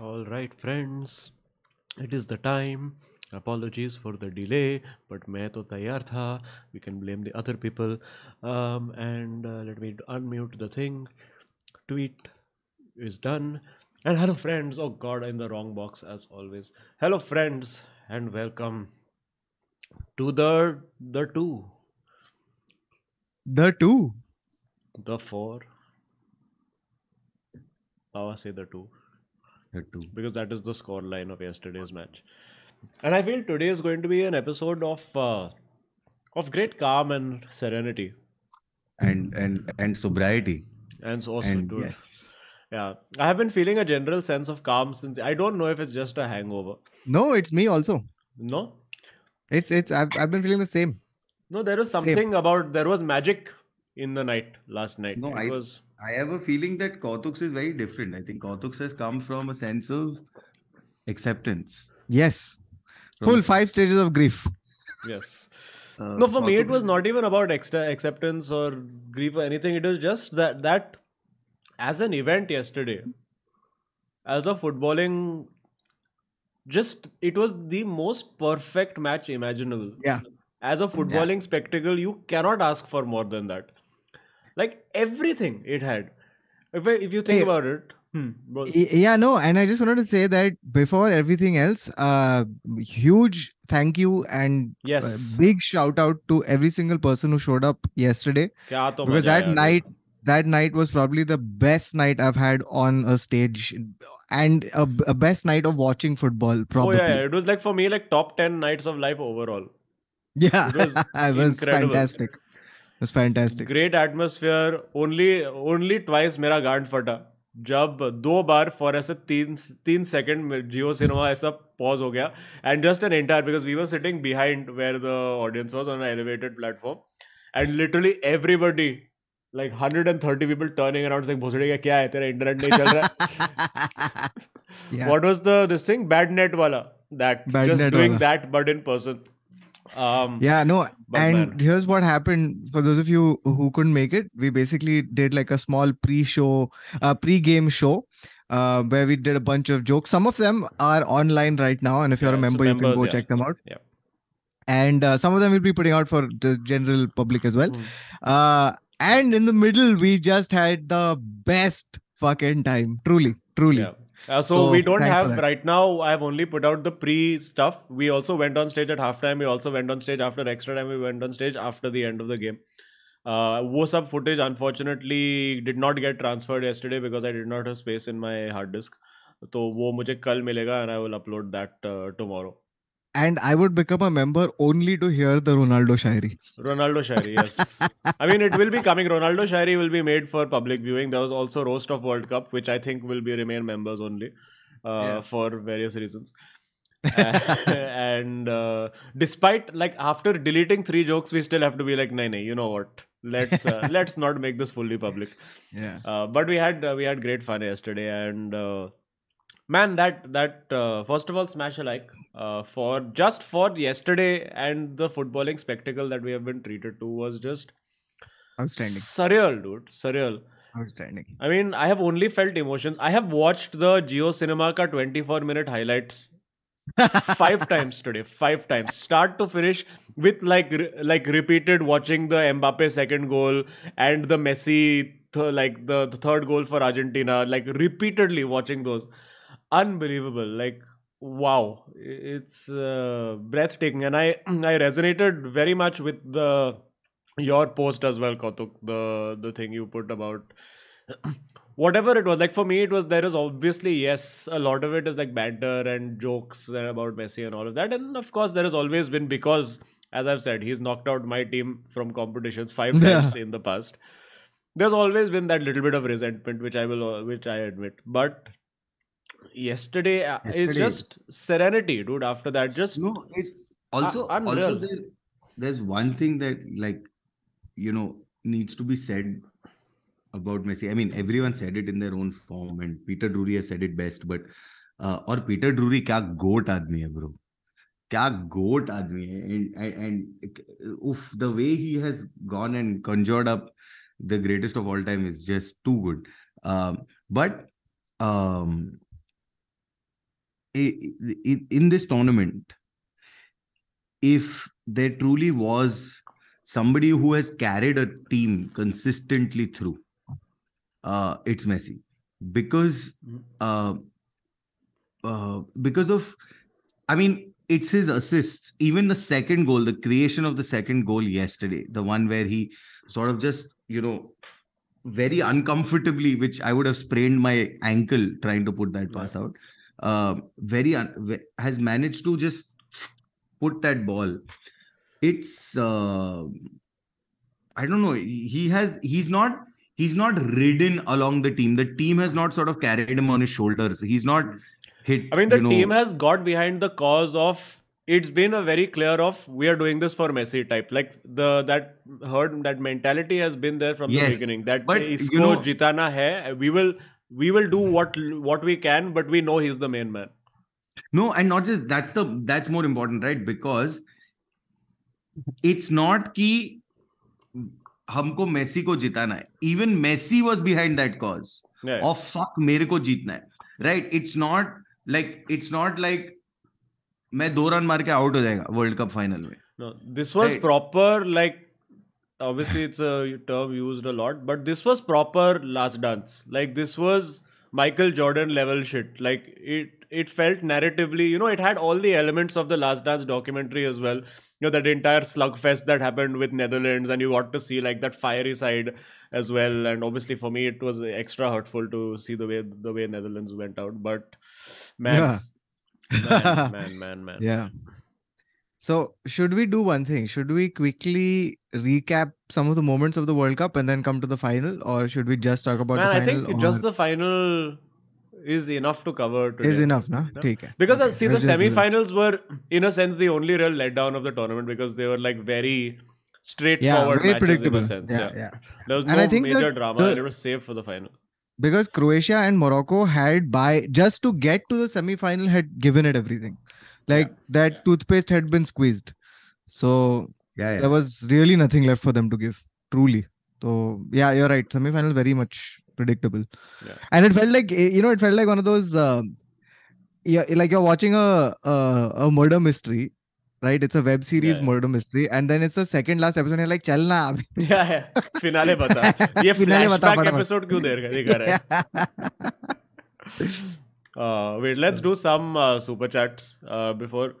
all right friends. It is the time. Apologies for the delay but main to tayar tha. We can blame the other people. Um, and uh, let me unmute the thing. Tweet is done. And hello friends. Oh god i'm in the wrong box as always. Hello friends and welcome to the the two. The two? The four. I say the two. Two. because that is the score line of yesterday's match. And I feel today is going to be an episode of uh, of great calm and serenity, And and and sobriety. and so also, And dude, Yes. yeah, I have been feeling a general sense of calm since I don't know if it's just a hangover. No, it's me also. No, It's it's I've I've been feeling the same. no, there is Same. something about there was magic in the night last night. No, it I- was I have a feeling that Kautuk's is very different. I think Kautuk's has come from a sense of acceptance. Yes. From Full a- five stages of grief. yes. uh, no, for me it was not even about extra acceptance or grief or anything. It was just that that as an event yesterday, as a footballing, just it was the most perfect match imaginable. Yeah. As a footballing spectacle, you cannot ask for more than that like everything it had if, if you think about it hmm, yeah no and i just wanted to say that before everything else uh huge thank you and uh, yes big shout out to every single person who showed up yesterday because that night that night was probably the best night I've had on a stage and a, a best night of watching football. Probably. Oh, yeah, yeah, It was like for me, like top 10 nights of life overall. Yeah. It was, it was fantastic. Was fantastic. Great atmosphere only only twice मेरा गांड फटा। जब दो बार for ऐसे तीन तीन second में जियो सिनेमा ऐसा पॉज हो गया। And just an entire because we were sitting behind where the audience was on elevated platform and literally everybody like 130 people turning around saying भोसड़ी का क्या है? तेरा इंटरनेट नहीं चल रहा Yeah. what was the this thing? Bad net wala that Bad just net doing wala. Um Yeah, no, and man. here's what happened for those of you who couldn't make it. We basically did like a small pre-show, uh, pre-game show, uh, where we did a bunch of jokes. Some of them are online right now, and if you're Yeah, a so member, you can go yeah. check them out. Yeah. And uh, some of them we'll be putting out for the general public as well. Hmm. Uh, and in the middle, we just had the best fucking time. Truly, truly. Yeah. Uh, so, So, we don't thanks for have that. right now. I've only put out the pre stuff. We also went on stage at halftime. We also went on stage after extra time. We went on stage after the end of the game. Uh, वो सब footage unfortunately did not get transferred yesterday because I did not have space in my hard disk. तो वो मुझे कल मिलेगा and I will upload that uh, tomorrow. And I would become a member only to hear the Ronaldo Shairi. Ronaldo Shairi, yes. I mean, it will be coming. Ronaldo Shairi will be made for public viewing. There was also Roast of World Cup, which I think will be remain members only uh, Yeah. for various reasons. and uh, despite like after deleting three jokes, we still have to be like, no, no, you know what? Let's uh, let's not make this fully public. Yeah. Uh, but we had uh, we had great fun yesterday, and uh, man, that that uh, first of all, smash alike uh, for just for yesterday and the footballing spectacle that we have been treated to was just Outstanding. surreal, dude, surreal. Outstanding. I mean, I have only felt emotions. I have watched the Jio Cinema ka 24 minute highlights five times today five times start to finish with like re- like repeated watching the Mbappe second goal and the Messi th- like the, the third goal for Argentina like repeatedly watching those unbelievable. Like wow. It's uh, breathtaking. And I I resonated very much with the your post as well Kautuk the the thing you put about whatever it was. Like for me it was there is obviously yes a lot of it is like banter and jokes and about messi and all of that. And of course there has always been because as i've said he's knocked out my team from competitions five Yeah. times in the past. There's always been that little bit of resentment which i will which i admit. But yesterday, uh, it's Yesterday. just serenity dude after that just No, it's also also unreal. there, there's one thing that like you know needs to be said about Messi. I mean, everyone said it in their own form, and Peter Drury has said it best. But uh, or Peter Drury क्या goat आदमी है bro. क्या goat आदमी है and and, and oof, the way he has gone and conjured up the greatest of all time is just too good. Um, but um, i- i- in this tournament, if there truly was somebody who has carried a team consistently through, uh, it's Messi because uh, uh, because of, I mean, it's his assists. Even the second goal, the creation of the second goal yesterday, the one where he sort of just you know very uncomfortably, which I would have sprained my ankle trying to put that pass out. Uh, very un- has managed to just put that ball. It's uh, I don't know. He has he's not he's not ridden along the team. The team has not sort of carried him on his shoulders. He's not hit. I mean, the you know, team has got behind the cause of. It's been a very clear of we are doing this for Messi type. Like the that herd that mentality has been there from the beginning. That but, you know- jitana hai. We will we will do what what we can, but we know he's the main man. No, and not just that's the that's more important, right? Because it's not कि हमको Messi को जिताना है even Messi was behind that cause Yeah. Of fuck मेरे को जीतना है right it's not like it's not like मैं दो रन मार के आउट हो जाएगा वर्ल्ड कप फाइनल में No, this was Right. obviously, it's a term used a lot, but this was proper last dance. Like, this was Michael Jordan level shit. Like, it it felt narratively, you know, it had all the elements of the last dance documentary as well. You know, that entire slugfest that happened with Netherlands, and you got to see like that fiery side as well. And obviously, for me, it was extra hurtful to see the way the way Netherlands went out. But man, Yeah. man, man, man, man. Yeah. So, should we do one thing? Should we quickly recap some of the moments of the World Cup and then come to the final, or should we just talk about Man, the I final? think just the final is enough to cover today. is enough? No? Take it. Because Okay, see, the let's just do that. semi-finals were, in a sense, the only real letdown of the tournament because they were like very Yeah, straightforward very matches predictable. in a sense. yeah, Yeah, yeah. there was And no I think major drama, the- and it was safe for the final. Because Croatia and Morocco had by just to get to the semi-final had given it everything Like that yeah. toothpaste had been squeezed. So yeah, there was really nothing left for them to give. Truly. So yeah, you're right. Semi-final very much predictable. Yeah. And it felt like eh, you know, it felt like one of those um yeah, like you're watching a a, a murder mystery, right? It's a web series yeah. murder mystery, and then it's the second last episode. And you're like, चल ना अभी." Yeah, yeah. Finale बता. ये Finale बता flashback फटाफट। episode क्यों दे रहा- दिखा रहा है? uh, wait, let's do some uh, super chats uh, before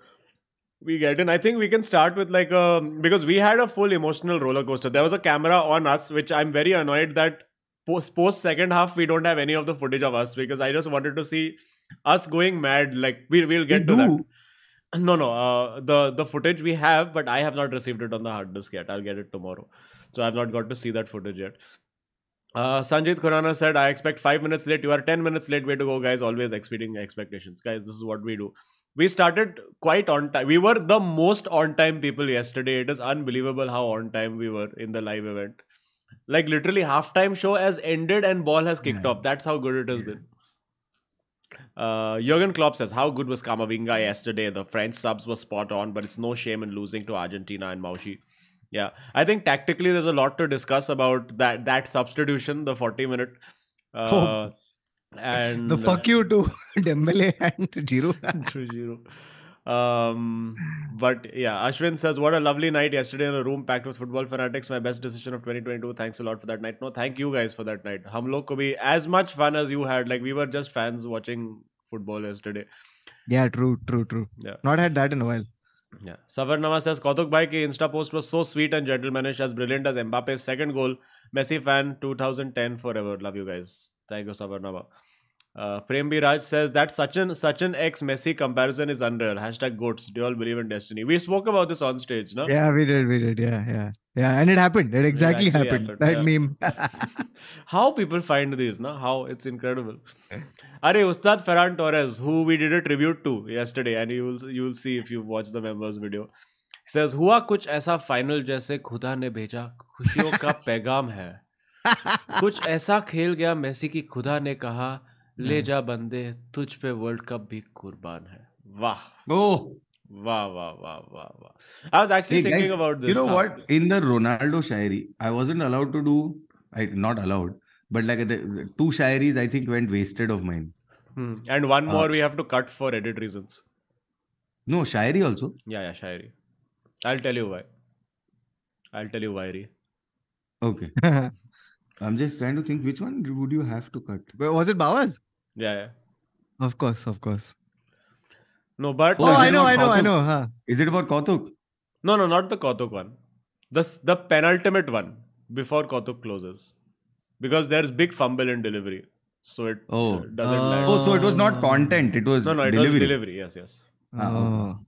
we get in. I think we can start with like a because we had a full emotional roller coaster. There was a camera on us, which I'm very annoyed that post post second half we don't have any of the footage of us because I just wanted to see us going mad. Like we we'll get to that. No, no. Uh, the the footage we have, but I have not received it on the hard disk yet. I'll get it tomorrow, so I've not got to see that footage yet. Uh, Sanjit Khurana said, "I expect five minutes late. You are ten minutes late. Way to go, guys! Always exceeding expectations, guys. This is what we do. We started quite on time. We were the most on time people yesterday. It is unbelievable how on time we were in the live event. Like literally, halftime show has ended and ball has kicked Yeah. off. That's how good it has Yeah. been." Uh, Jurgen Klopp says, How good was Kamavinga yesterday? The French subs were spot on, but it's no shame in losing to Argentina and Maushi. Yeah, I think tactically there's a lot to discuss about that that substitution, the 40 minute. Uh, and the fuck you to Dembele and Giroud. True, Giro. Um, but yeah, Ashwin says, What a lovely night yesterday in a room packed with football fanatics. My best decision of 2022. Thanks a lot for that night. No, thank you guys for that night. Hum log ko bhi as much fun as you had. Like, we were just fans watching football yesterday. yeah, true, true, true. Yeah. Not had that in a while. Yeah. Savarnama says, Kautuk Bhai ki Insta post was so sweet and gentlemanish, as brilliant as Mbappe's second goal. Messi fan 2010 forever. Love you guys. Thank you, Savarnama. Uh, Prem B. Raj says that such an such an ex Messi comparison is unreal. Hashtag goats. Do you all believe in destiny? We spoke about this on stage, no? Yeah, we did, we did. Yeah, yeah, yeah. And it happened. It exactly actually happened. happened, That yeah. meme. How people find these, no? How it's incredible. Are Ustad Ferran Torres, who we did a tribute to yesterday, and you will you will see if you watch the members video. He says, हुआ कुछ ऐसा final जैसे खुदा ने भेजा खुशियों का पैगाम है कुछ ऐसा खेल गया मेसी की खुदा ने कहा ले जा बंदे तुझ पे वर्ल्ड कप भी कुर्बान है। वाह। ओह। Ronaldo Shayari I wasn't allowed to do I not allowed but like two shayaris I think went wasted of mine and one more we have to cut for edit reasons no Shayari also या शायरी I tell you why I tell you why okay I'm just trying to think which one would you have to cut? But was it Bawas? Yeah, yeah. Of course, of course. No, but Oh, is I know, I know, I know. Huh. Is it about Kautuk? no, no, not the Kautuk one. The the penultimate one before Kautuk closes, because there's big fumble in delivery, so it Oh. uh, doesn't land. Oh, so it was not content. It was no, no, it delivery. was delivery. Yes, yes. Ah, okay. Oh.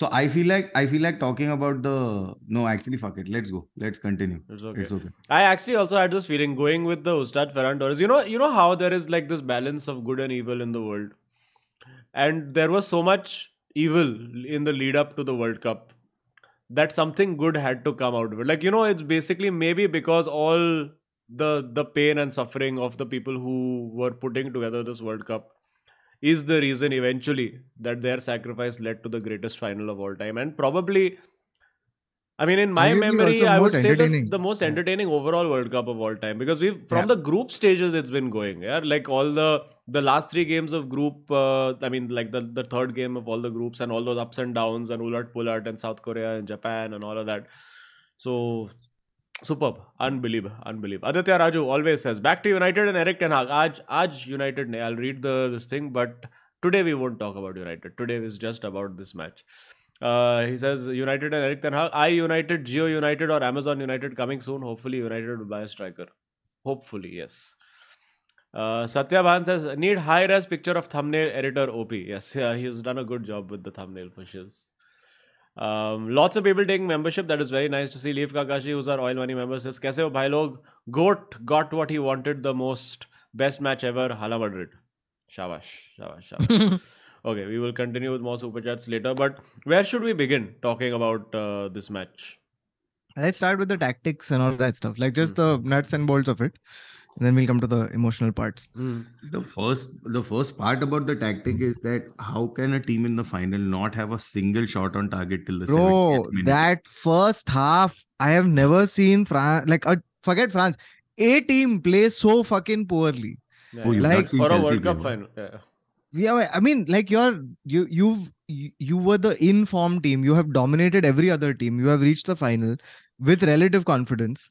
So I feel like I feel like talking about the no. Actually, fuck it. Let's go. Let's continue. It's okay. It's okay. I actually also had this feeling going with the Ustad Ferran Torres. You know, you know how there is like this balance of good and evil in the world, and there was so much evil in the lead up to the World Cup that something good had to come out of it. Like you know, it's basically maybe because all the the pain and suffering of the people who were putting together this World Cup is the reason eventually that their sacrifice led to the greatest final of all time, and probably. I mean, in my Arguably memory, I would say this the most Yeah. entertaining overall World Cup of all time because we've from Yeah. the group stages it's been going. Yeah, like all the the last three games of group. Uh, I mean, like the the third game of all the groups and all those ups and downs and Ulat Pulat and South Korea and Japan and all of that. So superb, unbelievable, unbelievable. Aditya Raju always says back to United and Erik Ten Hag. Aj, Aj United. ne- I'll read the this thing, but today we won't talk about United. Today is just about this match. Uh, he says United and Erik Ten Hag. I United, Jio United, or Amazon United coming soon. Hopefully, United will buy a striker. Hopefully, yes. Uh, Satya Bhan says need high res picture of thumbnail editor OP. Yes, yeah, he's done a good job with the thumbnail pushes. Um, lots of people taking membership. That is very nice to see. Leaf Kakashi, who's our oil money member, says, "Kaise ho bhai log? Goat got what he wanted the most. Best match ever. Hala Madrid. Shabash, shabash, shabash." okay, we will continue with more super chats later. But where should we begin talking about uh, this match? Let's start with the tactics and all that stuff, like just the nuts and bolts of it. And then we'll come to the emotional parts. The first the first part about the tactic is that how can a team in the final not have a single shot on target till the Bro, 70th minute? that first half, I have never seen France, like, uh, forget France, a team plays so fucking poorly. Yeah, Oh, yeah. Like, not seen for a World Cup well. final. Yeah. Yeah, I mean, like you're you you've you, you were the in-form team. You have dominated every other team. You have reached the final with relative confidence.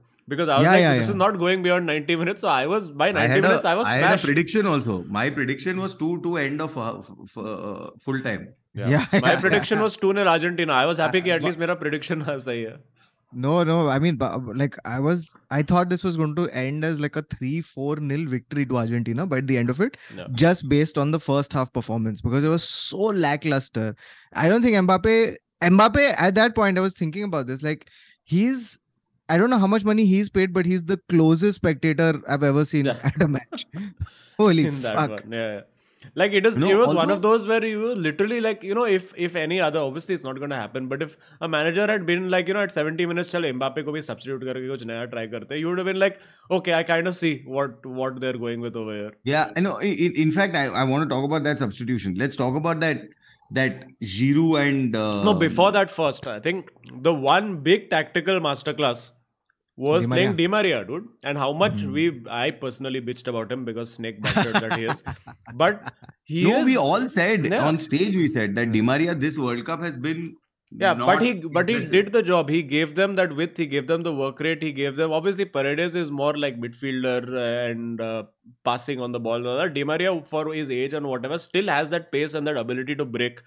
because I was yeah, like, yeah, this yeah. is not going beyond 90 minutes. So I was by 90 I minutes, a, I was. I smashed. had a prediction also. My prediction was two to end of uh, f- uh, full time. Yeah. my prediction was two nil Argentina. I was happy that at least my prediction was sahi. No, no. I mean, like I was, I thought this was going to end as like a three-four nil victory to Argentina by the end of it, no. just based on the first half performance because it was so lackluster. I don't think Mbappe, Mbappe at that point, I was thinking about this, like he's I don't know how much money he's paid, but he's the closest spectator I've ever seen at a match. Holy fuck! Yeah, yeah, like it is. No, it was although, one of those where you literally like you know if if any other obviously it's not going to happen. But if a manager had been like you know at 70 minutes, chal Mbappe ko bhi substitute karke kuch naya try karte, you would have been like okay, I kind of see what what they're going with over here. Yeah, I know. In, in fact, I I want to talk about that substitution. Let's talk about that that Giroud and uh, no before um, that first I think the one big tactical masterclass was Di playing. Di Maria dude and how much Hmm. we I personally bitched about him because snake bastard that he is but he no, is we all said Yeah. on stage. We said that Di Maria this World Cup has been Yeah, but he but he did the job. He gave them that width. He gave them the work rate. He gave them obviously Paredes is more like midfielder and uh, passing on the ball. Di Maria for his age and whatever still has that pace and that ability to break,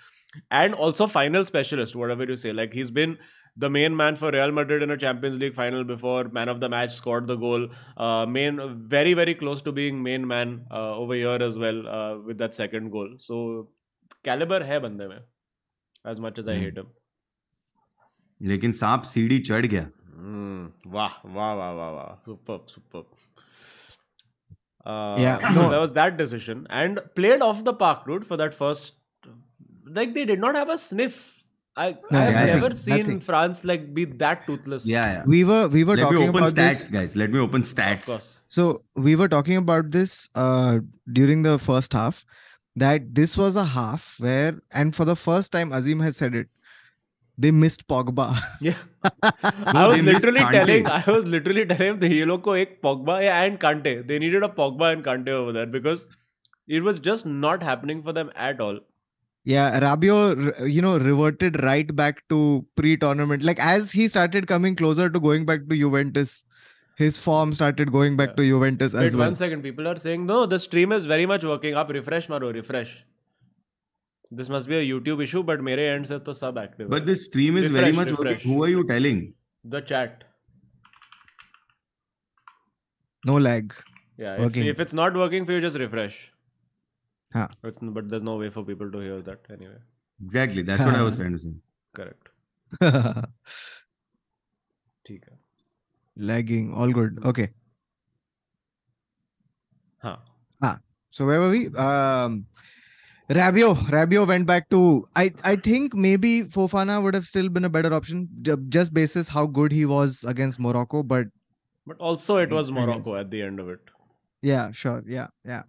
and also final specialist. Whatever you say, like he's been the main man for Real Madrid in a Champions League final before. Man of the match, scored the goal. Uh, main very very close to being main man uh, over here as well uh, with that second goal. So caliber है बंदे में. As much as I Hmm. hate him. लेकिन सांप सीढ़ी चढ़ गया Mm, wow, wow, wow, wow, wow. Superb, superb. Uh, Yeah, So no. there was that decision and played off the park, dude, for that first. Like they did not have a sniff. I, no, I have never seen nothing. France like be that toothless. Yeah, yeah. We were we were Let talking about stats, this. guys. Let me open stats. So we were talking about this uh, during the first half that this was a half where and for the first time Azeem has said it. They missed Pogba. Yeah, I was literally telling. I was literally telling the yellow ko ek Pogba and Kante. They needed a Pogba and Kante over there because it was just not happening for them at all. Yeah, Rabiot, you know, reverted right back to pre-tournament. Like as he started coming closer to going back to Juventus, his form started going back yeah. to Juventus Wait, as well. One second, people are saying no. The stream is very much working up. Refresh, Maro, refresh. This must be a YouTube issue, but my end se to sub active. But the stream is refresh, very much refresh. working. Who are you telling? The chat. No lag. Yeah, if, if it's not working for you, just refresh huh. but there's no way for people to hear that anyway exactly that's huh. what i was trying to say correct lagging all good okay huh ah so where were we um Rabiot, Rabiot went back to. I, I think maybe Fofana would have still been a better option, just basis how good he was against Morocco. But but also it was Morocco at the end of it. Yeah, sure. Yeah, yeah.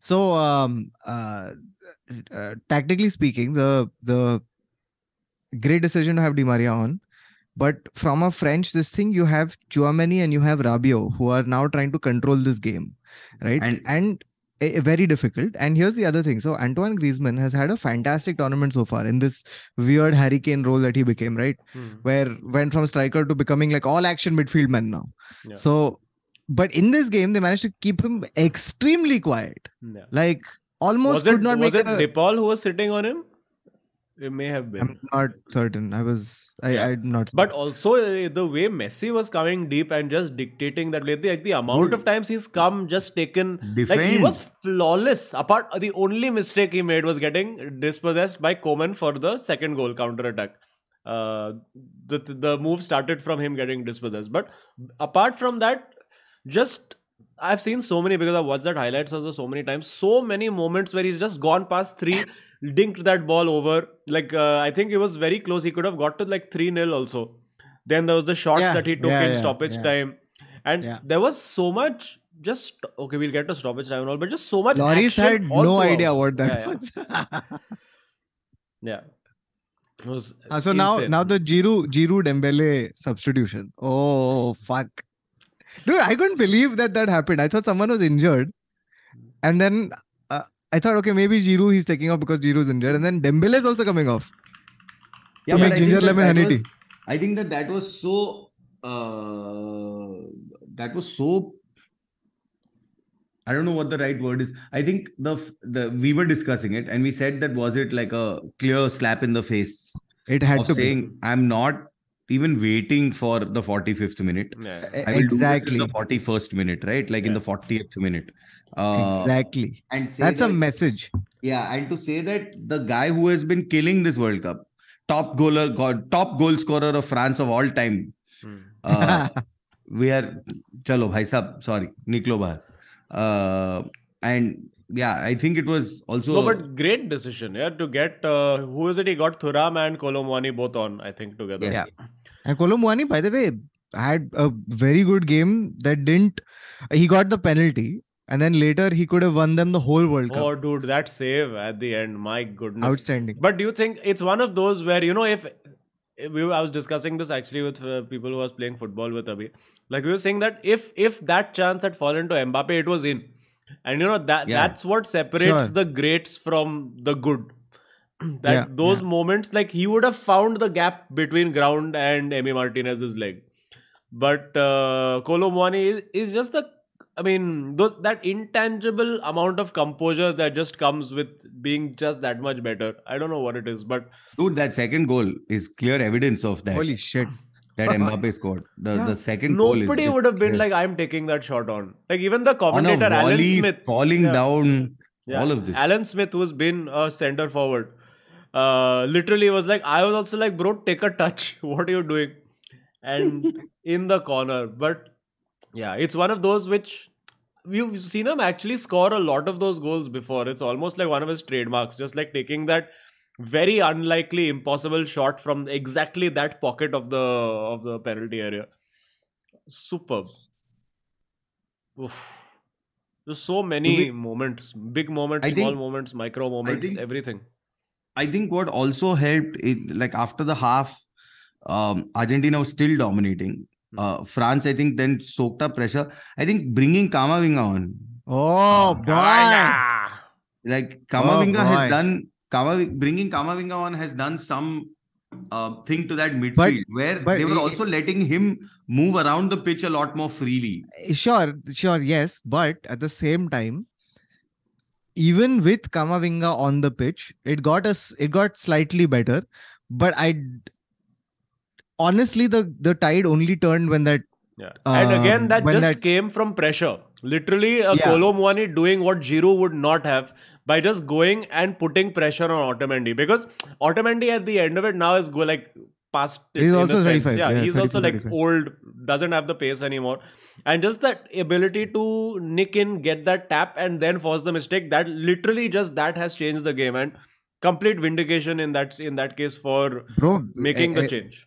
So um, uh, uh, tactically speaking, the the great decision to have Di Maria on. But from a French, this thing you have Chouameni and you have Rabiot, who are now trying to control this game, right? And- and eh, very difficult. And here's the other thing. So Antoine Griezmann has had a fantastic tournament so far in this weird Harry Kane role that he became, right? Hmm. Where went from striker to becoming like all action midfield man now. Yeah. So, but in this game, they managed to keep him extremely quiet. Yeah. Like almost Was could it not was make it a- De Paul who was sitting on him? It may have been. I'm not certain. I was I Yeah. I'm not But also uh, the way Messi was coming deep and just dictating that the, like the amount Dude. of times he's come just taken like he was flawless. Apart the only mistake he made was getting dispossessed by Coman for the second goal counter attack. Uh, the the move started from him getting dispossessed. But apart from that, just I've seen so many because I've watched that highlights also so many times. So many moments where he's just gone past three, dinked that ball over. Like uh, I think it was very close. He could have got to like three 0 also. Then there was the shot Yeah, that he took yeah, in yeah, stoppage time, and there was so much. Just okay, we'll get to stoppage time and all, but just so much. Lloris had no idea what that was. Yeah. Was Uh, so now insane. now the Giroud Giroud Dembele substitution. Oh fuck. Dude, I couldn't believe that that happened. I thought someone was injured. And then uh, I thought, okay, maybe Giroud he's taking off because Giroud's injured. And then Dembele is also coming off. Yeah, To make I think ginger that lemon that honey was- tea. I think that that was so. Uh, that was so. I don't know what the right word is. I think the the we were discussing it and we said that was it like a clear slap in the face It had to saying I'm not even waiting for the 45th minute. Yeah. I will Exactly. do this in the 41st minute, right? Like in the 40th minute. Uh, exactly. And say That's a message. Yeah, and to say that the guy who has been killing this World Cup, top goaler, god, top goal scorer of France of all time, Hmm. uh, we are chalo bhai sab sorry niklo bahar uh, and yeah i think it was also No, but great decision, yeah, to get uh, who is it? He got Thuram and Kolo Muani both on, I think, together. yes. And Kolo Muani, by the way, had a very good game that didn't. He got the penalty, and then later he could have won them the whole World Cup. Oh, dude, that save at the end, my goodness. Outstanding. But do you think it's one of those where you know if, we were, I was discussing this actually with uh, people who was playing football with Abhi, like we were saying that if if that chance had fallen to Mbappe, it was in, and you know that Yeah. that's what separates Sure. the greats from the good. that Yeah, those yeah. moments, like he would have found the gap between ground and Emi Martinez's leg, but uh, Kolo Muani is, is just the I mean, those, that intangible amount of composure that just comes with being just that much better. I don't know what it is, but dude that second goal is clear evidence of that Holy shit! that mbappe scored the Yeah. the second goal nobody would have been clear. like, "I'm taking that shot on." Like even the on a commentator Alan Smith, falling Yeah. down Yeah. all of this Alan Smith, who's been a center forward, uh, literally was like, I was also like, bro, take a touch. What are you doing? And in the corner. But yeah, it's one of those which we've seen him actually score a lot of those goals before. It's almost like one of his trademarks, just like taking that very unlikely, impossible shot from exactly that pocket of the of the penalty area. Superb. Oof. There's so many Only- moments, big moments, I small think- moments, micro moments, think- everything. I think what also helped, it, like after the half, um, Argentina was still dominating. Hmm. Uh, France, I think, then soaked up pressure. I think bringing Kamavinga on, Oh, boy. Ah, like Kamavinga has done, Kamavinga, bringing Kamavinga on has done some uh, thing to that midfield where but they were i- also letting him move around the pitch a lot more freely. Sure, sure, yes. But at the same time, even with Kamavinga on the pitch, it got us it got slightly better. But I honestly the the tide only turned when that Yeah. and again, Um, that just that- came from pressure. Literally, a Yeah. Kolo doing what Giroud would not have by just going and putting pressure on Otamendi. Because Otamendi at the end of it now is go like past. He's also sense. 35, Yeah, yeah, he's also 32, like 35. old, doesn't have the pace anymore. And just that ability to nick in, get that tap, and then force the mistake. That literally just that has changed the game and complete vindication in that in that case for bro making I- the I- change.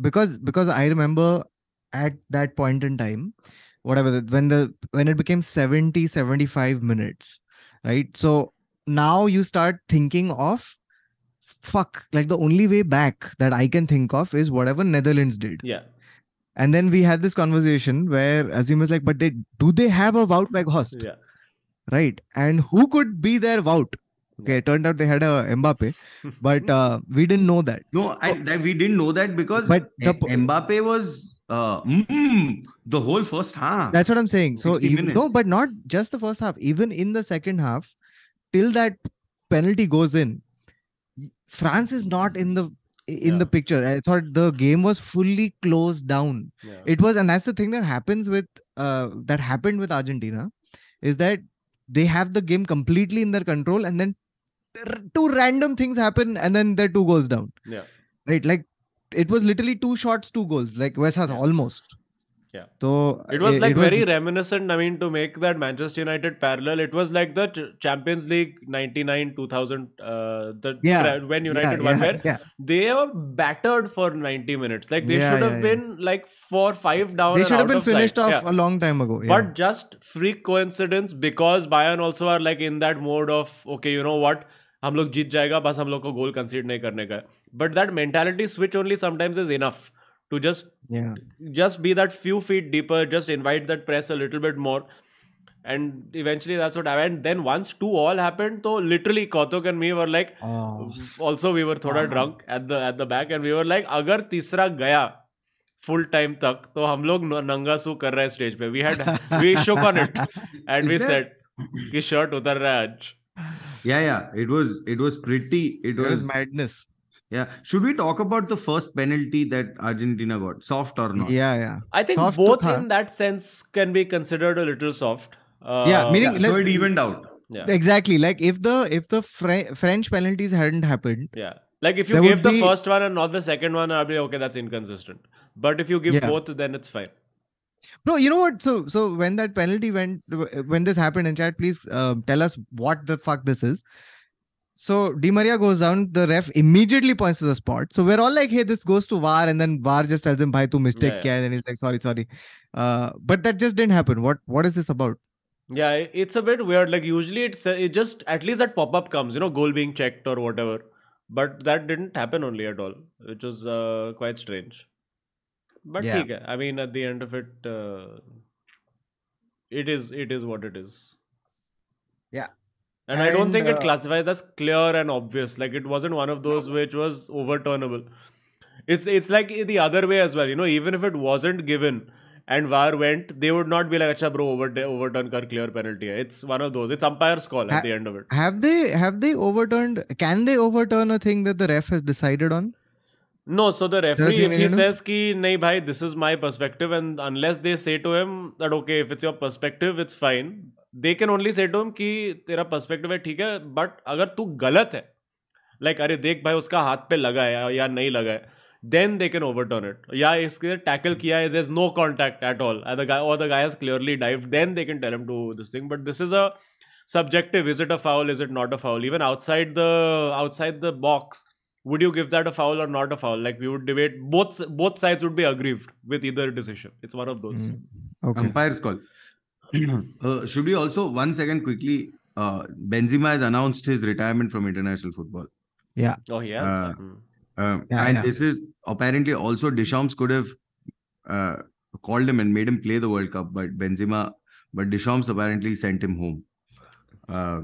because because I remember at that point in time, whatever when the when it became 70, 75 minutes, right? So now you start thinking of fuck, like the only way back that I can think of is whatever Netherlands did. Yeah. And then we had this conversation where Azeem was like, but they do they have a Wout Weghorst? Yeah. Right. And who could be their Wout? Okay, it turned out they had a Mbappe, but uh, we didn't know that. No, I, that we didn't know that because But the Mbappe was uh, mm, the whole first half. That's what I'm saying. So 60 even no, but not just the first half. Even in the second half, till that penalty goes in, France is not in the in Yeah. the picture. I thought the game was fully closed down. Yeah. It was, and that's the thing that happens with uh that happened with Argentina, is that they have the game completely in their control, and then two random things happen, and then they're two goals down. yeah. Right, like it was literally two shots, two goals, like West Yeah. almost. Yeah. So It was i- like very reminiscent. I mean, to make that Manchester United parallel, it was like the Ch- Champions League '99, 2000, uh, the Yeah, tra- when United yeah, won, yeah, where yeah. they were battered for 90 minutes. Like they Yeah, should have yeah, yeah. been like four, five down. They and should have out been of sight. finished off Yeah. a long time ago. Yeah. But just freak coincidence because Bayern also are like in that mode of okay, you know what, हम लोग जीत जाएगा बस हम लोग को गोल कंसीड नहीं करने का है. But that mentality switch only sometimes is enough to just yeah, just be that few feet deeper, just invite that press a little bit more. And eventually that's what happened. And then once two all happened, so literally Kautuk and me were like, Oh. also we were thoda Wow. drunk at the at the back and we were like, अगर तीसरा गया full time तक तो हम लोग नंगा सू कर रहे हैं स्टेज पे. We had we shook on it and we Is said कि shirt उतर रहा है आज. yeah, yeah. It was it was pretty. It it was was madness. Yeah. Should we talk about the first penalty that Argentina got? Soft or not? Yeah, yeah. I think Soft both in that sense can be considered a little soft. Uh, Yeah, meaning- Yeah, so it evened out. yeah. Exactly. Like if the if the Fre- French penalties hadn't happened, Yeah. Like if you There gave the be- first one and not the second one, I'll be okay, that's inconsistent. But if you give Yeah. both, then it's fine. bro, you know what? So so when that penalty went, when this happened in chat, please uh, tell us what the fuck this is. So Di Maria goes down. The ref immediately points to the spot. So we're all like, "Hey, this goes to VAR," and then VAR just tells him, "Bhai, tu mistake Yeah, kiya," and then he's like, "Sorry, sorry." Uh, but that just didn't happen. What what is this about? Yeah, it's a bit weird. Like usually it's it just at least that pop up comes, you know, goal being checked or whatever. But that didn't happen only at all, which was uh, quite strange. But Yeah. hai. I mean, at the end of it, uh, it is it is what it is. Yeah. And, I don't And, think it uh, classifies as clear and obvious. Like it wasn't one of those which was overturnable. It's it's like the other way as well. You know, even if it wasn't given and VAR went, they would not be like, "Acha, bro, over overturn kar clear penalty." It's one of those. It's umpire's call Ha- at the end of it. Have they have they overturned? Can they overturn a thing that the ref has decided on? No, so the referee, if he says ki nahi bhai, this is my perspective, and unless they say to him that okay, if it's your perspective, it's fine. They can only set them कि तेरा perspective है ठीक है but अगर तू गलत है like like, अरे देख भाई उसका हाथ पे लगा है या नहीं लगा है then they can over turn it या इसके टैकल किया है is no contact at all the the guy has clearly dive then they can tell to this thing but this is a subjective is it a foul is it not a foul even outside the outside the box would you give that a foul or not a foul like we would debate both both sides would be agree with either decision it's one of those umpires call uh, should we also one second quickly? Uh, Benzema has announced his retirement from international football. Yeah. Oh, he has. Uh, Hmm. Um, Yeah, and yeah. this is apparently also Deschamps could have uh, called him and made him play the World Cup, but Benzema, but Deschamps apparently sent him home. Uh,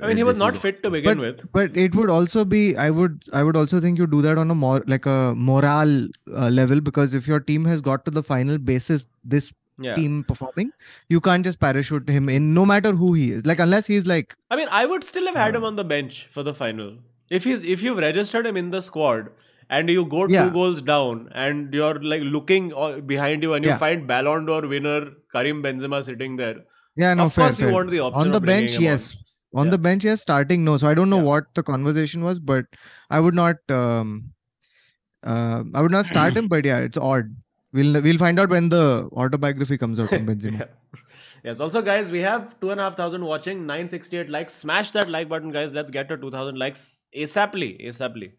I mean, he was not fit to begin with. but it would also be i would i would also think you do that on a more like a morale uh, level because if your team has got to the final basis this Yeah. team performing you can't just parachute him in no matter who he is like unless he's like I mean, I would still have had him Uh, on the bench for the final. If he's if you've registered him in the squad and you go Yeah. two goals down and you're like looking o- behind you and you Yeah. find Ballon d'Or winner Karim Benzema sitting there, yeah no of fair, course you want the option on the of bench him yes on. on Yeah. the bench yes starting no so i don't know Yeah. what the conversation was but i would not um uh, i would not start him but yeah it's odd we'll we'll find out when the autobiography comes out from benzema Yeah. Yes. Also, guys, we have two and a half thousand watching, nine sixty eight likes. Smash that like button, guys. Let's get to two thousand likes asaply. Asaply.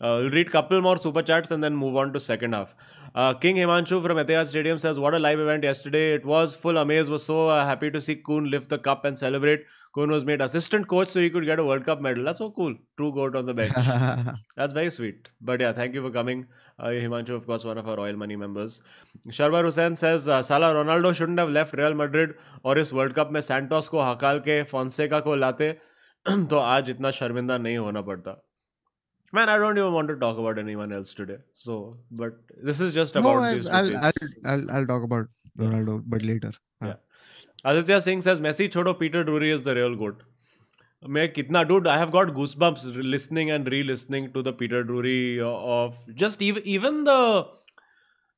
Uh, we'll read couple more super chats and then move on to second half. King Himanshu from Etihad stadium says what a live event yesterday it was full amaze was so happy to see Kun lift the cup and celebrate Kun was made assistant coach so he could get a world cup medal that's so cool true goat on the bench that's very sweet but yeah thank you for coming Himanshu of one of our royal money members शर्बर Hussain says साला Ronaldo should have left Real Madrid और इस world cup में Santos को हकाल के Fonseca को लाते तो आज इतना शर्मिंदा नहीं होना पड़ता. Man, I don't even want to talk about anyone else today. So, but this is just no, about I, these two I'll, I'll, things. I'll i'll talk about ronaldo but later Aditya Singh says Messi छोड़ो Peter Drury is the real goat. मैं कितना dude I have got goosebumps listening and re-listening to the Peter Drury uh, of just even even the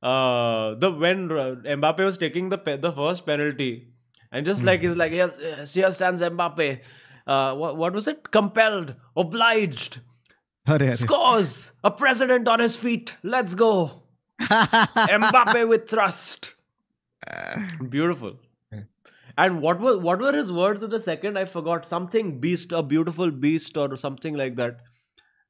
uh the when uh, Mbappe was taking the pe- the first penalty and just like he's like yes, yes here stands Mbappe uh what, what was it compelled obliged Arre, arre. scores a president on his feet let's go Mbappe with thrust uh. Beautiful. And what were what were his words in the second? I forgot something beast, a beautiful beast, or something like that.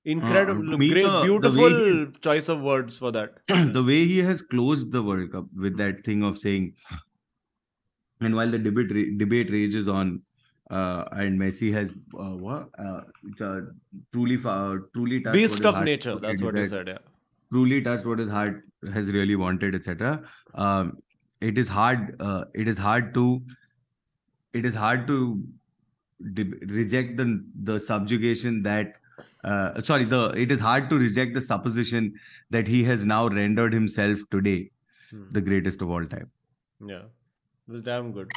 Incredible, to me, great, the- the way beautiful he's- choice of words for that. the way he has closed the World Cup with that thing of saying, and while the debate debate rages on, uh, and Messi has uh, what uh, uh, truly fa- truly touched Beast of nature. That's what he said, said. Yeah. Truly touched what his heart has really wanted, etc. Um, it is hard. Uh, it is hard to. It is hard to de- reject the the subjugation that. Uh, sorry, the it is hard to reject the supposition that he has now rendered himself today Hmm. the greatest of all time. Yeah, it was damn good.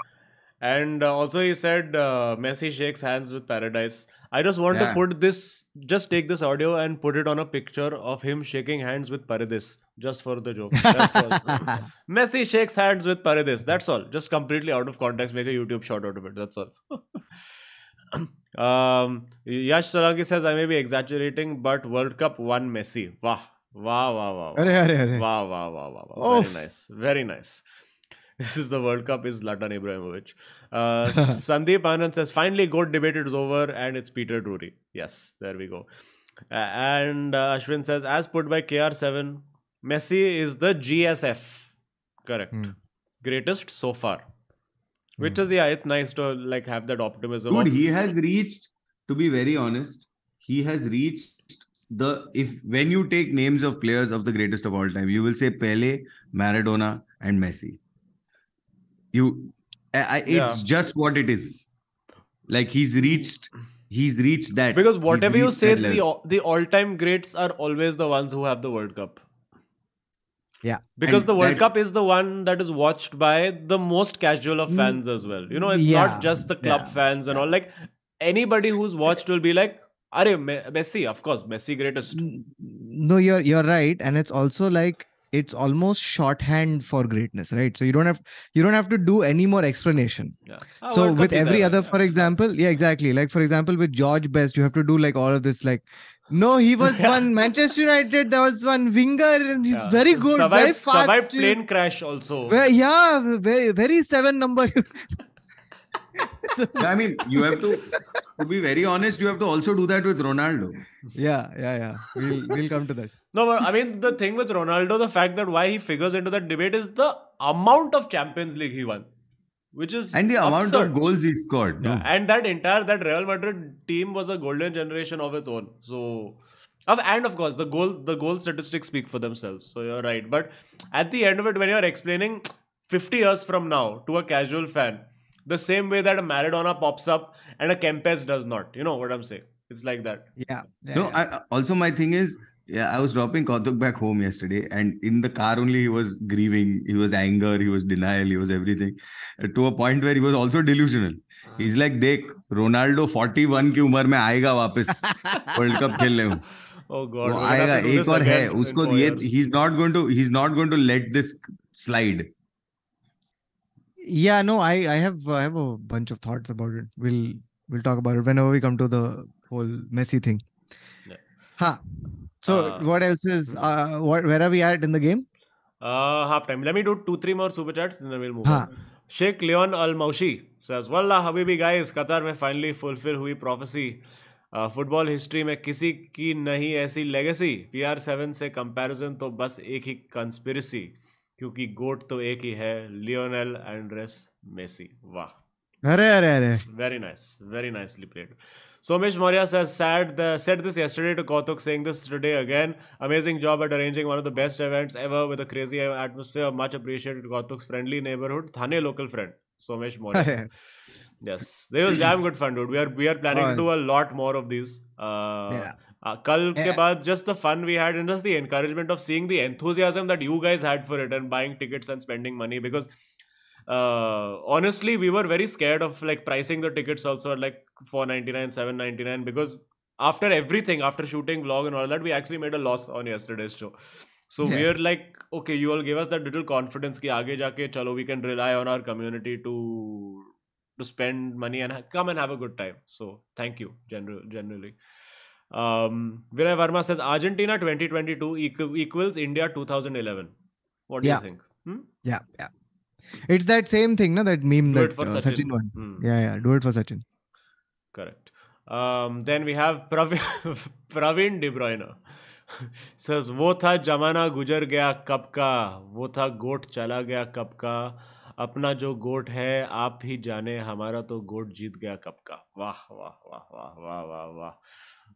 And uh, also, he said uh, Messi shakes hands with Paradise. I just want Yeah. to put this, just take this audio and put it on a picture of him shaking hands with Paredes, just for the joke. That's all. Messi shakes hands with Paredes. That's all. Just completely out of context. Make a YouTube shot out of it. That's all. um, Yash Sarangi says, I may be exaggerating, but World Cup won Messi. Wow. Wow, wow, wow. wow. Arre, arre, arre. Wow, wow, wow, wow, wow. Very nice. Very nice. This is the World Cup is Zlatan Ibrahimovic. Uh, Sandeep Anand says, finally, GOAT debate is over and it's Peter Drury. Yes, there we go. Uh, and uh, Ashwin says, as put by KR7, Messi is the GSF. Correct. Hmm. Greatest so far. Which Hmm. is, yeah, it's nice to like have that optimism. Dude, of- he has reached, to be very honest, he has reached the if when you take names of players of the greatest of all time, you will say Pele, Maradona, and Messi. You I, it's Yeah. just what it is. Like he's reached he's reached that. because whatever you say, the, all- the all-time greats are always the ones who have the World Cup. Yeah. Because And the World Cup is the one that is watched by the most casual of Mm, fans as well. You know, it's yeah, not just the club yeah, fans and all. Like anybody who's watched will be like, "Are Me- Messi, of course, Messi greatest." No you're you're right and it's also like it's almost shorthand for greatness right so you don't have you don't have to do any more explanation yeah. Ah, so with every other yeah. for example yeah exactly like for example with george best you have to do like all of this like no, he was yeah. one Manchester United. There was one winger, and he's yeah. very good, survived, very fast. Survived plane crash also. Yeah, very very seven number. So- I mean, you have to, to be very honest, you have to also do that with Ronaldo. yeah, yeah, yeah. We'll we'll come to that. No, but I mean the thing with Ronaldo, the fact that why he figures into that debate is the amount of Champions League he won, which is And the amount absurd. of goals he scored. Yeah, no? and that entire that Real Madrid team was a golden generation of its own. So, of- and of course, the goal the goal statistics speak for themselves. So you're right. But at the end of it, when you're explaining 50 years from now to a casual fan, the same way that a Maradona pops up and a Kempes does not. You know what I'm saying? It's like that. Yeah. yeah, No, yeah. I, also my thing is, yeah, I was dropping Kautuk back home yesterday, and in the car only he was grieving, he was anger, he was denial, he was everything, uh, to a point where he was also delusional. He's like, देख Ronaldo 41 की उम्र में आएगा वापस world cup खेलने में Oh God. वो we're gonna have आएगा to do एक this और है again in उसको four ये years. he's not going to he's not going to let this slide yeah no i i have i have a bunch of thoughts about it we'll we'll talk about it whenever we come to the whole messy thing Yeah. ha so Uh, what else is uh what where are we at in the game Uh, half time. Let me do two, three more super chats, and then we'll move हाँ. on. Sheikh Leon Al Maushi says, Wallah Habibi guys, Qatar में finally fulfill हुई prophecy. Uh, football history में किसी की नहीं ऐसी legacy P R seven से comparison तो बस एक ही कंस्पिरसी क्योंकि गोट तो एक ही है लियोनेल एंड्रेस मेसी। वाह। अरे अरे अरे। Very nice very nicely played Somesh Maurya said the set this yesterday to Kautuk saying this today again amazing job at arranging one of the best events ever with a crazy atmosphere much appreciated Kautuk friendly neighbourhood Thane local friend Somesh Maurya yes they was damn good fun we are we are planning to do a lot more of this. uh, कल के Yeah. बाद just the fun we had and just the encouragement of seeing the enthusiasm that you guys had for it and buying tickets and spending money because uh honestly we were very scared of like pricing the tickets also at like 499 799 because after everything after shooting vlog and all that we actually made a loss on yesterday's show so Yeah. we're like okay you all gave us that little confidence ki aage jaake chalo we can rely on our community to to spend money and ha- come and have a good time so thank you general generally Um vinay verma says argentina 2022 equ- equals india 2011 what do Yeah. you think hmm? yeah yeah it's that same thing no that meme do that for uh, Sachin. Sachin one Hmm. yeah yeah do it for Sachin Correct. Um, then we have Praveen, Praveen De Bruyne. Says वो था जमाना गुजर गया कब का वो था गोट चला गया कब का अपना जो गोट है आप ही जाने हमारा तो गोट जीत गया कब का वाह वाह वाह वाह वाह वाह वाह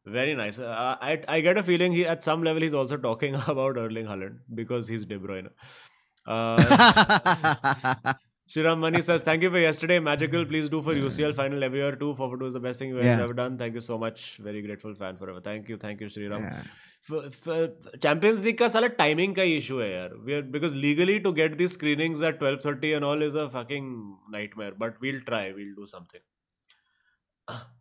Very nice. Uh, I I get a feeling he at some level he's also talking about Erling Haaland because he's De Bruyne. Uh, Shriram Mani says, Thank you for yesterday. Magical, please do for UCL final every year too. Forward was the best thing you've yeah. ever done. Thank you so much. Very grateful fan forever. Thank you. Thank you, Shriram. Yeah. Champions League ka sala timing ka issue hai yaar. We're, because legally to get these screenings at 12.30 and all is a fucking nightmare. But we'll try. We'll do something.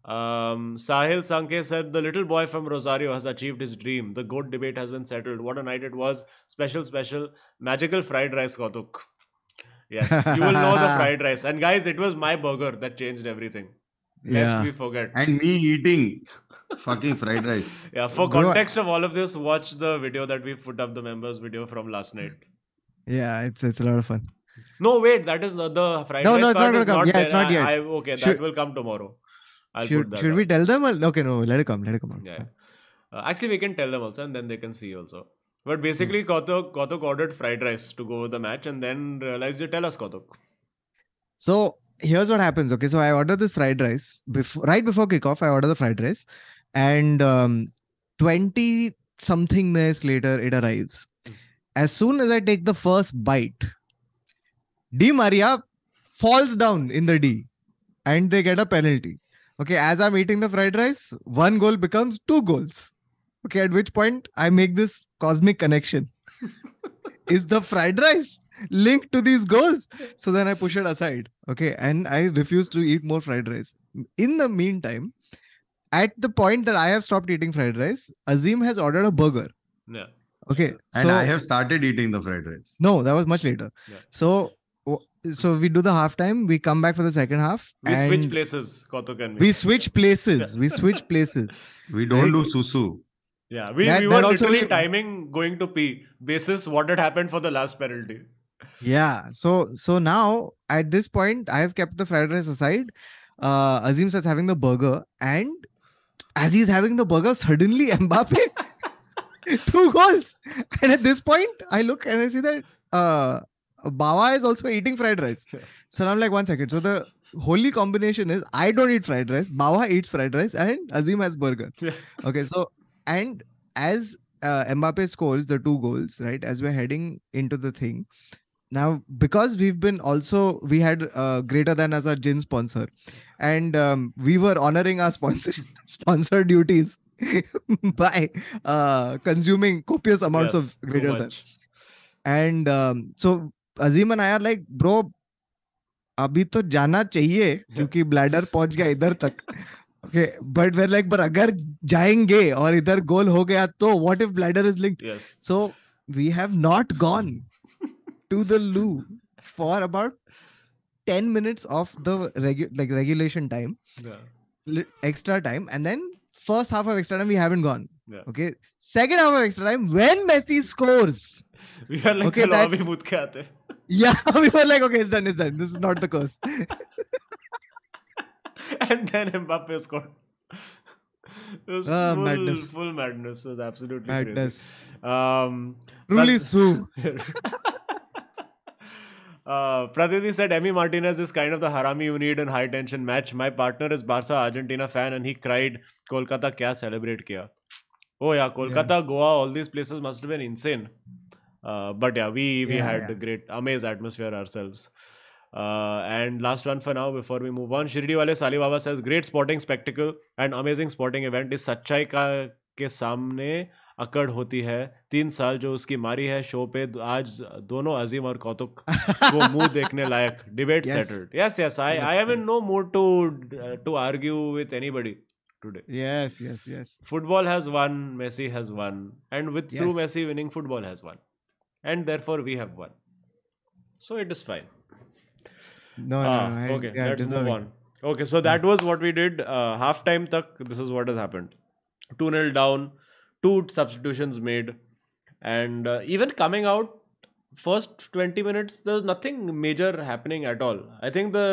Um, Sahil Sanke said the little boy from Rosario has achieved his dream. The goat debate has been settled. What a night it was! Special, special, magical fried rice, Kautuk. Yes, you will know the fried rice. And guys, it was my burger that changed everything. Lest Yeah. we forget. and me eating fucking fried rice. Yeah, for context of all of this, watch the video that we put up, the members video from last night. yeah it's it's a lot of fun No, wait, that is the, the fried No, rice no, it's not is gonna come. Yeah, there. it's not yet. I, okay, that Should- will come tomorrow. I'll should should we tell them or, okay no let it come let it come out Yeah. Uh, actually, we can tell them also, and then they can see also. But basically, Kautuk, Kautuk ordered fried rice to go with the match, and then realized, you tell us, Kautuk. So here's what happens. Okay, so I order this fried rice before right before kickoff. I order the fried rice, and um, twenty something minutes later it arrives. As soon as I take the first bite, Di Maria falls down in the D, and they get a penalty. Okay, as I'm eating the fried rice, one goal becomes two goals. Okay, at which point I make this cosmic connection. Is the fried rice linked to these goals? So then I push it aside. Okay. And I refuse to eat more fried rice. In the meantime, at the point that I have stopped eating fried rice, Azeem has ordered a burger. Yeah. Okay. And so, I have started eating the fried rice. no, that was much later. Yeah. So w- so we do the halftime, we come back for the second half. We switch places, Kautuk and me. We switch places. We switch places. We don't Like- do susu. Yeah, we, That- we were also literally we- timing going to pee basis what had happened for the last penalty. Yeah. So so now at this point, I have kept the fried rice aside. Uh, Azeem starts having the burger, and as he's having the burger, suddenly Mbappe two goals. And at this point, I look and I see that uh, Bawa is also eating fried rice. So I'm like, one second. So the holy combination is I don't eat fried rice, Bawa eats fried rice, and Azeem has burger. Okay. So and as uh, Mbappe scores the two goals, right? As we're heading into the thing, now because we've been also we had uh, greater than as our gin sponsor and um, we were honoring our sponsor sponsor duties by uh, consuming copious amounts Yes, of greater than and um, so And I are like bro अभी तो जाना चाहिए क्योंकि bladder पहुँच गया इधर तक okay but where like पर अगर जाएँगे और इधर गोल हो गया तो what if bladder is linked so we have not gone to the loo for about 10 minutes of the regu- like regulation time, Yeah. li- extra time, and then first half of extra time we haven't gone. Yeah. Okay. Second half of extra time when Messi scores. We are like, Okay, चलो अभी that's- मुद के आते. Yeah, we were like, okay, it's done, it's done. This is not the curse. and then Mbappe scored. It was Ah, full, madness. full madness. It was absolutely Madness. crazy. Um, Truly Prat- Sue. uh, said Emi Martinez is kind of the harami you need in high tension match. My partner is Barca Argentina fan and he cried, Kolkata kya celebrate kiya. Oh yeah, Kolkata, Goa, all these places must have been insane. Uh, but yeah, we we Yeah, had yeah. a great, amazed atmosphere ourselves. Uh, and last one for now before we move on. Shirdi Wale Sali Baba says, great sporting spectacle and amazing sporting event is सच्चाई का के सामने अकड़ होती है तीन साल जो उसकी मारी है शो पे आज दोनों अजीम और कौतुक को मुँह देखने लायक debate i Yes, i am in yes. no mood to uh, to argue with anybody today Yes, yes, yes. football has won messi has won and with through Yes. messi winning football has won and therefore we have won. So it is fine. No, no, Ah, no. I- okay yeah, let's move on. Okay so that was what we did uh, half time tak this is what has happened. 2 nil down two substitutions made and uh, even coming out first 20 minutes there was nothing major happening at all. I think the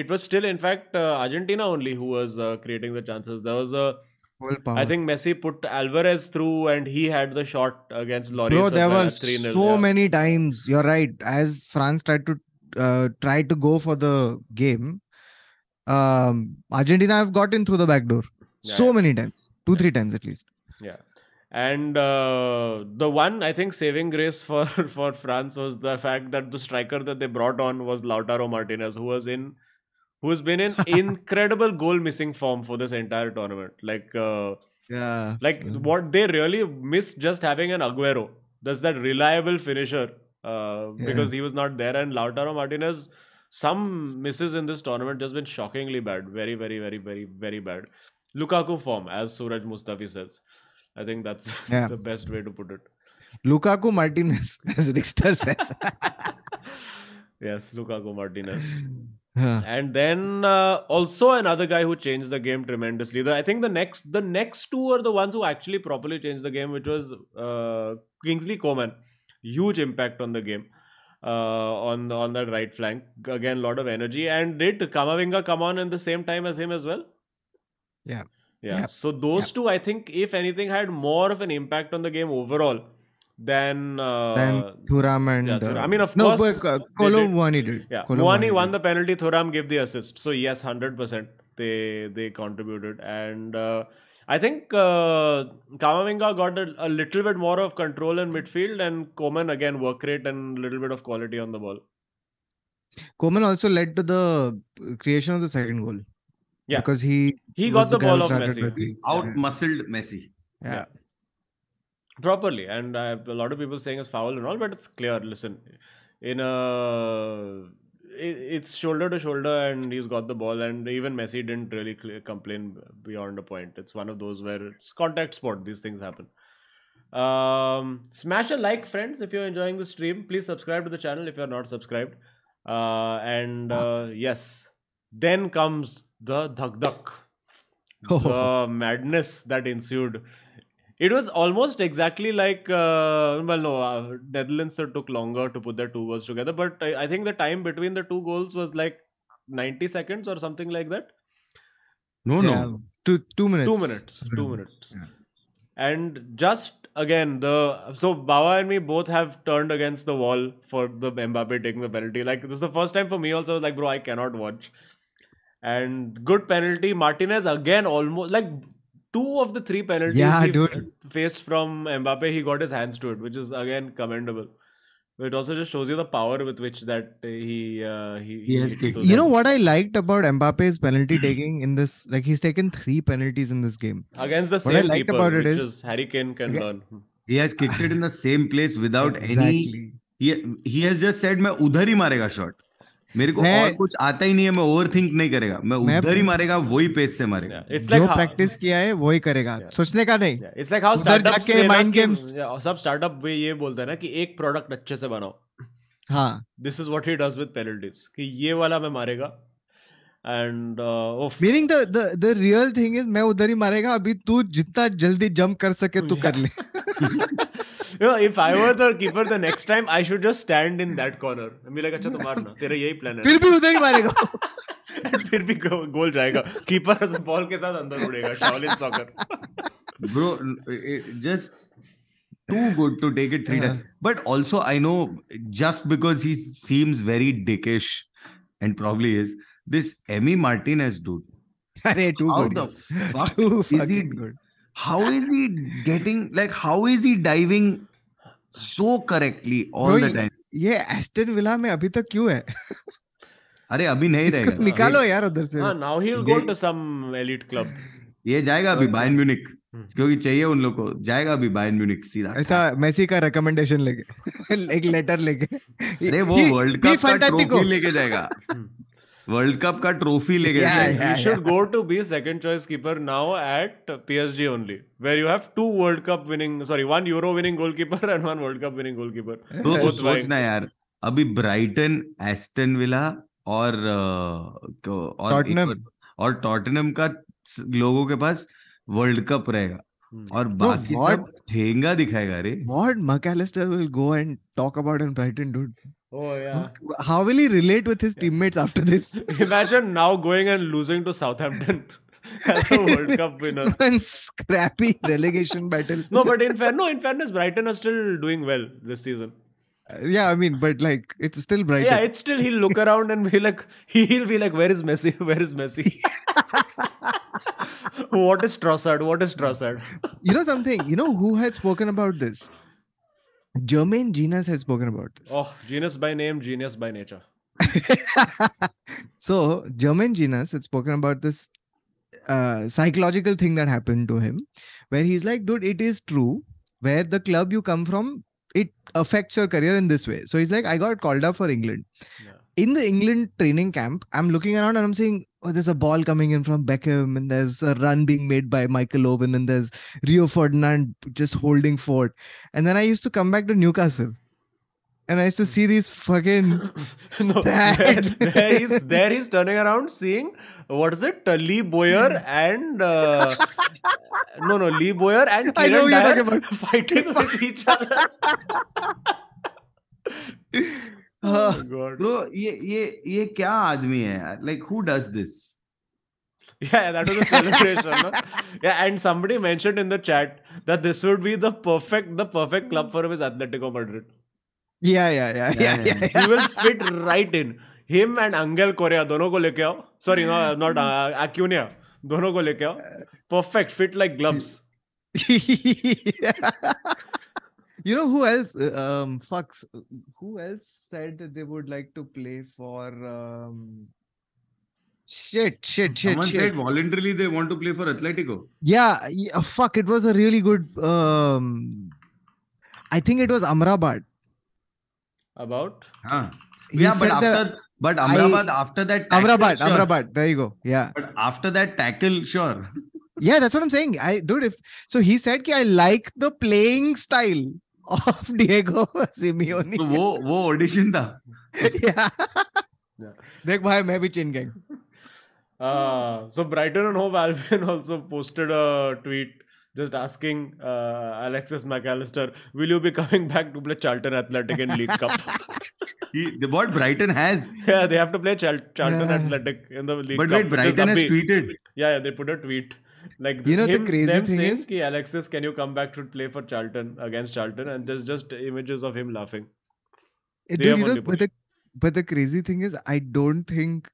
it was still in fact uh, argentina only who was uh, creating the chances. There was a. i think messi put alvarez through and he had the shot against Lloris Bro, there were so yeah. many times. You're right. As France tried to uh, try to go for the game, um, Argentina have gotten through the back door Yeah, so yeah. many times, two, Yeah. three times at least. Yeah. And uh, the one I think saving grace for for France was the fact that the striker that they brought on was Lautaro Martinez, who was in, who has been in incredible goal missing form for this entire tournament. Like, uh, Yeah. like what they really missed just having an Aguero. That's that reliable finisher uh, because he was not there. And Lautaro Martinez, some misses in this tournament just been shockingly bad. Very, very, very, very, very bad. Lukaku form, as Suraj Mustafi says. I think that's Yeah. the best way to put it. Lukaku Martinez, as Richter says. Yes, Lukaku Martinez. Yeah. and then uh, also another guy who changed the game tremendously. The, I think the next the next two are the ones who actually properly changed the game, which was uh, Kingsley Coman. Huge impact on the game uh, on the, on that right flank. Again, a lot of energy. And did Kamavinga come on in the same time as him as well? Yeah. Yeah. Yeah. So those two, I think, if anything, had more of an impact on the game overall than. Uh, Then Thuram and. yeah, Thuram. uh, I mean, of no, course, but uh, they Kolo did- Muani did. yeah, Kolo Muani Muani won the penalty. Thuram gave the assist. So yes, hundred percent they they contributed, and uh, I think uh, Kamavinga got a, a little bit more of control in midfield, and Coman again work rate and a little bit of quality on the ball. Coman also led to the creation of the second goal. Yeah. Because he. He got the guy ball who off Messi Out muscled Messi. Yeah. Yeah. Properly, and a lot of people saying it's foul and all, but it's clear. Listen, in a it's shoulder to shoulder, and he's got the ball, and even Messi didn't really complain beyond a point. It's one of those where it's contact sport; these things happen. Um, smash a like, friends, if you're enjoying the stream. Please subscribe to the channel if you're not subscribed. Uh, and uh, yes, then comes the dhak dhak, Oh. the madness that ensued It was almost exactly like uh, well, no, uh, Netherlands took longer to put their two goals together, but I, I think the time between the two goals was like ninety seconds or something like that. No, no. Yeah, two two minutes. Two minutes. Two minutes. Yeah. And just again, the so Bawa and me both have turned against the wall for the Mbappe taking the penalty. Like this is the first time for me also. Like bro, I cannot watch. And good penalty. Martinez again almost like two of the three penalties Yeah, he f- dude. faced from Mbappe. He got his hands to it, which is again commendable. It also just shows you the power with which that uh, he uh, he, He has hits kicked. those You know hands. what I liked about Mbappe's penalty taking in this? Like he's taken three penalties in this game. against the what I same liked keeper, about it which is- is Harry Kane can Again- learn. He has kicked it in the same place without any. Exactly. He, he has just said मैं उधर ही मारेगा shot मेरे को मैं- और कुछ आता ही नहीं है मैं ओवर थिंक नहीं करेगा। मैं मैं- उधर ही मारेगा वही पेस से मारेगा। इट्स लाइक like प्रैक्टिस किया है वही करेगा। Yeah. सोचने का नहीं। इट्स लाइक हाउ स्टार्टअप के माइंड Yeah, सब स्टार्टअप वे ये बोलते हैं ना कि एक प्रोडक्ट अच्छे से बनाओ। हाँ। This is what he does with penalties कि ये वाला मैं मारेगा। And meaning the the the real thing is मैं उधर ही मारेगा अभी तू जितना जल्दी जंप कर सके तू कर ले you know, if I were the keeper the next time, I should just stand in that corner and be like, अच्छा तू मारना तेरा यही प्लान है फिर भी उधर ही मारेगा फिर भी गोल जाएगा कीपर बॉल के साथ अंदर उड़ेगा Shaolin soccer bro it, just too good to take it three Yeah. times but also i know just because he seems very dickish and probably is this Emmy Martinez dude. Are, two how goodies. the fuck two is he? Good. How is he getting like? How is he diving so correctly all Bro, the time? ये Aston Villa में अभी तक क्यों है अरे अभी नहीं रहेगा निकालो यार उधर से now he go to some elite club ये जाएगा अभी बायर्न म्यूनिक क्योंकि चाहिए उन लोग को जाएगा अभी बायर्न म्यूनिक सीधा ऐसा मेसी का रिकमेंडेशन लेके एक लेटर लेके अरे वो वर्ल्ड कप का ट्रॉफी लेके जाएगा वर्ल्ड कप का ट्रॉफी ले गए you should go to be second choice keeper now at PSG only where you have two world cup winning sorry one Euro winning goalkeeper and one world cup winning goalkeeper तो, तो सोचना यार अभी Brighton Aston villa और और Tottenham और Tottenham का लोगों के पास वर्ल्ड कप रहेगा। और बाकी सब ठेंगा दिखाएगा रे what McAllister will go and talk about in Brighton dude Oh yeah. How will he relate with his teammates after this? Imagine now going and losing to Southampton as a World Cup winner. and scrappy relegation battle. No, but in fair, no, in fairness, Brighton are still doing well this season. Uh, yeah, I mean, but like it's still Brighton. Yeah, it's still he'll look around and be like, he'll be like, where is Messi? Where is Messi? what is Trossard? What is Trossard? you know something? You know who had spoken about this? Jermaine Jenas had spoken about this. Oh, genius by name, genius by nature. so Jermaine Jenas had spoken about this uh, psychological thing that happened to him, where he's like, dude, it is true. Where the club you come from, it affects your career in this way. So he's like, I got called up for England. Yeah. In the England training camp, I'm looking around and I'm saying, oh, there's a ball coming in from Beckham, and there's a run being made by Michael Owen, and there's Rio Ferdinand just holding fort. And then I used to come back to Newcastle. And I used to see these fucking no, there, there he's there he's turning around seeing what is it uh, Lee Bowyer and uh, no no Lee Bowyer and I know Kieran you're Dyer talking about. fighting with each other. Oh Uh. Bro ये ये ये क्या आदमी है like who does this Yeah, that was a celebration. no? Yeah, and somebody mentioned in the chat that this would be the perfect the perfect club for him is Atletico Madrid. yeah, yeah, yeah, yeah, Yeah, yeah. He will fit right in. Him and Angel Correa दोनों को लेके आओ. Sorry, no, not uh, Acuna. दोनों को लेके आओ. Perfect, fit like gloves. You know who else? uh, Um, fucks. Who else said that they would like to play for? Um, shit, shit, shit, someone shit. said voluntarily they want to play for atletico yeah, yeah, fuck. It was a really good. Um, I think it was Amrabat. About huh He yeah but said that- after but amrabat after that tackle, Amrabat, sure. Amrabat. There you go. Yeah. but after that tackle sure Yeah, that's what I'm saying. I dude, if so he said कि I like the playing style of Diego Simeone. तो वो वो audition था yeah. Yeah. देख भाई मैं भी चिन uh, so Brighton and Hove Albion also posted a tweet just asking uh, Alexis McAllister, "Will you be coming back to play Charlton Athletic in League Cup?" He, the, what Brighton has. yeah, they have to play Chal- Charlton Yeah. Athletic in the League But Cup. wait, Brighton has tweeted. Yeah, yeah, they put a tweet. Like You know the him, crazy them thing saying, is- "Ki, Alexis, can you come back to play for Charlton against Charlton? And there's just images of him laughing. Eh, They dude, you know, but the but the crazy thing is, I don't think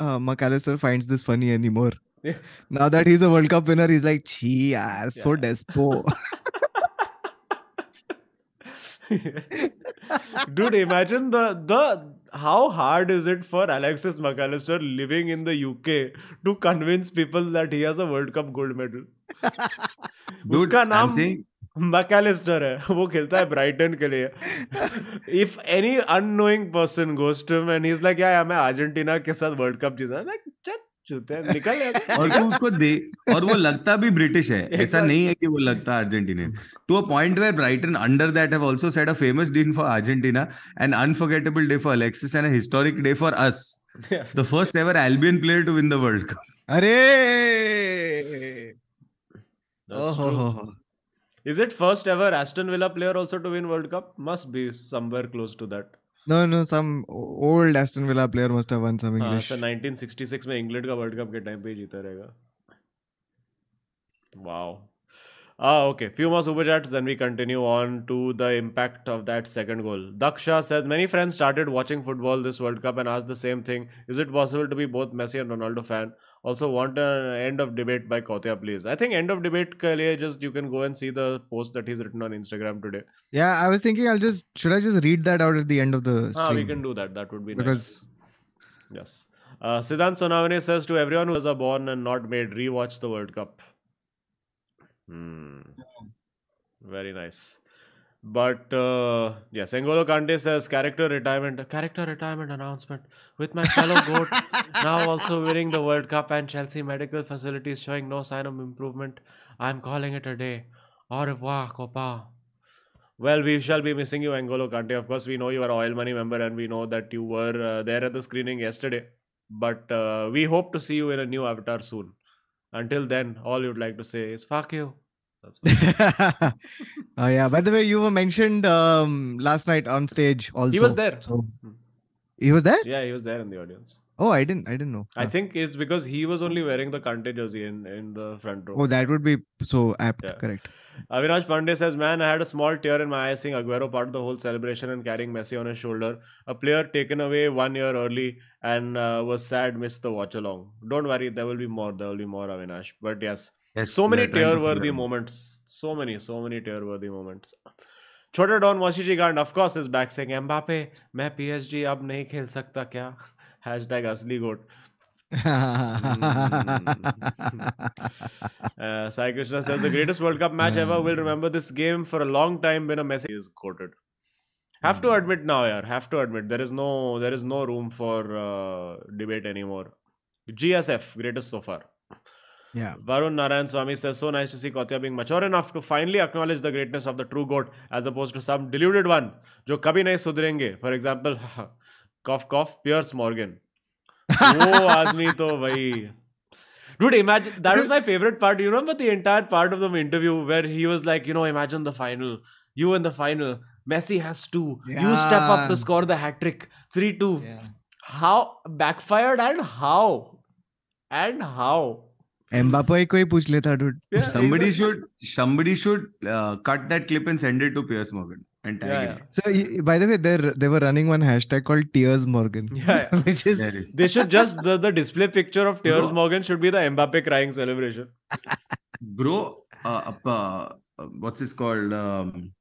uh, McAllister finds this funny anymore. Yeah. Now that he's a World Cup winner, he's like, "Chee, yaar, so Yeah. despo." Dude, imagine the the how hard is it for Alexis McAllister living in the UK to convince people that he has a World Cup gold medal? Dude, उसका I'm नाम saying, McAllister है वो खेलता है Brighton के लिए if any annoying person goes to him and he is like या मैं अर्जेंटीना के साथ वर्ल्ड कप जीता लाइक चल चूते निकल और तू उसको दे और वो लगता भी ब्रिटिश है। ऐसा नहीं है कि वो लगता Argentinian to a point where Brighton under that have also said a famous day for Argentina an unforgettable day for Alexis and a historic day for us the first ever Albion player to win the world cup ho. Is it first ever Aston Villa player also to win World Cup? Must be somewhere close to that. No, no, some old Aston Villa player must have won some हाँ, English. Sir 1966 में England का world cup के time पे ही जीता रहेगा wow ah okay few more super chats then we continue on to the impact of that second goal daksha says many friends started watching football this world cup and asked the same thing is it possible to be both messi and ronaldo fan also want an end of debate by Kautia, please i think end of debate ke liye just you can go and see the post that he's written on instagram today Yeah, I was thinking I'll just should I just read that out at the end of the stream? ah, we can do that that would be because nice Yes. Uh, Siddhant Sonavane says to everyone who was born and not made, rewatch the World Cup. Hmm. Very nice. But uh, yes, N'Golo Kante says character retirement, character retirement announcement with my fellow goat now also winning the World Cup and Chelsea medical facilities showing no sign of improvement. I'm calling it a day. Au revoir, Copa. Well, we shall be missing you, N'Golo Kante. Of course, we know you are Oil Money member and we know that you were uh, there at the screening yesterday. But uh, we hope to see you in a new avatar soon. Until then, all you'd like to say is fuck you. Oh yeah. By the way, you were mentioned um, last night on stage. Also, He was there. So Hmm. he was there. Yeah, he was there in the audience. Oh, I didn't. I didn't know. I Ah. think it's because he was only wearing the Kante jersey in, in the front row. Oh, that would be so apt. Yeah. Correct. Avinash Pandey says, Man, I had a small tear in my eye seeing Aguero part of the whole celebration and carrying Messi on his shoulder. A player taken away one year early and uh, was sad, missed the watch along. Don't worry, there will be more. There will be more, Avinash. But yes, Yes, so many tear worthy moments. So many, so many tear worthy moments. Chota Don Gand, of course, is back saying, Mbappe, मैं PSG अब नहीं खेल सकता क्या? Hashtag असली goat. Uh, Sai Krishna says the greatest World Cup match ever. Will remember this game for a long time when a Messi is quoted. Have to admit now, yaar. Have to admit there is no there is no room for uh, debate anymore. GSF greatest so far. Yeah. Varun Narayan Swami says, so nice to see Kautya being mature enough to finally acknowledge the greatness of the true goat as opposed to some deluded one जो कभी नहीं सुधरेंगे. For example, cough cough, Piers Morgan. oh, आदमी तो भाई Dude, imagine that was my favorite part. You remember the entire part of the interview where he was like, you know, imagine the final. You in the final. Messi has two. Yeah. You step up to score the hat trick. 3 2. Yeah. How backfired and how? And how? Mbappe को ही पूछ लेता dude. Yeah, Somebody exactly. should somebody should uh, cut that clip and send it to Pierce Morgan and tag Yeah, him. yeah. So y- by the way, they they were running one hashtag called Tears Morgan, Yeah, yeah. which is There is. They should just the, the display picture of Tears Bro. Morgan should be the Mbappe crying celebration. Bro, uh, uh, uh, what's this called? Um,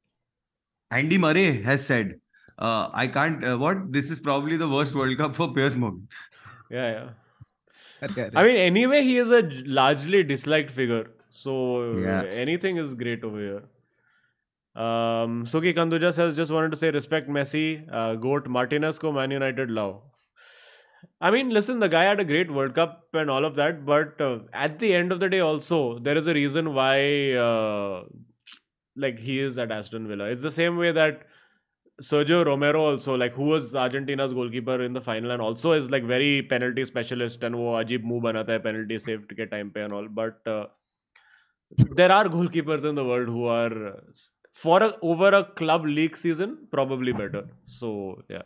Andy Murray has said, uh, I can't, uh, what? This is probably the worst World Cup for Pierce Morgan. Yeah, yeah. I mean, anyway, he is a largely disliked figure. So Yeah. anything is great over here. Um, Suki Kanduja says, just wanted to say respect Messi, uh, Goat, Martinez ko Man United love. I mean, listen, the guy had a great World Cup and all of that, but uh, at the end of the day, also there is a reason why, uh, like he is at Aston Villa. It's the same way that Sergio Romero also, like who was Argentina's goalkeeper in the final and also is like very penalty specialist and वो अजीब move बनाता है penalty save के time पे and all. But uh, there are goalkeepers in the world who are uh, s- for a, over a club league season probably better. So yeah.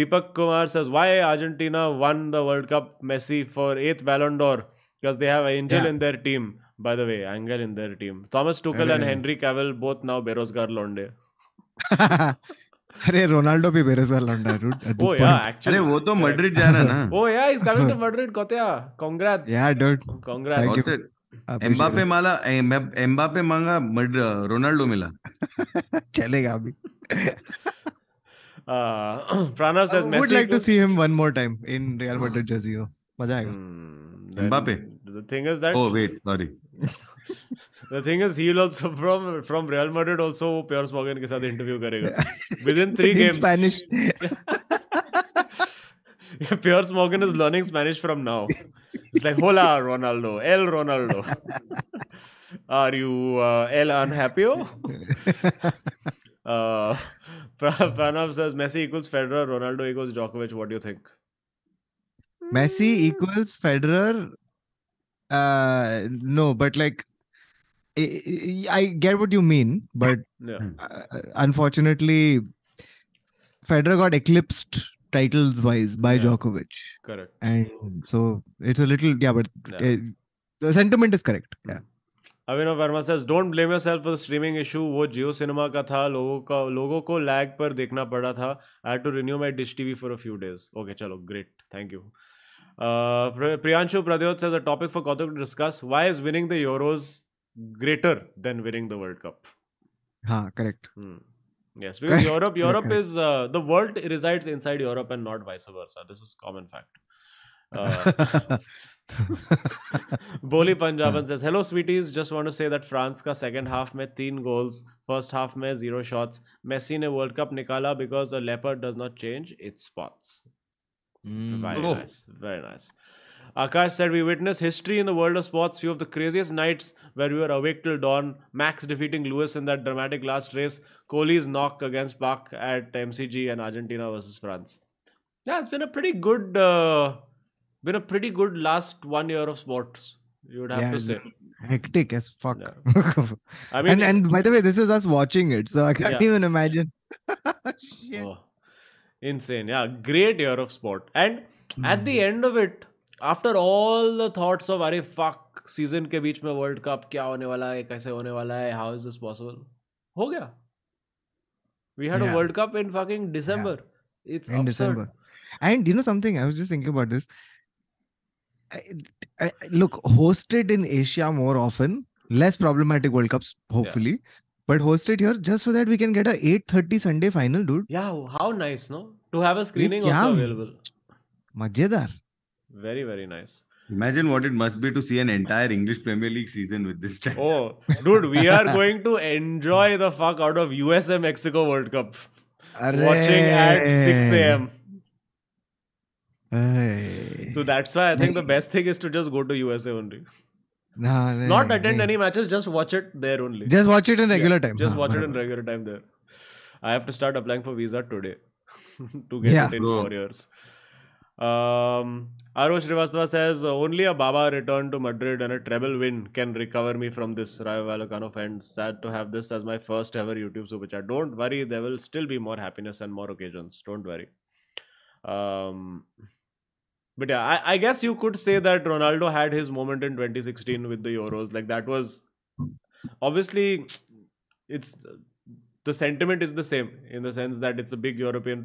Deepak Kumar says why Argentina won the World Cup Messi for eighth Ballon d'Or because they have Angel Yeah. in their team. By the way, Angel in their team. Thomas Tuchel and Arey. Henry Cavill both now Berosgar Londe. अरे Ronaldo भी मेरे साल लौंडा है dude ओ या actually वो तो Madrid जा रहा है ना। ओ yeah is coming to Madrid कोतिया congrats yeah dude congrats thank you Mbappe Mala Mbappe मांगा रोनाल्डो मिला। चलेगा अभी। Pranav says Messi would like to see him one more time in Real Madrid jersey मज़ा आएगा। Mbappe the thing is that oh wait sorry the thing is he'll also from from Real Madrid also वो Piers Morgan के साथ interview करेगा within three In games. Spanish. Yeah, Piers Morgan is learning Spanish from now. It's like hola Ronaldo, el Ronaldo. Are you uh, el unhappy? Uh, Pra- Pranav says Messi equals Federer, Ronaldo equals Djokovic. What do you think? Messi equals Federer. Uh, no, but like, I, I I get what you mean, but Yeah. uh, unfortunately, Federer got eclipsed titles wise by Yeah. Djokovic, Correct. and so it's a little yeah, but Yeah. uh, the sentiment is correct. Yeah. Abhinav Verma says don't blame yourself for the streaming issue वो जियो cinema का था लोगों का लोगों को lag पर देखना पड़ा था I had to renew my dish TV for a few days okay चलो great thank you Priyanshu Pradyot says the topic for Kautuk to discuss why is winning the euros greater than winning the world cup हाँ, correct. Hmm. Yes, because Europe, Europe is uh, the world resides inside Europe and not vice versa. This is common fact. Uh, Boli Punjaban says, "Hello, sweeties. Just want to say that France का second half में तीन goals, first half में zero shots. Messi ने World Cup निकाला because a leopard does not change its spots. Mm. Very Oh. nice, very nice." Akash said, We witnessed history in the world of sports. Few of the craziest nights where we were awake till dawn. Max defeating Lewis in that dramatic last race. Kohli's knock against Bach at MCG and Argentina versus France. Yeah, it's been a pretty good, uh, been a pretty good last one year of sports. You would have Yeah, to say. Hectic as fuck. I mean, and and by the way, this is us watching it, so I can't Yeah. even imagine. Shit. oh, insane. Yeah, great year of sport. And at the end of it, after all the thoughts of अरे fuck season के बीच में world cup क्या होने वाला है कैसे होने वाला है हाउ इज़ दिस पॉसिबल हो गया। We had a world cup in fucking December it's in December and you know something I was just thinking about this look hosted in Asia more often less problematic world cups hopefully but hosted here just so that we can get a 8:30 Sunday final dude yeah how nice no to have a screening also available मज़ेदार। Very, very nice. Imagine what it must be to see an entire English Premier League season with this time. Oh, dude, we are going to enjoy the fuck out of USA Mexico World Cup. Array. Watching at 6 a.m. So that's why I think the best thing is to just go to USA only. Nah, nah, Not attend nah. any matches, just watch it there only. Just watch it in regular yeah, time. Just watch it in regular time there. I have to start applying for visa today to get yeah. it in Bro. four years. Um, Arush Srivastava says only a Baba return to Madrid and a treble win can recover me from this Rayo Vallecano fan. Sad to have this as my first ever YouTube super chat. Don't worry, there will still be more happiness and more occasions. Don't worry. Um, but yeah, I, I guess you could say that Ronaldo had his moment in 2016 with the Euros. Like that was obviously it's the sentiment is the same in the sense that it's a big European.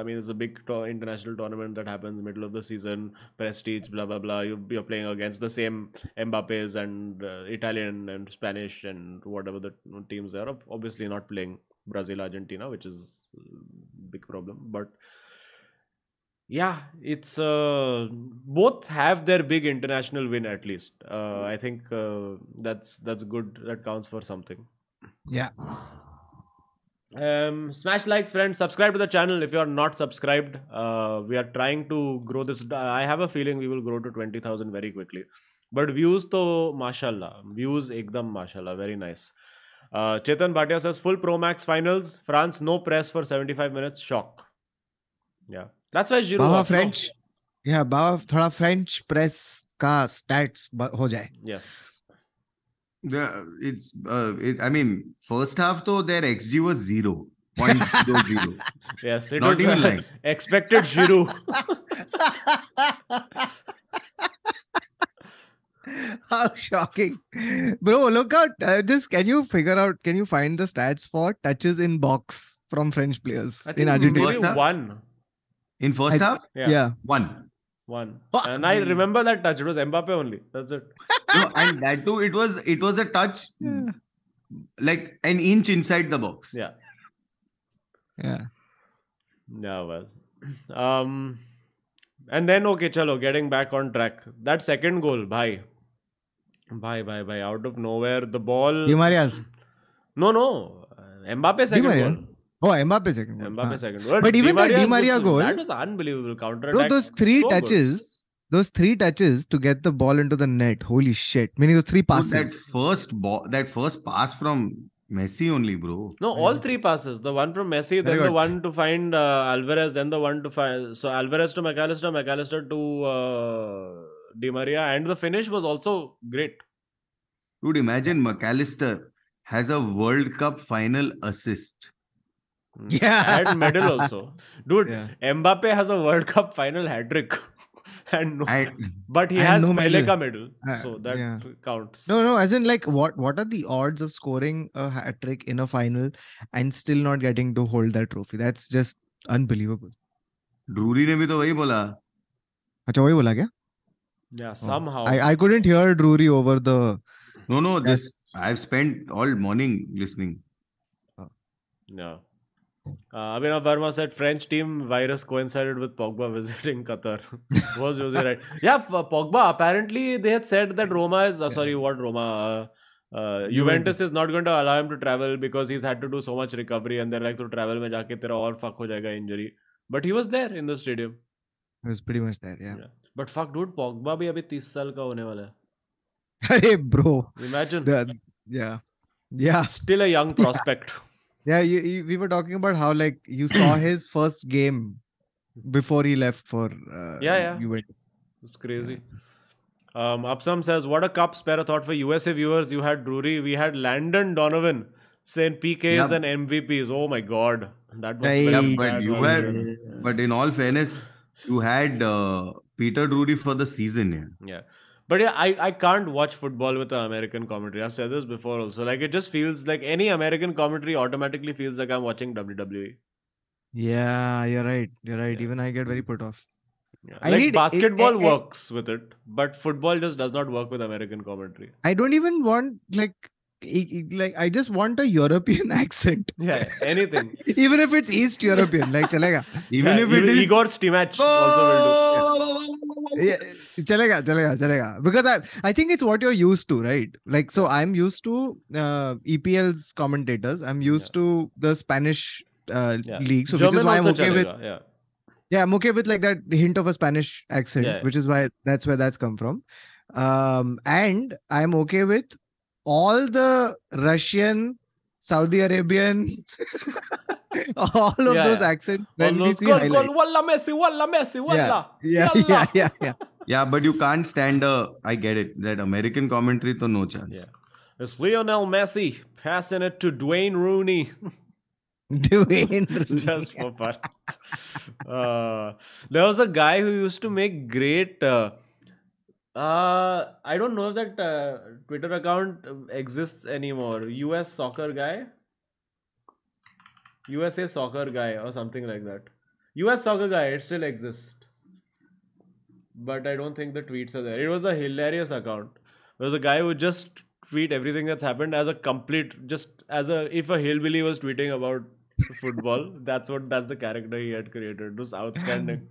I mean, it's a big international tournament that happens middle of the season, prestige, blah blah blah. You, you're playing against the same Mbappe's and uh, Italian and Spanish and whatever the teams are. Obviously, not playing Brazil, Argentina, which is a big problem, but yeah it's uh, both have their big international win at least uh, i think uh, that's that's good that counts for something Yeah um smash likes friends subscribe to the channel if you are not subscribed uh, we are trying to grow this i have a feeling we will grow to 20000 very quickly but views to mashallah views ekdam mashallah very nice uh, chetan bhatia says full pro max finals france no press for 75 minutes shock yeah that's why Giroud Baba off, no? French या बाबा थोड़ा French press का stats हो जाए yes The, it's uh, it, I mean, first half though their XG was zero point zero zero. Yes, it Not was even uh, like- expected Giroud. How shocking, bro! Look out! Uh, just can you figure out? Can you find the stats for touches in box from French players I in Argentina? maybe one. In first I- half, Yeah, Yeah. one. One. Fuck And I me. remember that touch. It was Mbappe only. That's it. No, and that too, it was it was a touch Yeah. like an inch inside the box. Yeah. Yeah. Yeah, well. Um, and then okay, chalo, getting back on track. That second goal, bye. Bye, bye, bye. Out of nowhere, the ball. Di Maria's. No, no. uh, Mbappe second goal. Oh, Mbappe second. goal. Mbappe second goal. But Di even that Di Maria was- goal- That was unbelievable counter Bro, attack. those three so good. touches, those three touches to get the ball into the net. Holy shit! Meaning those three Dude, passes. that first ball, that first pass from Messi only, bro. No, all three passes. The one from Messi, then the one to find uh, Alvarez, then the one to find. So Alvarez to McAllister, McAllister to uh, Di Maria, and the finish was also great. Dude, imagine McAllister has a World Cup final assist. Mm. Yeah. And medal also. Dude, Yeah. Mbappe has a World Cup final hat trick. and no, And but he and has no Pele medal. ka medal. Uh, so that yeah. counts. No, no, as in like what what are the odds of scoring a hat trick in a final and still not getting to hold that trophy? That's just unbelievable. Drury ने भी तो वही बोला. अच्छा वही बोला क्या? Yeah, somehow. oh. I I couldn't hear Drury over the No, no, this I've spent all morning listening. Yeah. Uh, Abhinav Verma said French team virus coincided with Pogba visiting Qatar. Was Jose right? Yeah, Pogba. Apparently, they had said that Roma is uh, sorry, what Roma? Uh, uh, Juventus is not going to allow him to travel because he's had to do so much recovery, and they're like to travel में जाके तेरा और fuck हो जाएगा injury. But he was there in the stadium. it was pretty much there, yeah. Yeah. But fuck, dude, Pogba भी अभी 30 साल का होने वाला है. Hey bro. Imagine. The, yeah. Yeah. Still a young prospect. Yeah, you, you, we were talking about how like you saw his first game before he left for uh, Yeah, yeah. Juventus. It's crazy. Um, Upsam says, "What a cup spare a thought for USA viewers. You had Drury, we had Landon Donovan saying PKs Yep. and MVPs. Oh my god, that was Hey. Yeah, but you was were- good. But in all fairness, you had uh, Peter Drury for the season. Yeah. yeah." But yeah, I, I can't watch football with an American commentary. I've said this before also. Like it just feels like any American commentary automatically feels like I'm watching WWE. Yeah, you're right. You're right. Yeah. Even I get very put off. Yeah. I like need- basketball it- it- works with it, but football just does not work with American commentary. I don't even want like like I just want a European accent. Yeah, anything. Even if it's East European, like chalega. Even Yeah, if it even is. Igor Stimac also will do. Yeah, chalega, chalega, chalega. Because I I think it's what you're used to, right? Like so I'm used to uh, EPL's commentators. I'm used to the Spanish uh, Yeah. league. So German which is why I'm okay with yeah. yeah i'm okay with like that hint of a spanish accent Yeah. which is why that's where that's come from um and i'm okay with all the russian saudi arabian all of Yeah, those yeah. accents when we see goal, highlights. goal, walla Messi, walla Messi, walla. yeah yalla. yeah yeah yeah Yeah, but you can't stand a. I get it. That American commentary, to no chance. Yeah. It's Lionel Messi passing it to Dwayne Rooney Dwayne Rooney. just for fun. Uh, there was a guy who used to make great. Uh, uh, I don't know if that uh, Twitter account exists anymore. US soccer guy, USA soccer guy, or something like that. US soccer guy, it still exists, but I don't think the tweets are there. It was a hilarious account. There was a guy who just tweet everything that's happened as a complete, just as a if a hillbilly was tweeting about football. that's what that's the character he had created. It was outstanding.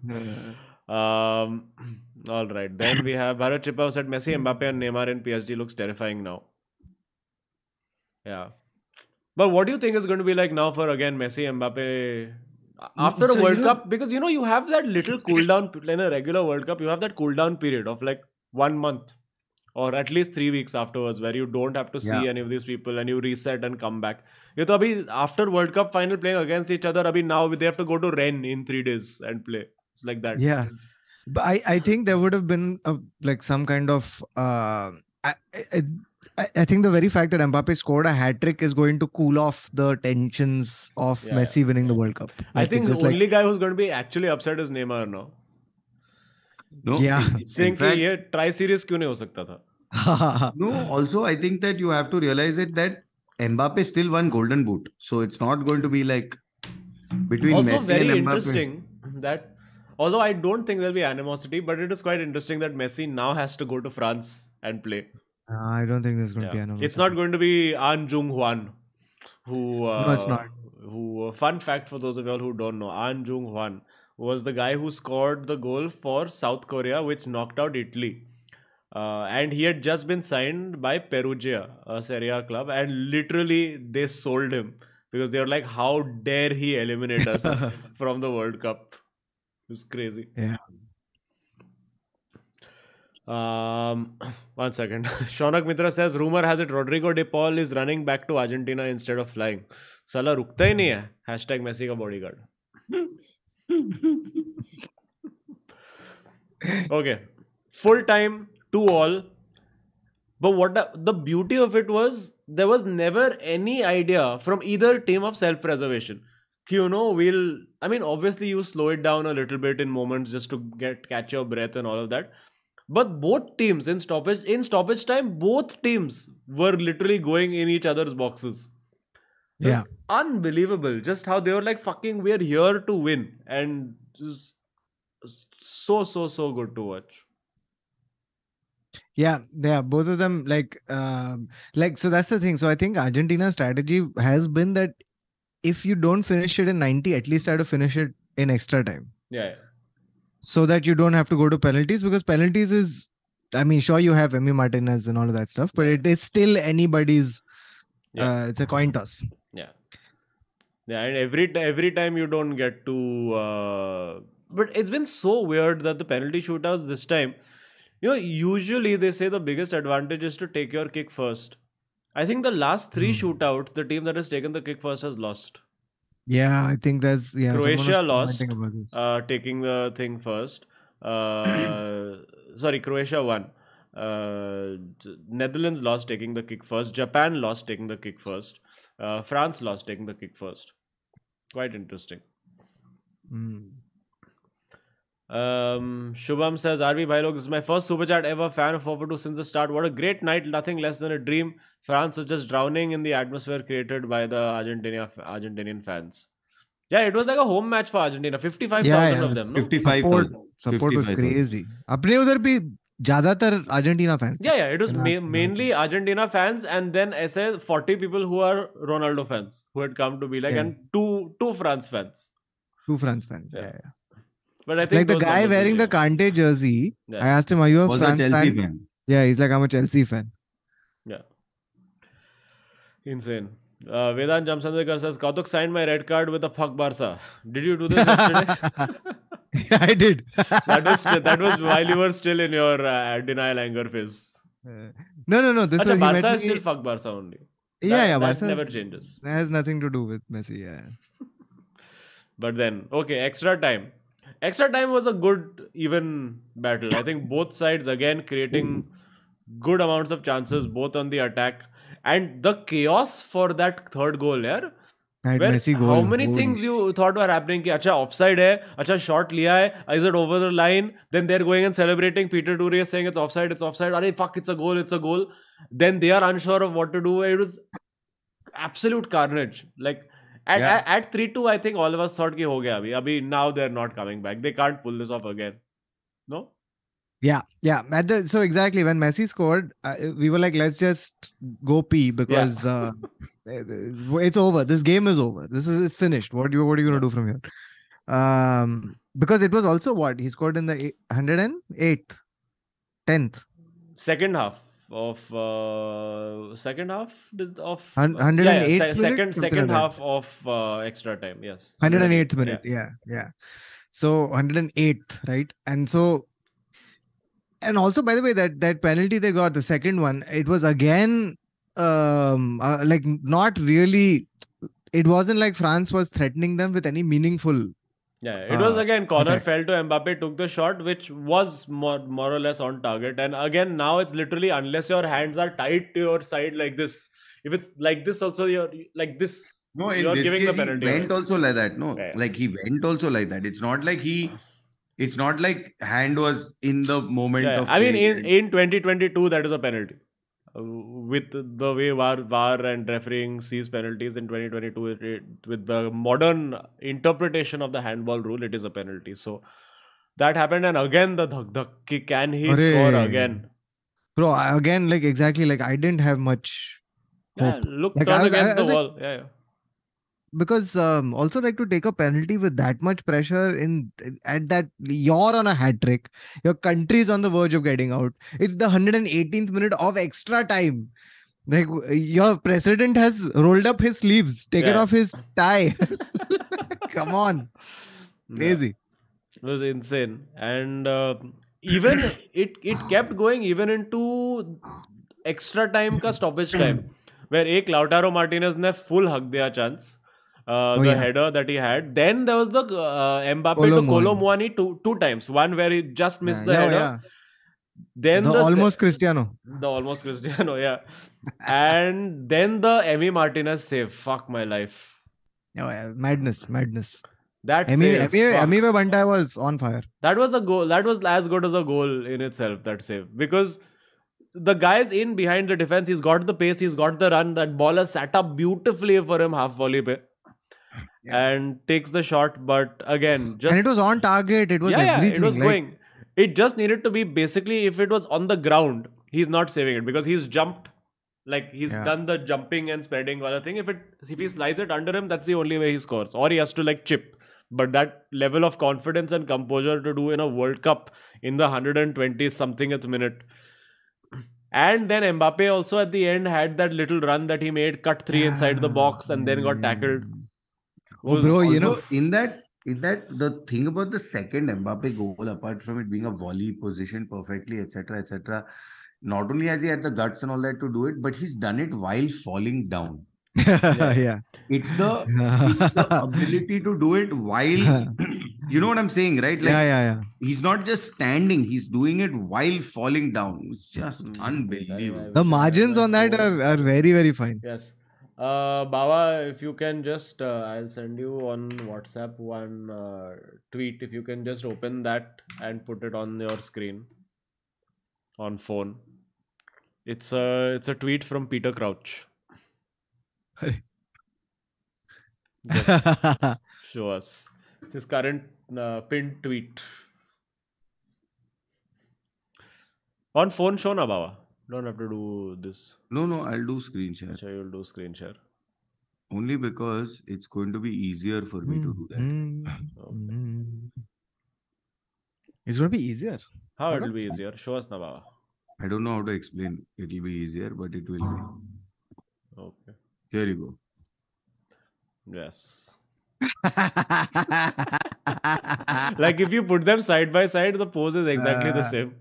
Um, all right. Then we have Bharat Chippa who said Messi, Mbappe, and Neymar in PSG looks terrifying now. Yeah. But what do you think is going to be like now for again Messi, Mbappe after so a you World know- Cup? Because you know you have that little cool down in a regular World Cup. You have that cool down period of like one month or at least three weeks afterwards where you don't have to see Yeah. any of these people and you reset and come back. You know, after World Cup final playing against each other, abhi now they have to go to Ren in three days and play It's like that. yeah but i i think there would have been a, like some kind of uh I, I, I, I think the very fact that Mbappe scored a hat trick is going to cool off the tensions of Yeah, Messi winning the World Cup. I Like, think it's the just like- only guy who's going to be actually upset is Neymar now. No, Yeah. in- in Saying कि fact- ये try series क्यों नहीं हो सकता था No, also I think that you have to realize it that Mbappe still won Golden Boot, so it's not going to be like between also Messi very and Mbappe. interesting that although I don't think there'll be animosity, but it is quite interesting that Messi now has to go to France and play. Uh, I don't think there's going to be Yeah. animosity. It's not going to be An Jung Hwan, who. Uh, No, it's not. Who? Uh, fun fact for those of y'all who don't know, An Jung Hwan was the guy who scored the goal for South Korea, which knocked out Italy. Uh, and he had just been signed by Perugia, a Serie A club, and literally they sold him because they were like, "How dare he eliminate us from the World Cup?" It was crazy. Yeah. Um, one second. Shaunak Mitra says, rumor has it Rodrigo De Paul is running back to Argentina instead of flying. साला रुकता ही नहीं है hashtag Messi का bodyguard okay full time two all but what the, the beauty of it was there was never any idea from either team of self preservation you know we'll i mean obviously you slow it down a little bit in moments just to get catch your breath and all of that but both teams in stoppage in stoppage time both teams were literally going in each other's boxes was Yeah. unbelievable just how they were like fucking we're here to win and just so so so good to watch Yeah, yeah, both of them like um like so that's the thing. So I think Argentina's strategy has been that if you don't finish it in 90, at least try to finish it in extra time. yeah, yeah. So that you don't have to go to penalties because penalties is I mean, sure you have Emi Martinez and all of that stuff, but it is still anybody's Yeah. uh, it's a coin toss. Yeah, yeah, and every every time you don't get to, uh, but it's been so weird that the penalty shootouts this time, you know, usually they say the biggest advantage is to take your kick first. I think the last three Hmm. shootouts, the team that has taken the kick first has lost. Yeah, I think that's yeah. Croatia lost. commenting about this. Uh, taking the thing first. Uh, sorry, Croatia won. Uh, Netherlands lost taking the kick first. Japan lost taking the kick first. Uh, France lost taking the kick first. Quite interesting. Mm. Um, Shubham says, RV Bhailog, this is my first super chat ever. Fan of 442 since the start. What a great night. Nothing less than a dream. France was just drowning in the atmosphere created by the Argentina Argentinian fans. Yeah, it was like a home match for Argentina. 55,000 Yeah, yeah, of them. No? 55,000. Support was 55,000. crazy. अपने उधर भी ज्यादातर Argentina fans Yeah, yeah. It was And ma- Ar- mainly Argentina fans and then ऐसे 40 people who are Ronaldo fans who had come to be like, Yeah. and two two France fans. two France fans. Yeah. Yeah, yeah. But I think Like the guy wearing the. Kante jersey. Yeah. I asked him, "Are you a Was a France Chelsea fan? fan. Yeah, he's like, "I'm a Chelsea fan." Yeah. Insane. Uh, Vedant Jamsandekar says, Kautuk signed my red card with a fuck Barca. Did you do this yesterday? yeah, I did. that was that was while you were still in your uh, denial anger phase. Uh, no, no, no. This Achha, was he Barca is me- still fuck Barca only. Yeah, That- yeah. that Barca never changes. That has nothing to do with Messi. Yeah. But then, okay, extra time. Extra time was a good, even battle. I think both sides again creating hmm. good amounts of chances, both on the attack. And the chaos for that third goal, yeah. That Where Messi goal. how many things you thought were happening? Ki, acha, offside hai, acha, shot liya hai, is it over the line? Then they're going and celebrating. Peter Drury is saying it's offside, it's offside. Are fuck, it's a goal, it's a goal. Then they are unsure of what to do. It was absolute carnage. Like at, Yeah. at, at 3 2, I think all of us thought ki ho gaya abhi. Abhi now they're not coming back. They can't pull this off again. No? Yeah, yeah. At the, so exactly when Messi scored, uh, we were like, let's just go pee because uh, it's over. This game is over. This is it's finished. What you what are you gonna do from here? Um, because it was also what he scored in the hundred and eighth, tenth, Second half of uh, second half of uh, yeah, 108th yeah, se- second second half of uh, extra time. Yes, hundred and 108th, eighth minute. Yeah, yeah. So hundred and eighth, right? And so, and also by the way, that that penalty they got, the second one, it was again um uh, like not really. It wasn't like France was threatening them with any meaningful Yeah, it was Uh, again corner attacks. fell to Mbappe, took the shot, which was more more or less on target. And again, now it's literally unless your hands are tight to your side like this. If it's like this, also you're like this. No, in you're this giving case, the penalty. he went away. also like that. No, Yeah, yeah. like he went also like that. It's not like he. It's not like hand was in the moment Yeah, of. I mean, in in 2022, that is a penalty. With the way VAR, VAR and refereeing sees penalties in 2022, it, it- with the modern interpretation of the handball rule, it is a penalty. So that happened, and again the dhak dhak ki can he score again? Bro, again, like exactly, like I didn't have much Yeah, hope look, Like, turn was- against I the like- wall. Yeah, yeah because um also like to take a penalty with that much pressure in at that you're on a hat trick your country is on the verge of getting out it's the 118th minute of extra time like w- your president has rolled up his sleeves taken Yeah. off his tie come on Yeah. crazy It was insane, and uh, even it it kept going even into extra time का stoppage time, where एक Lautaro Martinez ने full हक दिया chance. Uh, Oh, the yeah. header that he had. Then there was the uh, Mbappe Kolo to Kolo Muani. Muani two two times. One where he just missed yeah, the yeah, header. Then the the, se- almost cristiano the almost Cristiano, yeah. and then the Emi Martinez save. Fuck my life. oh, yeah. madness madness That Emi, save. Emi, fuck. Emi Banta was on fire That was a goal. That was as good as a goal in itself. That save because the guy's in behind the defense. He's got the pace. He's got the run. That ball has sat up beautifully for him half volley pe, and takes the shot. But again, just and it was on target it was yeah, yeah, it was like, going. It just needed to be basically if it was on the ground, he's not saving it because he's jumped. Like he's Yeah. done the jumping and spreading other thing. If it if he slides it under him, that's the only way he scores. Or he has to like chip. But that level of confidence and composure to do in a World Cup in the 120 somethingth minute. And then Mbappe also at the end had that little run that he made, cut three inside the box, and then got tackled. Mm. Oh Was bro you know in that in that the thing about the second Mbappe goal, apart from it being a volley positioned perfectly, etc., etc., not only has he had the guts and all that to do it, but he's done it while falling down. yeah It's the, it's the ability to do it while you know what I'm saying, right? Like yeah yeah yeah he's not just standing, he's doing it while falling down. It's just Mm, unbelievable. the margins on that are, are very very fine Yes. Uh, Baba, if you can just, uh, I'll send you on WhatsApp one uh, tweet. If you can just open that and put it on your screen on phone. It's a it's a tweet from Peter Crouch. Show us. It's his current uh, pinned tweet. On phone, show na Baba. Don't have to do this. No, no, I'll do screen share. Acha, you'll do screen share. Only because it's going to be easier for me to do that. Mm, Okay. mm. It's gonna be easier. How it'll be easier? Show us na Baba. I don't know how to explain. It'll be easier, but it will be. Okay. Here you go. Yes. Like if you put them side by side, the pose is exactly the Uh, same.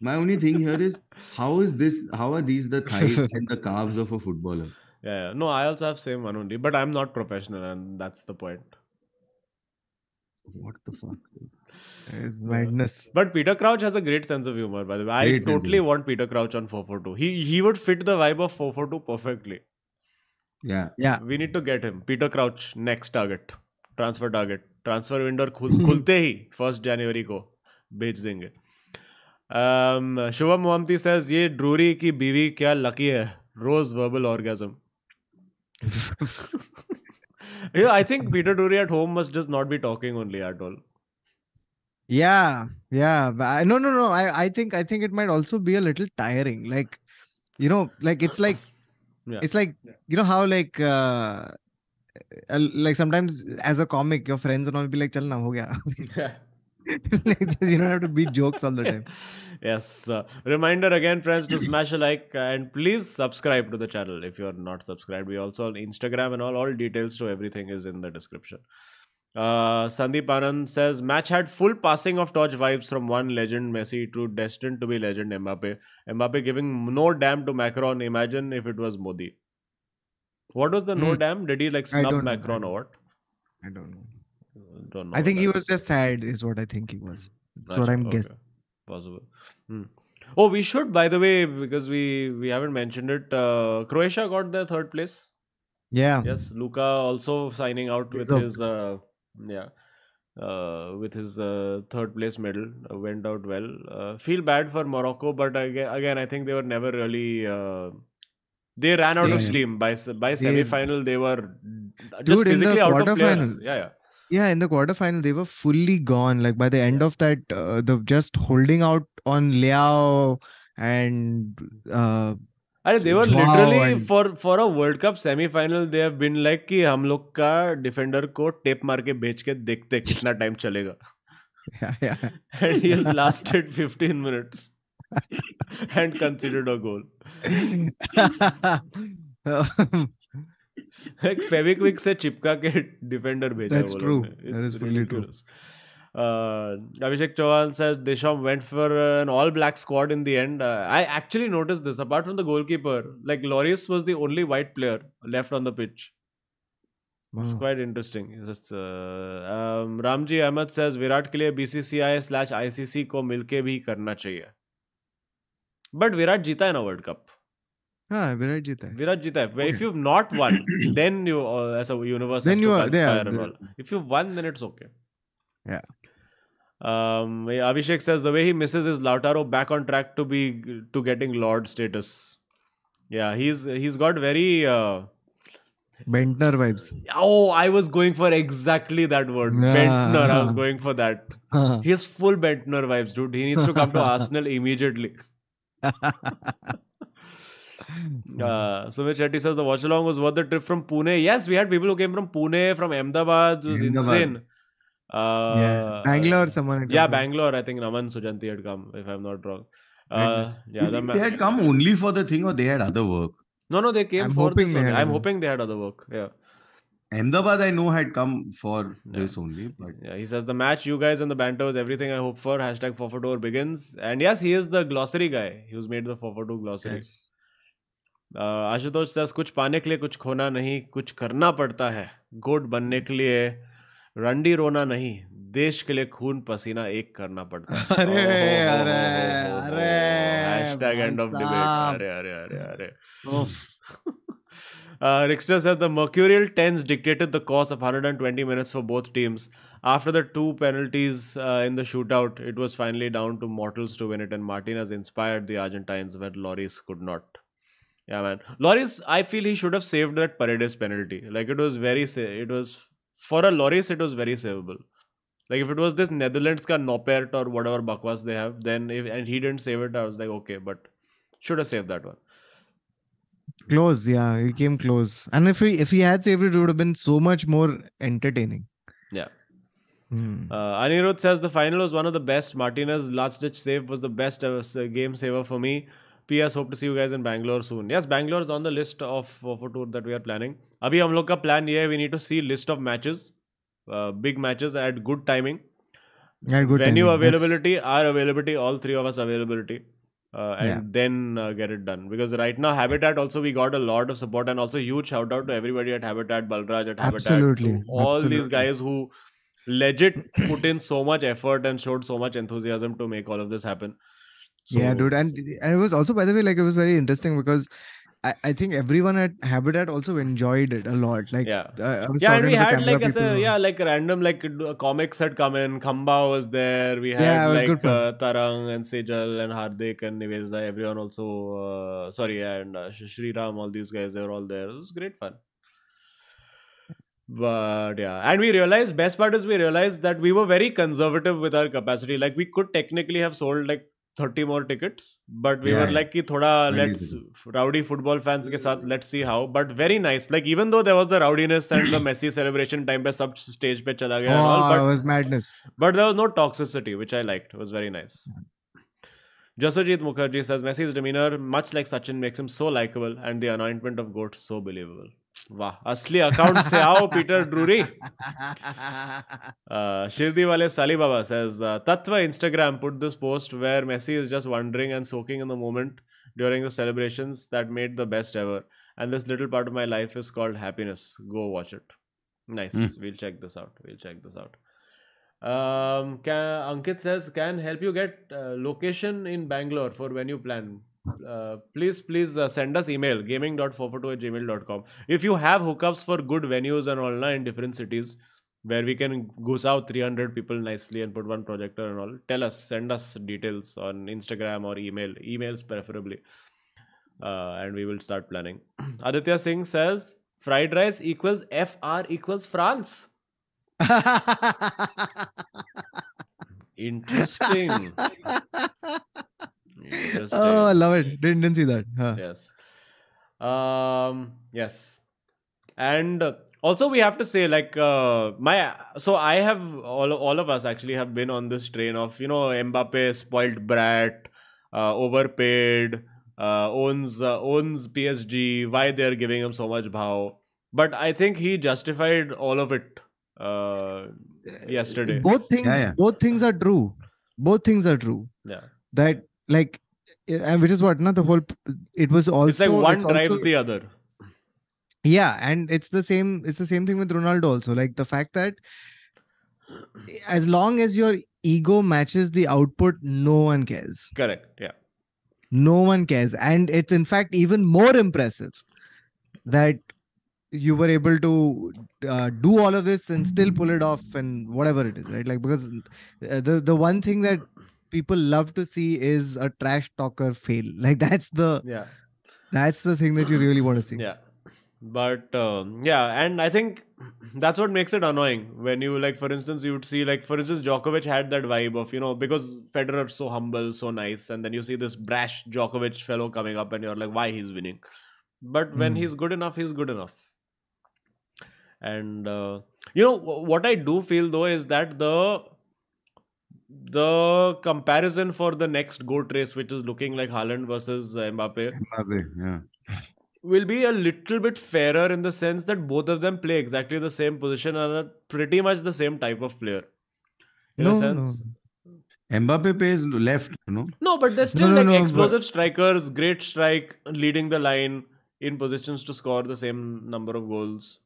My only thing here is how is this? How are these the thighs and the calves of a footballer? Yeah, yeah. No, I also have same one only, but I'm not professional, and that's the point. What the fuck? dude? it's madness. But Peter Crouch has a great sense of humor, by the way. I Great sense of totally humor. want Peter Crouch on 442. He he would fit the vibe of 442 perfectly. Yeah. Yeah. We need to get him. Peter Crouch, next target. Transfer target. Transfer window खुल खुलते ही first जनवरी को बेच देंगे um, Shubham Mohammadi says ये Drury की बीवी क्या lucky है रोज verbal orgasm yeah, I think Peter Drury at home must just not be talking only at all. Yeah, yeah. I- No, no, no. I, I think, I think it might also be a little tiring. Like, you know, like it's like, Yeah. it's like, yeah. you know how like, uh, uh, like sometimes as a comic, your friends and all be like, "Chal na, ho gaya." you don't have to beat jokes all the time. yes. Uh, reminder again, friends, to smash a like and please subscribe to the channel if you're not subscribed. We also on Instagram and all. All details to everything is in the description. Uh, Sandeep Anand says match had full passing of torch vibes from one legend Messi to destined to be legend Mbappe. Mbappe giving no damn to Macron. Imagine if it was Modi. What was the no Hmm. damn? Did he like snub. Macron or what? I don't know. Don't know. I think he was just sad, is what I think he was. That's what I'm okay. guessing. Possible. Hmm. Oh, we should, by the way, because we we haven't mentioned it. Uh, Croatia got their third place. Yeah. Yes, Luka also signing out with his uh, yeah, uh, with his uh, third place medal uh, went out well. Uh, feel bad for Morocco, but again, again, I think they were never really. Uh, they ran out of Yeah. steam by by semi final. They were just Dude, physically out of players. quarterfinal- Yeah, yeah Yeah, in the quarterfinal, they were fully gone. Like by the end Yeah. of that, uh, the just holding out on Liao and uh, अरे they were Wow, literally and- for for a World Cup semi-final they have been like कि हम लोग का defender को tape मार के बेच के देखते हैं कितना टाइम चलेगा yeah, yeah. and he has lasted 15 minutes and conceded a goal like Fevikwik से चिपका के डिफेंडर भेजा है it's is really true. ridiculous uh, Abhishek Chauhan says Desham went for uh, an all-black squad in the end. Uh, I actually noticed this. Apart from the goalkeeper, like Loris was the only white player left on the pitch. Wow. It's quite interesting. It's just, uh, um, Ramji Ahmed says Virat के लिए BCCI slash ICC को मिलके भी करना चाहिए. But Virat जीता है ना world cup. Ah, Virat Jita hai. Virat Jita hai. If you've not won, then you uh, as a universe then you are, yeah. If you've won, then it's okay. Yeah. Um, Abhishek says the way he misses is Lautaro back on track to be to getting Lord status. Yeah, he's he's got very uh, Bendtner vibes. Oh, I was going for exactly that word. Bendtner. I was going for that. He's full Bendtner vibes, dude. He needs to come to Arsenal immediately. Uh, Sumit Shetty says the watch along was worth the trip from Pune. Yes, we had people who came from Pune, from Ahmedabad. It was Ahmedabad. insane. Uh, yeah, Bangalore. Someone. had Yeah, come from. Bangalore. I think Naman Sujanti had come, if I'm not wrong. Uh, yeah, the ma- they had come only for the thing or they had other work. no, no, they came I'm for hoping this. they only. I'm other- hoping they had other work. Yeah, Ahmedabad, I know, had come for Yeah. this only, but yeah. He says the match, you guys, and the banter was everything I hope for. Hashtag Forfeitor begins. And yes, he is the glossary guy. He was made the Forfeitor glossary. Uh, Ashutosh Das कुछ पाने के लिए कुछ खोना नहीं कुछ करना पड़ता है। गुड बनने के लिए रंडी रोना नहीं देश के लिए खून पसीना एक करना पड़ता है। अरे अरे अरे हैशटैग एंड ऑफ़ अरे अरे अरे अरे। Mercurial tense dictated the cost of 120 minutes for both teams after the two penalties in the shoot out it was finally down to mortals to win it and Martin inspired the Argentines where Lloris could not Yeah, man. Lloris, I feel he should have saved that Paredes penalty. Like it was very, it was for a Lloris, it was very savable. Like if it was this Netherlands ka Noppert or whatever bakwas they have, then if and he didn't save it, I was like, okay, but should have saved that one. Close, yeah, he came close. And if he if he had saved it, it would have been so much more entertaining. Yeah. Hmm. Uh, Anirudh says the final was one of the best. Martinez last ditch save was the best ever game saver for me. PS hope to see you guys in Bangalore soon. Yes, Bangalore is on the list of of a tour that we are planning. अभी हम लोग का plan ये है we need to see list of matches, uh, big matches at good timing. Yeah, good Venue timing. That's- availability, our availability, all three of us availability. Uh, and Yeah. then uh, get it done because right now Habitat also we got a lot of support and also huge shout out to everybody at Habitat, Balraj at Habitat, Absolutely, to all these absolutely. guys who legit put in so much effort and showed so much enthusiasm to make all of this happen. yeah, dude. And, and it was also, by the way, like it was very interesting because I, I think everyone at Habitat also enjoyed it a lot. Like, yeah. uh, I was Yeah, and we had like as a, yeah, like random like comics had come in. Khamba was there. We had Yeah, like uh, Tarang and Sejal and Hardik and Nivedita. Everyone also, uh, sorry, and uh, Shri Ram, all these guys, they were all there. It was great fun. But yeah, and we realized best part is we realized that we were very conservative with our capacity. Like we could technically have sold like 30 more tickets, but we Yeah, were yeah. like, ki thoda Very let's easily. rowdy football fans ke साथ let's see how. But very nice. Like even though there was the rowdiness and the Messi celebration time पे सब stage पे चला गया and all, Oh, it but was madness. but there was no toxicity, which I liked. It was very nice. Jasajit Mukherjee says Messi's demeanor, much like Sachin, makes him so likable and the anointment of GOAT so believable. वाह असली account से आओ Peter Drury Shirdi वाले साली Baba says तत्व Instagram put this post where Messi is just wandering and soaking in the moment during the celebrations that made the best ever and this little part of my life is called happiness go watch it nice we'll check this out we'll check this out Ankit says can help you get location in Bangalore for when you plan Uh, please, please uh, send us email gaming.442 at gmail.com. If you have hookups for good venues and online in different cities where we can goose out 300 people nicely and put one projector and all, tell us, send us details on Instagram or email, emails preferably, uh, and we will start planning. Aditya Singh says fried rice equals FR equals France. Interesting. Interesting. oh, I love it. Didn't, didn't see that. Huh. yes. Um. Yes. And uh, also we have to say like uh, my so I have all all of us actually have been on this train of you know Mbappe spoiled brat, uh, overpaid, uh, owns uh, owns PSG. Why they're giving him so much bhav? But I think he justified all of it uh, yesterday. Both things, yeah. both things are true. Both things are true. Yeah. That like, eh, and which is what not the whole. It was also It's like one drives also- the other. Yeah, and it's the same. It's the same thing with Ronaldo also. Like the fact that as long as your ego matches the output, no one cares. Correct. Yeah. No one cares, and it's in fact even more impressive that you were able to uh, do all of this and still pull it off and whatever it is, right? Like because uh, the the one thing that people love to see is a trash talker fail. Like that's the Yeah. that's the thing that you really want to see. Yeah. But um, yeah, and I think that's what makes it annoying when you like, for instance, you would see like, for instance, Djokovic had that vibe of you know because Federer's so humble, so nice, and then you see this brash Djokovic fellow coming up, and you're like, why he's winning? But when Hmm. he's good enough, he's good enough. And uh, you know what I do feel though is that the the comparison for the next goat race, which is looking like Haaland versus Mbappe, Mbappe, yeah. will be a little bit fairer in the sense that both of them play exactly the same position and are pretty much the same type of player. In No, a no. sense. Mbappe plays left, no? No, but they're still no, like no, but- explosive strikers, great strike, leading the line in positions to score the same number of goals.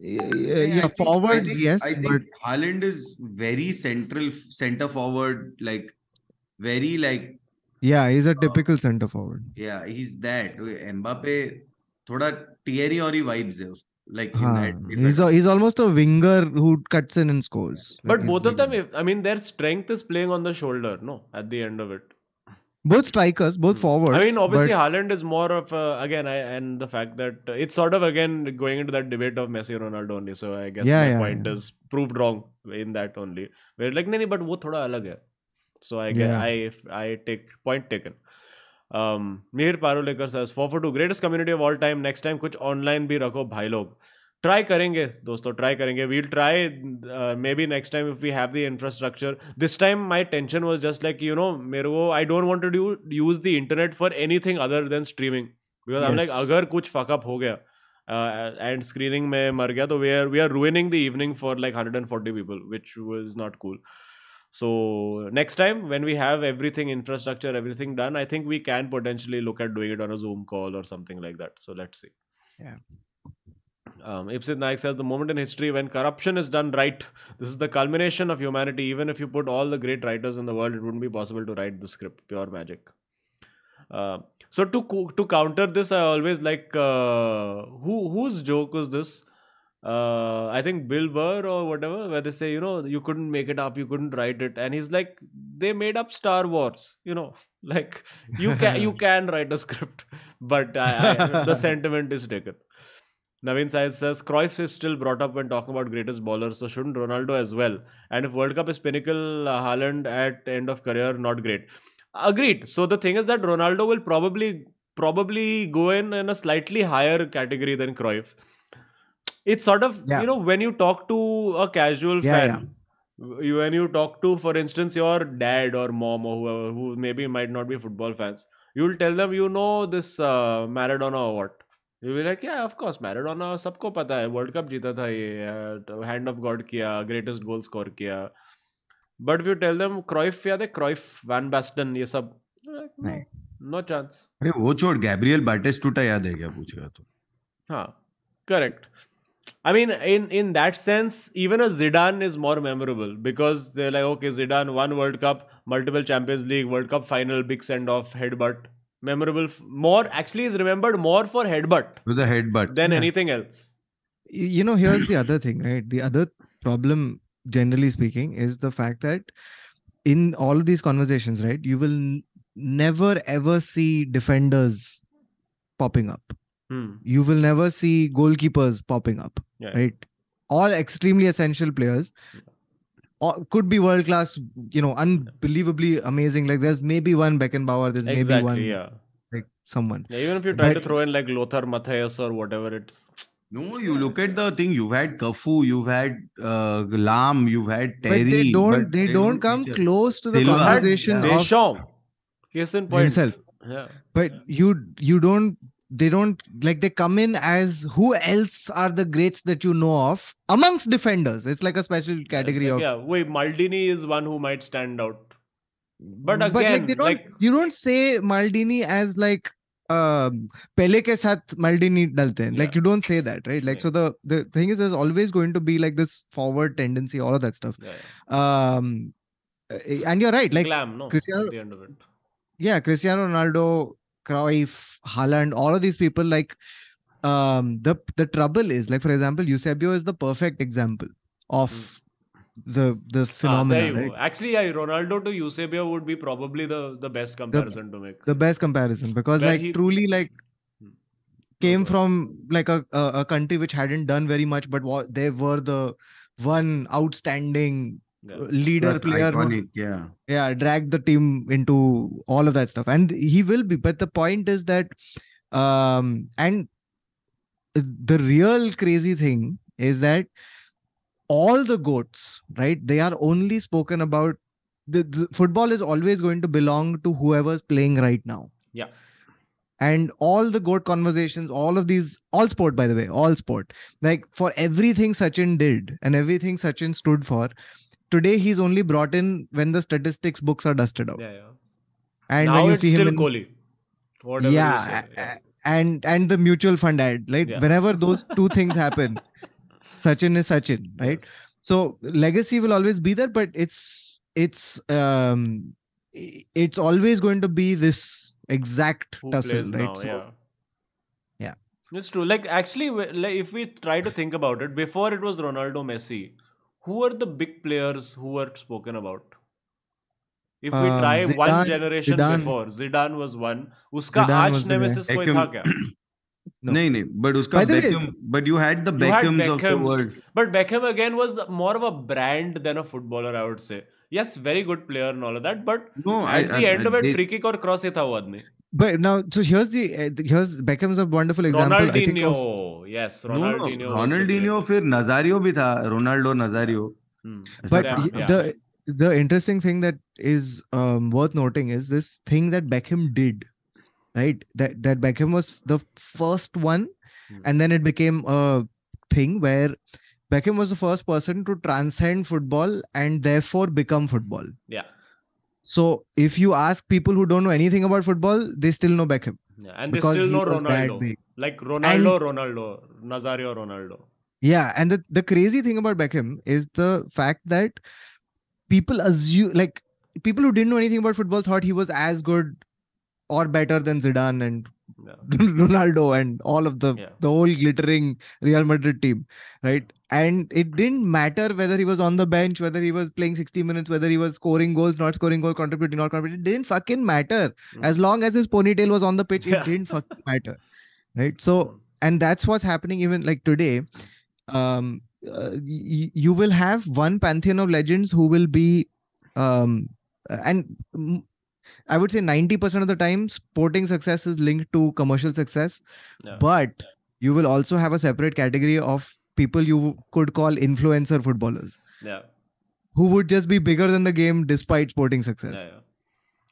Yeah, yeah, yeah forwards, I think, yes. I think but... Haaland is very central, center forward, like very like. Yeah, he's a uh, typical uh, center forward. Yeah, he's that. Mbappe, thoda Thierry Henry vibes hai usko. Like that, he's a, he's almost a winger who cuts in and scores. But both of them, if, I mean, their strength is playing on the shoulder. No, at the end of it both strikers, both hmm. forwards. I mean, obviously, but... Haaland is more of a, again, I, and the fact that it's sort of again going into that debate of Messi Ronaldo only. So I guess yeah, my yeah, point yeah. is proved wrong in that only. We're like, nahi, but wo thoda alag. So I get, I if I take point taken. Um, Mihir Parulekar says, 4 for 2, greatest community of all time. Next time, kuch online bhi rakho, bhai log. Try करेंगे दोस्तों try करेंगे we'll try maybe next time if we have the infrastructure this time my tension was just like you know मेरे को I don't want to do use the internet for anything other than streaming because I like Yes. अगर कुछ fuck up हो गया and screening में मर गया तो we are we are ruining the evening for like hundred and forty people which was not cool so next time when we have everything infrastructure everything done i think we can potentially look at doing it on a zoom call or something like that so let's see Yeah. um, Ipsit Naik says the moment in history when corruption is done right, this is the culmination of humanity. Even if you put all the great writers in the world, it wouldn't be possible to write the script. Pure magic. Uh, so to to counter this, I always like uh, who whose joke was this? Uh, I think Bill Burr or whatever, where they say you know you couldn't make it up, you couldn't write it, and he's like they made up Star Wars. You know, like you can you can write a script, but I, I, the sentiment is taken. Naveen Sai says Cruyff is still brought up when talking about greatest bowlers, so shouldn't Ronaldo as well? And if World Cup is pinnacle, uh, Haaland at end of career, not great. Agreed. So the thing is that Ronaldo will probably probably go in in a slightly higher category than Cruyff. It's sort of Yeah. you know when you talk to a casual Yeah, fan, you when you talk to, for instance, your dad or mom or whoever who maybe might not be football fans, you'll tell them you know this uh, Maradona or what. You'll be like, yeah, of course, Maradona सबको पता है world cup जीता था ये hand of God किया greatest goal score किया but you tell them Cruyff याद है क्राइफ वैन बैस्टन ये सब नहीं। नो चांस अरे वो छोड़ गैब्रियल बाटेस्टूटा याद है क्या पूछेगा तो हाँ correct I mean, in in that sense, even a Zidane is more memorable because they're like, okay, Zidane won World Cup, multiple Champions League, World Cup final, big send off, headbutt. Memorable, f- more actually is remembered more for headbutt With the headbutt. than Yeah. anything else. You know here's the other thing right the other problem generally speaking is the fact that in all of these conversations right you will n- never ever see defenders popping up Hmm. you will never see goalkeepers popping up Yeah. right all extremely essential players or could be world class you know unbelievably amazing like there's maybe one beckenbauer there's maybe one Yeah. like someone Yeah, Even if you try to throw in like Lothar Matthäus or whatever, it's No, you look at the thing. You've had Cafu, you've had uh, Lahm, you've had Terry. but they don't but they, don't come feature. close to the Silva. conversation Yeah. of Deschamps. Case in point. himself Yeah. but you you don't they don't like they come in as who else are the greats that you know of amongst defenders it's like a special category like, of yeah. Wait, Maldini is one who might stand out. But again, like they don't like you don't say Maldini as like um Pele ke sath Maldini dalte hain. like Yeah. you don't say that right like Yeah. so the the thing is there's always going to be like this forward tendency all of that stuff yeah, yeah. um uh, and you're right like glam, no, Cristiano- at the end of it. yeah, Cristiano Ronaldo, Cruyff, Haaland, all of these people, like um the the trouble is like for example, Eusebio is the perfect example of the the Ah, phenomena, you right? Actually, yeah, Ronaldo to Eusebio would be probably the the best comparison to make. The best comparison because Where like he- truly like Hmm. came from like a, a a country which hadn't done very much, but wa- they were the one outstanding Yeah. leader Plus player who iconic, yeah. yeah drag the team into all of that stuff and he will be but the point is that um and the real crazy thing is that all the goats right they are only spoken about the, the football is always going to belong to whoever's playing right now Yeah. and all the goat conversations all of these all sport by the way all sport like for everything sachin did and everything sachin stood for today he's only brought in when the statistics books are dusted out Yeah, yeah. and now when you it's see still him in, Kohli. Whatever yeah, you say. Yeah. and and the mutual fund ad right Yeah. whenever those two things happen sachin is sachin right Yes. so legacy will always be there but it's it's um it's always going to be this exact Who tussle right now? so yeah. Yeah. It's true. Like actually, like if we try to think about it, before it was Ronaldo, Messi Who were the big players who were spoken about? If we Um, try one Zidane- generation Zidane- before, Zidane was one. उसका Zidane arch was the guy. nemesis कोई Beckham- था क्या? No. नहीं नहीं but उसका By the way- Beckham but you had the You had Beckhams of the Beckhams. world But Beckham again was more of a brand than a footballer, I would say. Yes, very good player and all of that, but no at I, the I, end of it, they- free kick or cross ही था वो आदमी. But now, so here's the uh, th- here's Beckham's a wonderful example. I think Ronaldinho, of, yes, no, no, Ronaldinho. was the Ronaldinho great. फिर Nazario भी था Ronaldo Nazario Hmm. but Yeah, y- yeah. the the interesting thing that is um, worth noting is this thing that Beckham did, right? That that Beckham was the first one, Hmm. and then it became a thing where Beckham was the first person to transcend football and therefore become football. Yeah. So if you ask people who don't know anything about football, they still know Beckham Yeah, and they because still he know was that Ronaldo. Like Ronaldo, Ronaldo, Nazario, Ronaldo. Yeah, and the, the crazy thing about Beckham is the fact that people assume like people who didn't know anything about football thought he was as good or better than Zidane and Yeah. Ronaldo and all of the Yeah. the whole glittering Real Madrid team, right? And it didn't matter whether he was on the bench, whether he was playing 60 minutes, whether he was scoring goals, not scoring goals, contributing, not contributing. It didn't fucking matter. Mm. As long as his ponytail was on the pitch, it didn't fucking matter, right? So Hmm. and that's what's happening even like today um uh, y- you will have one pantheon of legends who will be um and i would say 90% of the time sporting success is linked to commercial success Yeah. but you will also have a separate category of people you could call influencer footballers yeah. who would just be bigger than the game despite sporting success Yeah, yeah.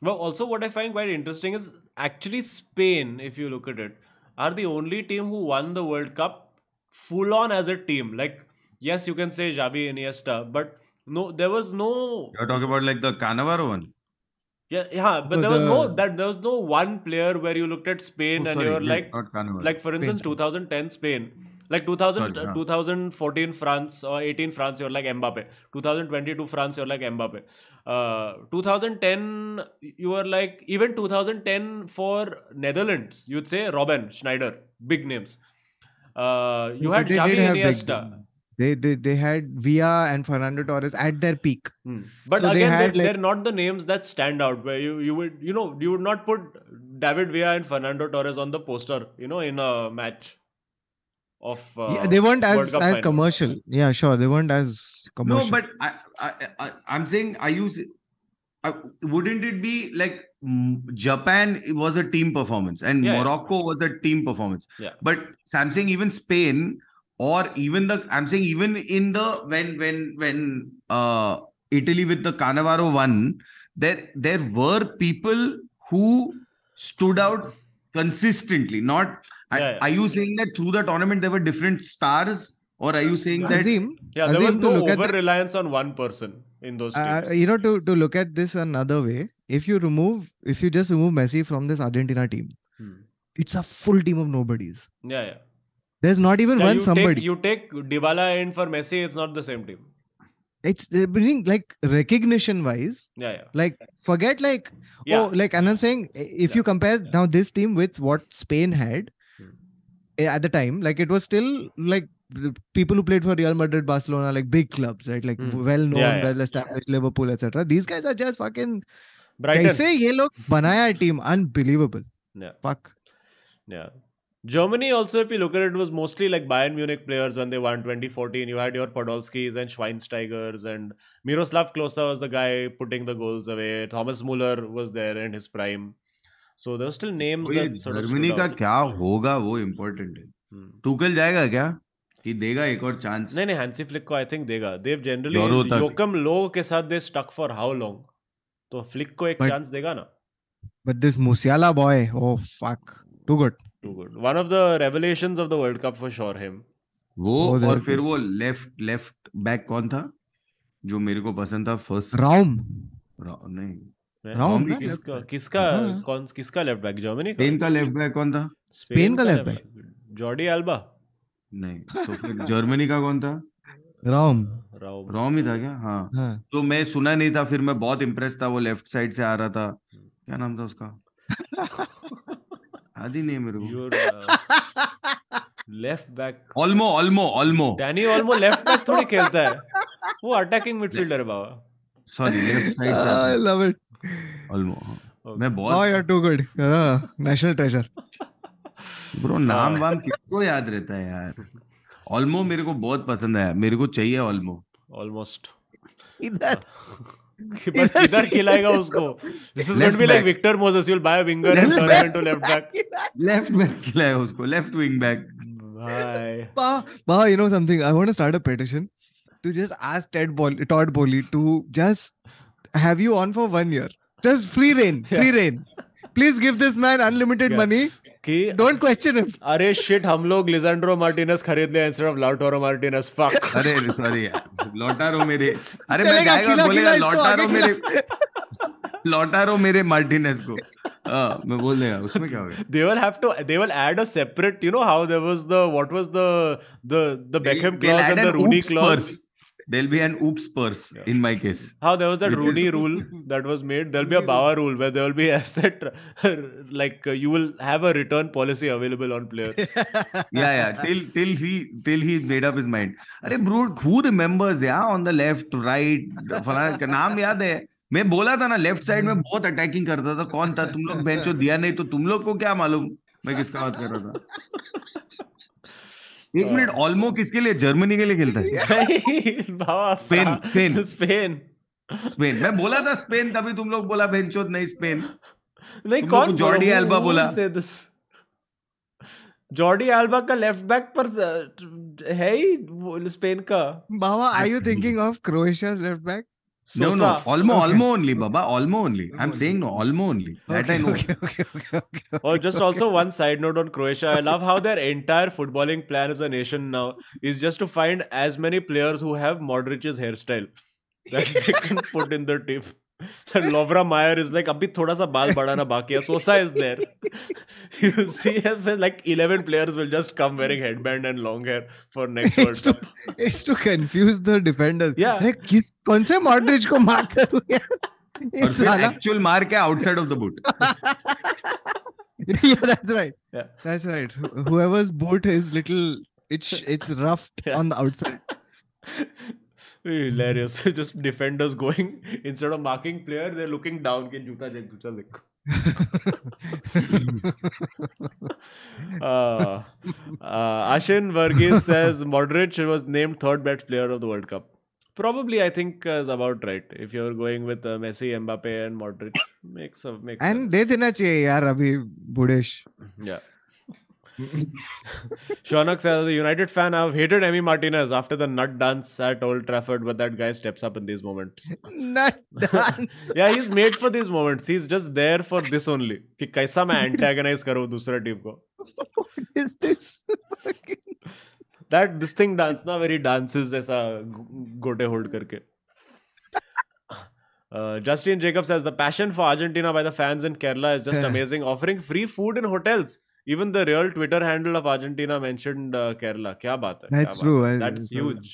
Well, also what I find quite interesting is actually Spain, if you look at it, are the only team who won the World Cup full on as a team. Like, yes, you can say Xavi, Iniesta, but no, there was no, you're talking about like the Cannavaro one yeah, yeah, but No, there was no that there was no one player where you looked at Spain Oh, and sorry, you were yeah, like, like for instance, Spain. 2010 Spain. Like 2000, Sorry, uh, huh. 2014 France or 18 France, you're like Mbappe. 2022 France, you're like Mbappe. Uh, 2010, you were like even 2010 for Netherlands, you'd say Robben Sneijder, big names. Uh, you had they Xavi Iniesta. They, they they had Villa and Fernando Torres at their peak. Hmm. But So they again, they, like- they're not the names that stand out. Where you you would you know you would not put David Villa and Fernando Torres on the poster. You know, in a match of uh, yeah, they weren't as as final. commercial. Yeah, sure, they weren't as commercial. No, but I, I, I, I'm saying, I use. s- Uh, wouldn't it be like mm, Japan was a team performance and Yeah, yeah. Morocco was a team performance? Yeah. But so I'm saying even Spain or even the I'm saying even in the when when when uh Italy with the Cannavaro won, there there were people who stood out consistently. Not Yeah, yeah. are you saying that through the tournament there were different stars, or are you saying that Azeem, yeah, there was Azeem, to no over reliance on one person in those uh, you know, to to look at this another way, if you remove, if you just remove Messi from this Argentina team, Hmm. it's a full team of nobodies. Yeah, yeah. There's not even yeah one you somebody. Take, you take Dybala in for Messi, it's not the same team. it's uh, meaning like recognition wise, Yeah, yeah. like forget like Yeah. oh like and I'm saying if Yeah. you compare now this team with what Spain had at the time, like it was still like the people who played for Real Madrid, Barcelona, like big clubs, right? Like Hmm. well known, Yeah, yeah. well established Liverpool, etc. These guys are just fucking Brighton. कैसे ये लोग बनाया है team unbelievable. Yeah. Fuck. Yeah. Germany also, if you look at it, was mostly like Bayern Munich players when they won 2014. You had your Podolskis and Schweinsteigers and Miroslav Klose was the guy putting the goals away. Thomas Muller was there in his prime. So there were still names कोई that sort of Germany का क्या होगा वो important है। Hmm. Tuchel जाएगा क्या? कि देगा एक और चांस नहीं नहीं हैंसी फ्लिक को आई थिंक देगा। देव जनरली। योकम लो के साथ they stuck for how long तो फ्लिक को एक But- चांस देगा ना? But this Musiala boy, oh fuck, too good. Too good one of the revelations of the world cup for sure him वो Oh, और फिर वो लेफ़्ट लेफ़्ट बैक कौन था? जो मेरे को पसंद था फ़र्स्ट Raum. हाँ, किसका किसका हाँ। कौन किसका लेफ़्ट बैक जर्मनी का? स्पेन का लेफ़्ट बैक कौन था? स्पेन का? जॉर्डी नहीं तो फिर जर्मनी का कौन था? Raum. राउम रॉम ही था क्या? हाँ। हाँ. तो मैं सुना नहीं था फिर मैं बहुत इम्प्रेस था वो लेफ़्ट साइड से आ रहा था। क्या नाम था उसका? आदि नहीं है मेरे को। Left back Olmo Olmo Olmo Dani Olmo left back थोड़ी खेलता है। वो अटैकिंग मिडफील्डर है बाबा। सॉरी लेफ़्ट साइड से I आता मैं Oh, बहुत too good. You're a national treasure. Bro नाम वाम किसको याद रहता है यार ऑल्मो मेरे को बहुत पसंद है मेरे को चाहिए ऑल्मो ऑलमोस्ट इधर किधर खिलाएगा उसको this is going to be like. Victor Moses you will buy a winger and turn. Into left back left back खिलाया उसको लेफ़्ट विंग बैक भाई bah, you know something? I want to start a petition to just ask Ted Boll- Todd Bowley to just have you on for one year. Just free reign, free reign. Please give this man unlimited Yeah. money. कि Don't question him. अरे shit हम लोग लिजेंड्रो Martinez खरीद ले instead of लाउटोरो Martinez fuck अरे sorry यार लौटारो मेरे अरे मैं चलेगा, जाएगा और खिला, बोलेगा खिला इसको, लौटारो आगे मेरे लौटारो मेरे मार्टिनेज को हाँ मैं बोल देगा उसमें क्या होगा they will have to they will add a separate you know how there was the what was the the the Beckham They'll clause add and the Rooney. There'll be an oops purse Yeah. in my case. how there was that Which is- rule that was made there'll be a Bauer rule where there will be a set like uh, you will have a return policy available on players Yeah, yeah. Till till he till he made up his mind. अरे bro, who remembers yeah on the left, right, फलाना का नाम याद है मैं बोला था ना लेफ़्ट साइड में बहुत अटैकिंग करता था कौन था तुम लोग बेंचो दिया नहीं तो तुम लोग को क्या मालूम मैं किसका बात कर रहा था एक मिनट ऑल्मो किसके लिए? जर्मनी के लिए खेलता है। नहीं बाबा Spain, Spain. स्पेन स्पेन मैं बोला था स्पेन तभी तुम लोग बोला बेंचो नहीं स्पेन नहीं कौन जॉर्डी एल्बा बोला। जॉर्डी एल्बा का लेफ़्ट बैक पर है ही स्पेन का। Baba, are you thinking of Croatia's left back? No, no, Sosa Olmo, Okay. Olmo only, Baba, Olmo only. I'm saying no, Olmo only. That I know. Okay, okay, okay, okay. Oh, or just also one side note on Croatia. I love how their entire footballing plan as a nation now is just to find as many players who have Modric's hairstyle that they can put in their team. Lovro Majer is like अभी थोड़ा सा बाल बढ़ाना बाकी है Sosa is there you see has like 11 players will just come wearing headband and long hair for next World Cup it's to confuse the defenders अरे किस कौन से मॉड्रिज को मार कर रहा है इस साला एक्चुअल मार के outside of the boot yeah that's right. Yeah. that's right. Whoever's boot is little it's it's rough yeah. on the Hilarious. Just defenders going instead of marking player, they're looking down. कि जूता देख जूता देख. Uh, uh, Ashin Varghese says Modric was named third best player of the World Cup. Probably, I think uh, is about right. If you're going with uh, Messi, Mbappe, and Modric, makes a makes and sense. दे देना चाहिए यार अभी बुडेश Yeah. Shaunak says, the United fan, I've hated Emi Martinez after the nut dance at Old Trafford, but that guy steps up in these moments. nut dance. yeah, he's made for these moments. He's just there for this only. कि कैसा मैं antagonize करूँ दूसरे को. What is this? that this thing dance ना very dances ऐसा गोटे hold करके. Uh, Justin Jacob says the passion for Argentina by the fans in Kerala is just amazing. Offering free food in hotels Even the real Twitter handle of Argentina mentioned uh, Kerala. क्या बात है? That's true. है? I- That's huge.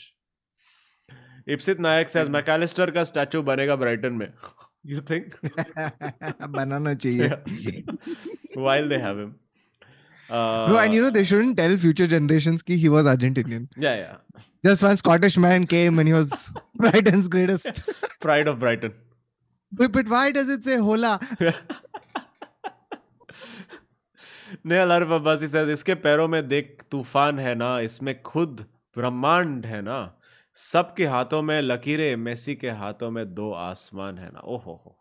Ipsit Nayak says McAllister का statue बनेगा Brighton में. You think? बनाना चाहिए. While they have him. Uh, No, and you know they shouldn't tell future generations कि he was Argentinian. Yeah, yeah. Just one Scottish man came and he was Brighton's greatest. Pride of Brighton. But, but why does it say Hola? ने अलारफ Abbas sir इसके पैरों में देख तूफ़ान है ना इसमें खुद ब्रह्मांड है ना। सबके हाथों में लकीरें मेसी के हाथों में दो आसमान है ना। ओहो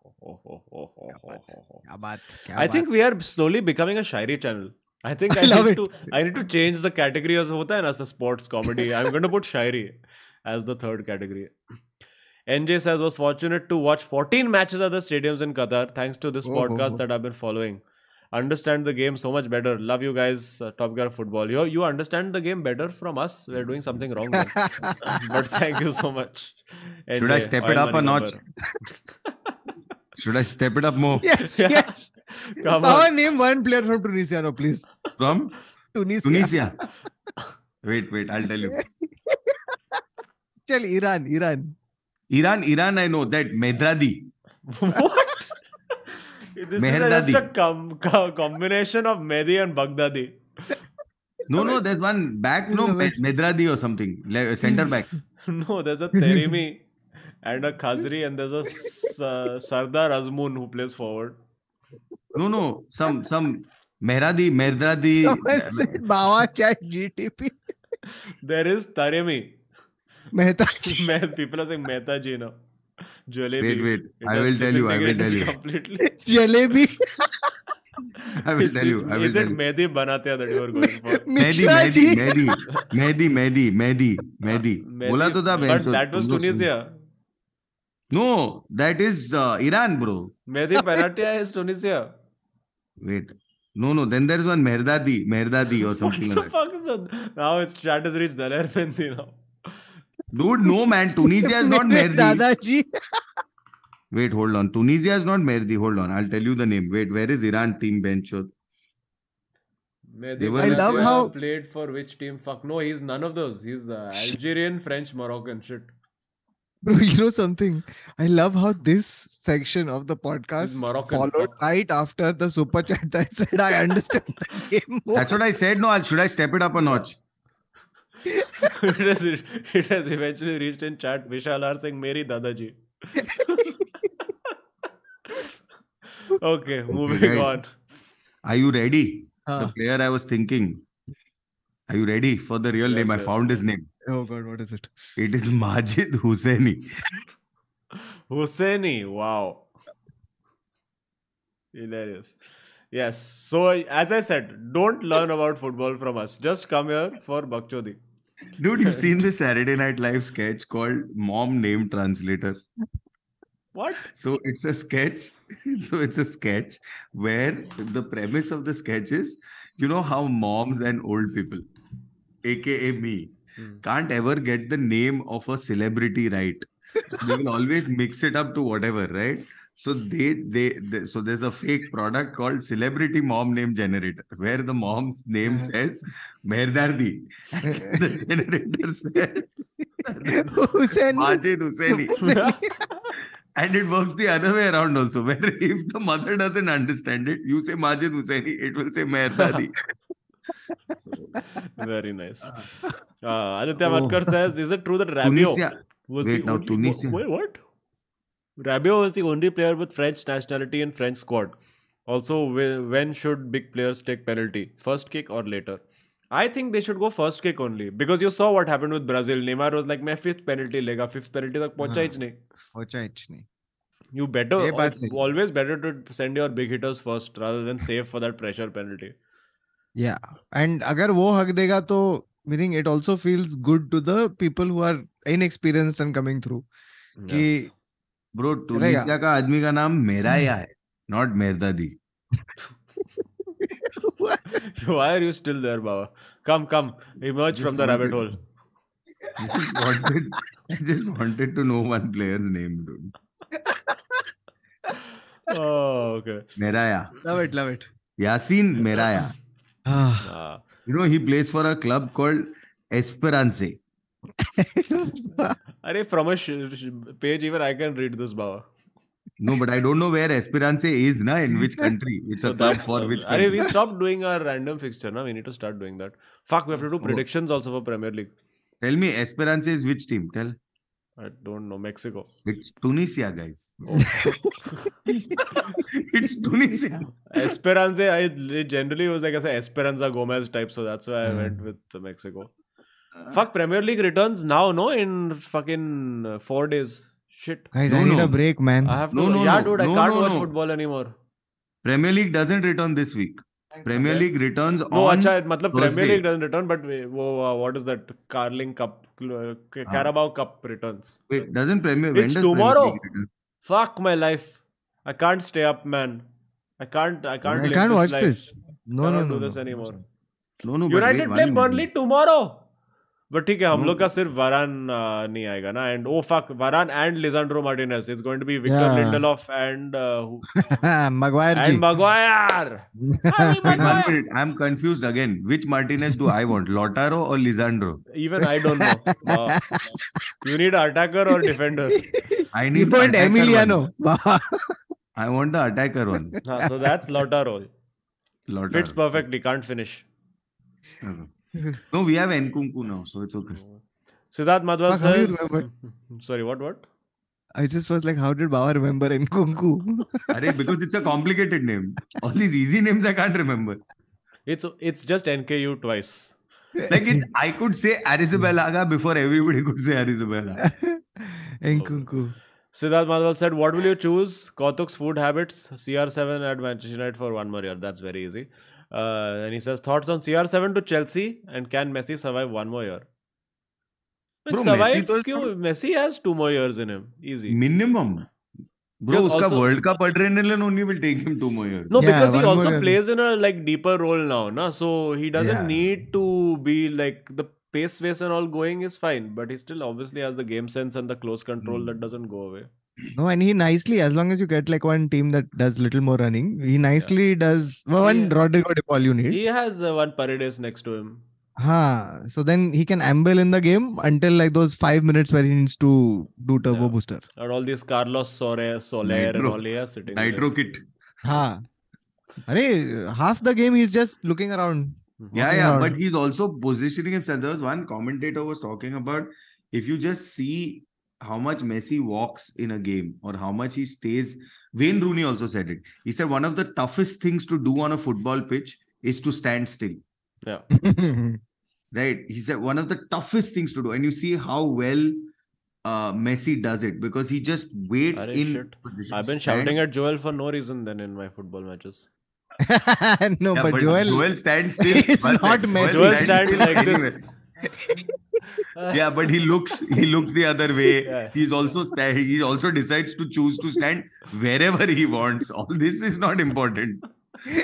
I think we are slowly becoming a shayari channel I think I need to I need to change the category of होता है ना sir sports comedy I am going to put shayari as the third category NJ says was fortunate to watch 14 matches at the stadiums in Qatar thanks to this oh, podcast oh, oh. that I've been following. Understand the game so much better. Love you guys, uh, Top Gear Football. You you understand the game better from us. We're doing something wrong. But thank you so much. Should I step it up a money notch? Should I step it up more yes, Yeah. yes. Come Power on. name one player from Tunisia, no, please. from Tunisia. Tunisia? Wait, wait, I'll tell you. Chal, Iran, Iran. Iran, Iran, I know that Medradi. what? This is a, just a Mehrdadi. com- co- combination of Mehdi and Baghdadi. No, no, there's one back, no, No, Medradi or something, le- center back. No, there's a Terimi and a Khazri, and there's a S- uh, Sardar Azmoon who plays forward. No, no, some some Mehradi, Mehradi. Bawa chat GTP. There is Taremi. Mehta. People are saying Mehta ji now. Jalebi. Wait, wait, It I will tell you, I will tell you. Completely. Jalebi. I will It's- tell you. I will Is tell it. Mehdi Banatia that you were going for? Mehdi, Mehdi. Mehdi, Mehdi, Mehdi, Mehdi, Mehdi. बोला तो था But that was Tunisia. No, that is uh, Iran, bro. Mehdi Banatia is Tunisia. Wait. No, no. Then there is one Mehrdadi, Mehrdadi or something the like that. What the fuck is that? Now it's chat has reached Zaler Mendi now. Dude, no man. Tunisia is not Merdi. Dadaji. Wait, hold on. Tunisia is not Merdi. Hold on. I'll tell you the name. Wait, where is Iran team bench? I love how played for which team? Fuck no, he's none of those. He's uh, Algerian, French, Moroccan shit. Bro, you know something? I love how this section of the podcast followed right after the super chat that said, I understand the game. More. That's what I said. No, should I step it up a notch? it, has, it has eventually reached in chat. Vishal are saying, Meri Dadaji. okay, moving guys. on. Are you ready? The Ah. player I was thinking. Are you ready for the real Yes, name? I yes, found his name. Oh God, what is it? It is Majid Hosseini. Hosseini, wow. Hilarious. Yes. So, as I said, don't learn about football from us. Just come here for Bakchodi. Dude, you've seen this Saturday Night Live sketch called Mom Name Translator. What? So it's a sketch. So it's a sketch where the premise of the sketch is, you know how moms and old people, aka me, Hmm. can't ever get the name of a celebrity right. they will always mix it up to whatever, right? So they, they they so there's a fake product called celebrity mom name generator where the mom's name says Merdardi and the generator says Hussein. Majid Hosseini. And it works the other way around also, where if the mother doesn't understand it, you say Majid Hosseini, it will say Mehrdadi. Very nice. Uh, Aditya Oh. Matkar says, is it true that Rabiot Tunisia. was Wait, the now only... Tunisia. Wait, what? Rabiot was the only player with French nationality in French squad. Also, whe- when should big players take penalty? First kick or later? I think they should go first kick only because you saw what happened with Brazil. Neymar was like, मैं fifth penalty लेगा, fifth penalty तक पहुंचा ही हाँ. नहीं. पहुंचा hitch नहीं You better ये बात it's सही है. always better to send your big hitters first rather than save for that pressure penalty. Yeah, and अगर वो हक देगा तो meaning it also feels good to the people who are inexperienced and coming through. कि Yes. Bro, का आदमी का नाम मेराया है, not Mehrdadi. Why are you still there, Baba? Come, come, emerge Just from the rabbit hole. I just wanted, I just wanted to know one player's name, dude. Oh, okay. Meraya. love it, love it. Yasin Meraya. Ah. Ah. You know, he plays for a club called Esperance. Arey, from a sh- sh- page, even I can read this, Baba. No, but I don't know where Esperance is, na, in which country. It's a club for which Arey, we country. stopped doing our random fixture, now we need to start doing that. Fuck, we have to do Oh. predictions also for Premier League. Tell me, Esperance is which team? Tell. I don't know, Mexico. It's Tunisia, guys. Oh. it's Tunisia. Esperance, I generally was like I say Esperanza Gomez type, so that's why I Hmm. went with uh, Mexico. Fuck, Premier League returns now, no? In fucking uh, four days. Shit. Guys, No, I need no. a break, man. I have to. No, no, yeah, no. dude, I No, can't no, watch no. football anymore. Premier League doesn't return this week. Premier Okay. League returns No, on. acha, matlab Premier Thursday. League doesn't return, but we, wo, uh, what is that? Carling Cup, uh, Ca- Ah. Carabao Cup returns. Wait, doesn't Premier? When It's does Premier tomorrow. League return? Fuck my life. I can't stay up, man. I can't. I can't. I live can't this watch life. this. No, no, Cannot no. do this no. anymore. No, no. but United wait, play one minute. Burnley tomorrow But ठीक है हम लोग का सिर्फ़ वारान नहीं आएगा ना। And oh fuck Varane and Lisandro Martinez is going to be Victor Lindelof and Maguire ji and Maguire I am confused again which Martinez do I want Lautaro और Lisandro even I don't know you need attacker और defender I need point Emiliano I want the attacker one so that's Lautaro Lautaro fits perfectly can't finish Huh, so that's Lautaro Lautaro. fits perfectly can't finish Okay. No, we have Nkunku now, so it's okay. Siddharth Madhwal Fuck, how do you says sorry what what I just was like, how did Baba remember Nkunku? Arey, because it's a complicated name. All these easy names I can't remember. it's it's just NKU twice Like it's I could say Arrizabalaga before everybody could say Arrizabalaga. Nkunku. Siddharth Madhwal said, What will you choose? Kautuk's food habits, CR7 at Manchester United for one more year. That's very easy. Uh, and he says, Thoughts on CR7 to Chelsea and can Messi survive one more year? But Bro, survive Messi तो is क्यों? Messi has two more years in him. Easy. Minimum. Bro, Because uska also- World Cup adrenaline only will take him two more years. No, Yeah, because he one more also year. plays in a like deeper role now, na? So he doesn't Yeah. need to be like the pace space and all going is fine, but he still obviously has the game sense and the close control Hmm. that doesn't go away. No, and he nicely, as long as you get like one team that does little more running, he nicely does. Well, one Yeah. Rodrigo De Paul you need. He has uh, one Paredes next to him. Ha. So then he can amble in the game until like those five minutes where he needs to do turbo Yeah. booster. And all these Carlos Soler, Soler and Nitro. all he has sitting. Nitro there. kit. Ha. Arey, half the game he's just looking around. Mhm. Yeah, Walking yeah, around. but he's also positioning himself. There was one commentator was talking about if you just see how much Messi walks in a game or how much he stays. Wayne Rooney also said it. He said one of the toughest things to do on a football pitch is to stand still. Yeah. Right? He said one of the toughest things to do, and you see how well uh, Messi does it because he just waits Arey, in shit. position. I've been stand- shouting at Joel for no reason then in my football matches. no, Yeah, but, Joel, Joel stands still. It's not. Messi. Joel stands still like this. Anywhere. yeah, but he looks he looks the other way. Yeah. He's also sta- he also decides to choose to stand wherever he wants. All this is not important.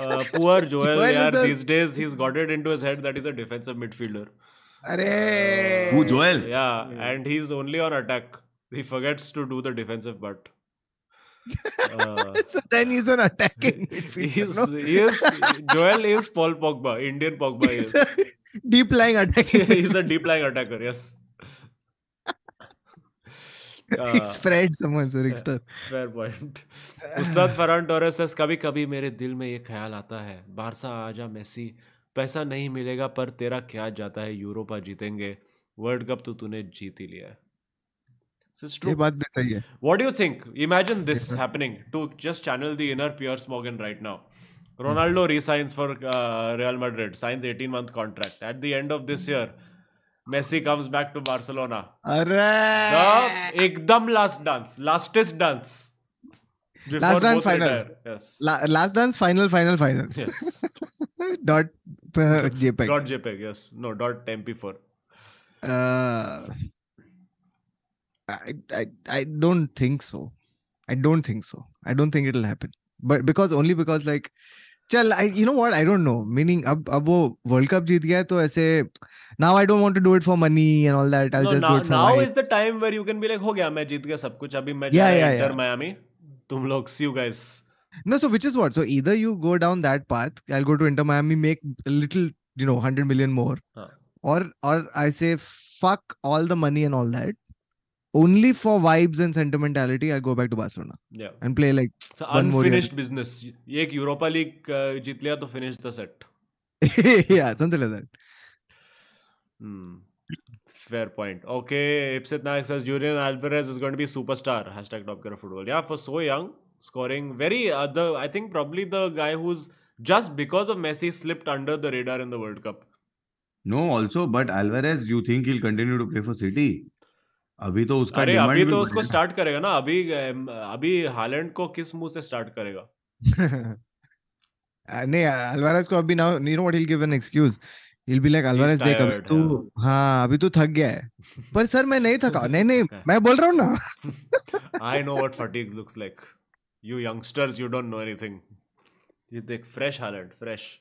Uh, poor Joel, Joel is yeah, the- these days he's got it into his head that he's a defensive midfielder. Arey. Who, Joel? Yeah, and he's only on attack. He forgets to do the defensive part. Uh, so then he's an attacking midfielder. he's, no? he is Joel is Paul Pogba, Indian Pogba. He's a deep lying attacking. he's a deep lying attacker, yes. Uh, He's Fred someone, sir. Extra. fair point. Ustad Farhan Torres says कभी कभी मेरे दिल में ये ख्याल आता है Barça आजा मेसी पैसा नहीं मिलेगा पर तेरा क्या जाता है यूरोपा जीतेंगे वर्ल्ड कप तो तूने जीत ही लिया है ये बात भी you think imagine this happening to just channel the inner Piers Morgan right now Ronaldo resigns for Real Madrid signs 18 month contract at the end of this year Messi comes back to Barcelona अरे! एकदम last dance lastest dance last dance final last dance final final final dot jpeg dot jpeg yes no dot mp4 I, I I don't think so. I don't think so. I don't think it'll happen. But because only because like chal, I you know what? I don't know. Meaning ab, ab wo World Cup jeet gaya, toh aise, now I don't want to do it for money and all that. I'll just do it for Now rights. is the time where you can be like, Ho gaya, main jeet gaya sab kuch. Abhi main yeah, yeah, yeah. Miami. Tum log, you guys. No, so which is what? So either you go down that path, I'll go to Inter Miami, make a little, you know, hundred million more. Or or I say fuck all the money and all that Only for vibes and sentimentality, I'll go back to Barcelona Yeah. and play like It's an One more year. unfinished business. ये एक Europa league जीत लिया तो finish the set. yeah, something like that. Hmm. Fair point. Okay, Ipsit Naik says Julian Alvarez is going to be superstar. Hashtag Top Gear Football. Yeah, for so young, scoring very uh, the I think probably the guy who's just because of Messi slipped under the radar in the World Cup. No, also, but Alvarez, you think he'll continue to play for City? अभी तो उसका अरे अभी तो उसको start करेगा ना अभी अभी हालैंड को किस मुँह से स्टार्ट करेगा? नहीं अल्वारेस को अभी now no what he give an excuse he be like Alvarez देख अभी तू हाँ अभी तू थक गया है। पर सर मैं नहीं थका। नहीं नहीं मैं बोल रहा हूँ ना। I know what fatigue looks like you youngsters you don't know anything ये देख fresh Haaland fresh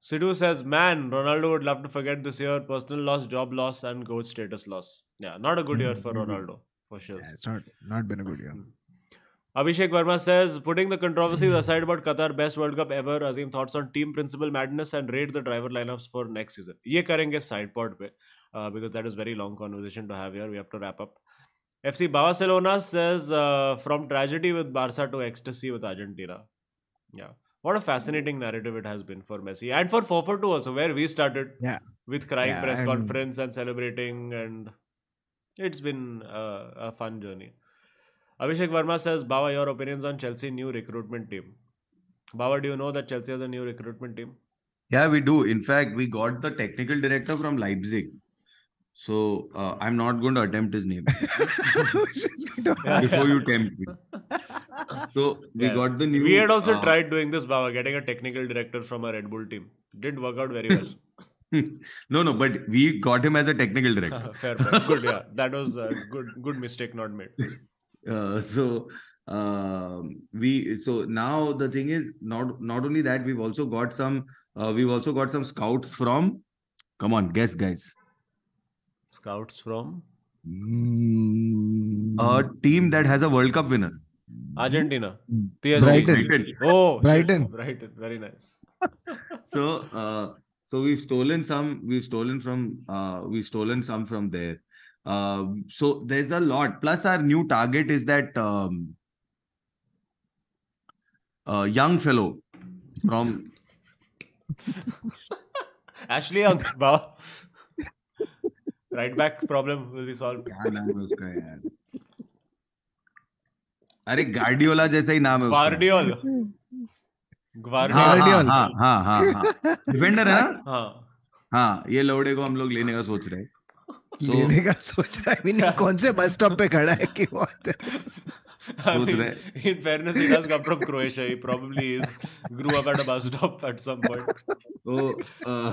Sidhu says, man, Ronaldo would love to forget this year. Personal loss, job loss, and coach status loss. Yeah, not a good year mm-hmm, for mm-hmm. Ronaldo, for sure. Yeah, it's not, not been a good year. Abhishek Verma says, putting the controversies aside about Qatar, best World Cup ever. Azeem, thoughts on team principal madness and rate the driver lineups for next season. Ye karenge side pod pe, uh, because that is very long conversation to have here. We have to wrap up. FC Barcelona says, uh, from tragedy with Barca to ecstasy with Argentina. Yeah. What a fascinating narrative it has been for Messi and for Fofo too also, where we started Yeah. with crying Yeah, press and- conference and celebrating and it's been uh, a fun journey. Abhishek Verma says, Baba, your opinions on Chelsea new recruitment team. Baba, do you know that Chelsea has a new recruitment team? Yeah, we do. In fact, we got the technical director from Leipzig. So uh, I'm not going to attempt his name She's going to Yeah. ask. before you tempt me. So we Yeah. got the new. We had also uh, tried doing this, Baba, getting a technical director from a Red Bull team. Didn't work out very well. no, no, but we got him as a technical director. Fair point. Good, yeah. That was a good, good mistake not made. Uh, so um, we so now the thing is not not only that we've also got some uh, we've also got some scouts from come on guess guys Scouts from Mm. a team that has a world cup winner Argentina. PSG. Brighton. Brighton. Oh, shit. Brighton. Brighton. Very nice. so uh, so we've stolen some we've stolen from uh, we've stolen some from there uh, so there's a lot plus our new target is that um, uh, young fellow from Ashley Young, right back problem will be solve क्या नाम है उसका यार? अरे Guardiola जैसा ही नाम है उसका। गार्डियोल। हाँ, गार्डियोल। हाँ हाँ हाँ डिफेंडर है ना? हाँ। हाँ ये लोडे को हम लोग लेने का सोच रहे हैं। तो लेने का सोच रहा है? कौन से बस स्टॉप पे खड़ा है कि बात सोच रहे in fairness he does come from Croatia he probably is grew up at a bus stop at some point तो uh,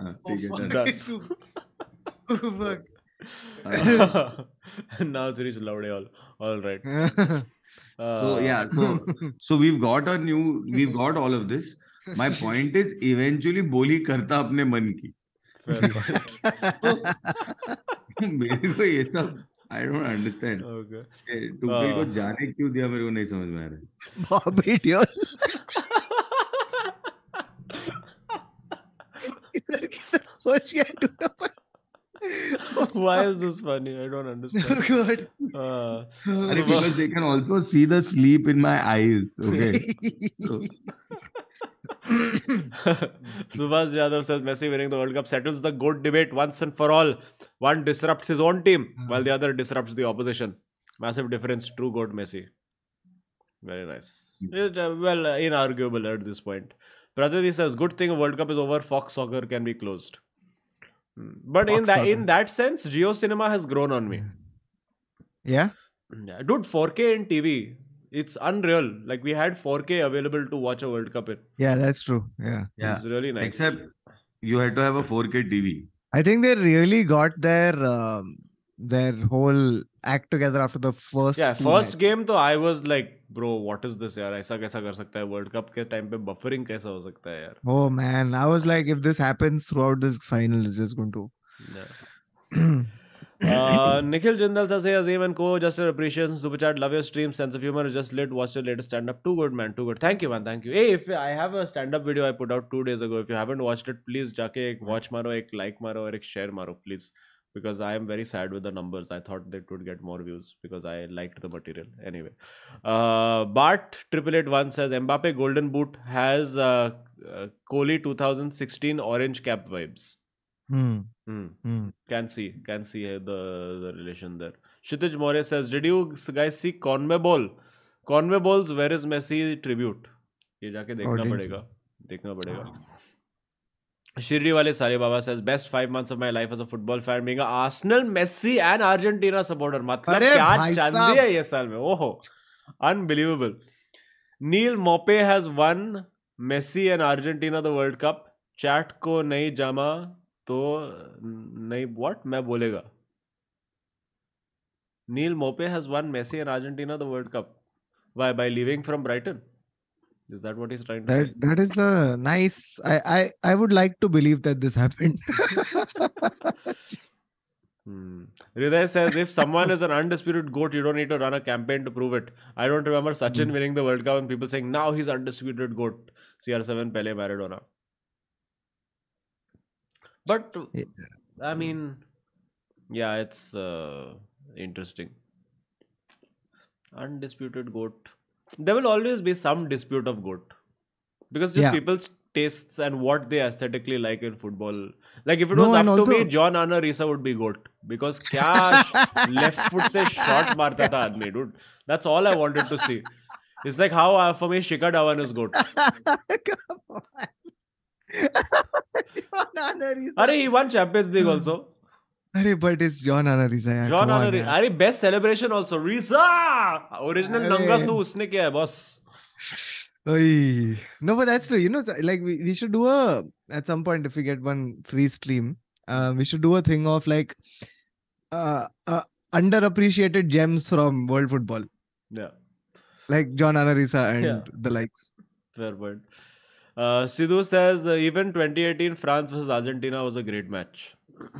हाँ, Oh, ठीक है, fuck. Oh. Uh, now reached Laude all. All right. Uh, so Uh, yeah, so so we've got a new, we've got all of this. My point is, eventually बोली करता अपने मन की. मेरे को ये सब I don't understand. Okay. टुकड़ी को हाँ. जाने क्यों दिया मेरे को नहीं समझ में आ रहा. Barbie doll. Why is this funny? I don't understand. Oh uh, so because they can also see the sleep in my eyes. Okay. so. Subhas Yadav says Messi winning the World Cup settles the GOAT debate once and for all. One disrupts his own team hmm. while the other disrupts the opposition. Massive difference. True GOAT Messi. Very nice. It, uh, well, uh, inarguable at this point. Prajati says, "Good thing World Cup is over. Fox Soccer can be closed." Hmm. But in that Soccer. in that sense, Jio Cinema has grown on me. Yeah. Yeah, Dude, 4K in TV. It's unreal. Like we had 4K available to watch a World Cup in. Yeah, that's true. Yeah. yeah. It's really nice. Except you had to have a 4K TV. I think they really got their um, their whole act together after the first. yeah, two first matches. game though I was like, bro, what is this यार? ऐसा कैसा कर सकता है? World Cup के time पे buffering कैसा हो सकता है यार? Oh man, I was like, if this happens throughout this final, it's just going to. Yeah. Uh, Nikhil Jindal says, hey Azim and co, just your appreciation, super chat, love your stream, sense of humor, just lit, watch your latest stand up. Too good, man, too good. Thank you, man, thank you. Hey, if I have a stand up video I put out two days ago, if you haven't watched it, please जाके एक watch मारो, एक like मारो और एक share मारो, please. Because I am very sad with the numbers. I thought that would get more views because I liked the material. Anyway, uh, Bart Triple Eight One says Mbappe Golden Boot has uh, uh, Kohli 2016 orange cap vibes. Hmm. Hmm. Hmm. Can see, can see uh, the the relation there. Kshitij More says, did you guys see? Conway Ball's Where is Messi tribute? ये जाके देखना. पड़ेगा देखना पड़ेगा शिरडी वाले सारे Baba says best five months of my life as a football fan being Arsenal Messi and Argentina supporter मतलब क्या चांदी है ये साल में? ओहो unbelievable Neal Maupay has won Messi and Argentina the World Cup chat को नहीं जमा तो नहीं व्हाट मैं बोलेगा। Neal Maupay has won Messi and Argentina the World Cup by by leaving from Brighton Is that what he's trying to That say? that is a nice. I I I would like to believe that this happened. Hmm. Hriday says if someone is an undisputed GOAT, you don't need to run a campaign to prove it. I don't remember Sachin Hmm. winning the World Cup and people saying now he's undisputed GOAT. CR7 Pele Maradona. But Yeah. I mean, yeah, it's uh, interesting. Undisputed GOAT there will always be some dispute of good because just yeah. people's tastes and what they aesthetically like in football. Like if it no, was up also... to me, John Arne Riise would be goat because cash left foot se shot martha tha admi, dude. That's all I wanted to see. It's like how uh, for me Shikhar Dhawan is goat. Come on. John Arne Riise. He won Champions League hmm. also. अरे but is John Arne Riise यार John आना रिजा अरे best celebration also Riise original नंगा सू उसने किया है boss ओय no but that's true you know like we should do a at some point if we get one free stream we should do a thing of like underappreciated gems from world football या like John Arne Riise and the likes fair point Sidhu says even 2018 France versus Argentina was a great match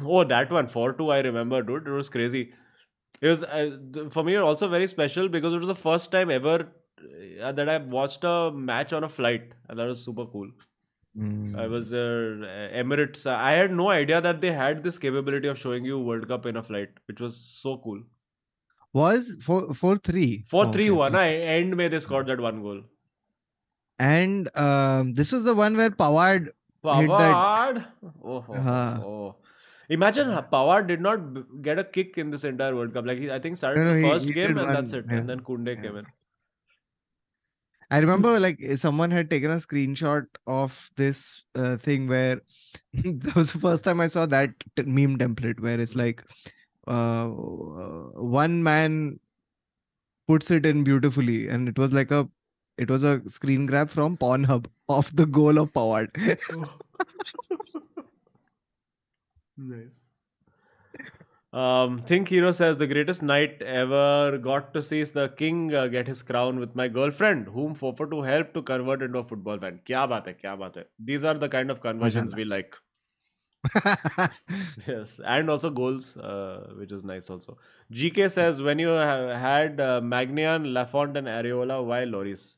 oh, that one, 4 2, I remember, dude. It was crazy. It was, uh, for me, also very special because it was the first time ever uh, that I watched a match on a flight, and that was super cool. Mm. I hmm. was uh, Emirates. I had no idea that they had this capability of showing you World Cup in a flight, which was so cool. Was 4 4 3. 4-3, okay. 1. I end may they scored that one goal. And um, this was the one where Pavard. Pavard? Hit that... oh, oh, uh-huh. oh. Imagine uh, Pavard did not get a kick in this entire World Cup. Like he, I think started No, no, the first he game did and that's it. yeah. And then Kounde Yeah. came in. I remember like eh, someone had taken a screenshot of this uh, thing where that was the first time I saw that t- meme template where it's like uh, one man puts it in beautifully, and it was like a it was a screen grab from Pornhub of the goal of Pavard. nice. Um, Think Hero says the greatest night ever got to see is the king uh, get his crown with my girlfriend, whom Fofo to help to convert into a football fan. Kya baat hai, kya baat hai. These are the kind of conversions we like. Yes, and also goals, uh, which is nice also. GK says when you ha- had uh, Maignan, Lafont, and Areola, why Lloris?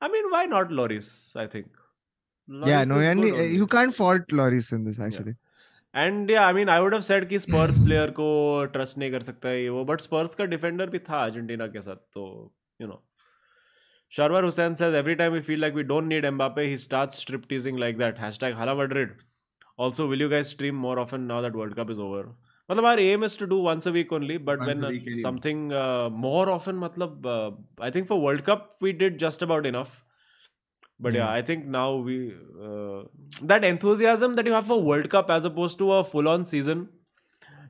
I mean, why not Lloris? I think. yeah, no, and you can't fault Lloris in this actually. And I mean I would have said कि Spurs player को trust नहीं कर सकता ये वो but स्पर्स का defender भी था अर्जेंटीना के साथ तो you know Sarwar Hussain says every time we feel like we don't need Mbappe he start strip teasing like that hashtag Hala Madrid also will you guys stream more often now that World Cup is over मतलब R M is to do once a week only but when something more often मतलब I think for World Cup we did just about enough But yeah, Yeah. I think now we uh, that enthusiasm that you have for World Cup as opposed to a full-on season.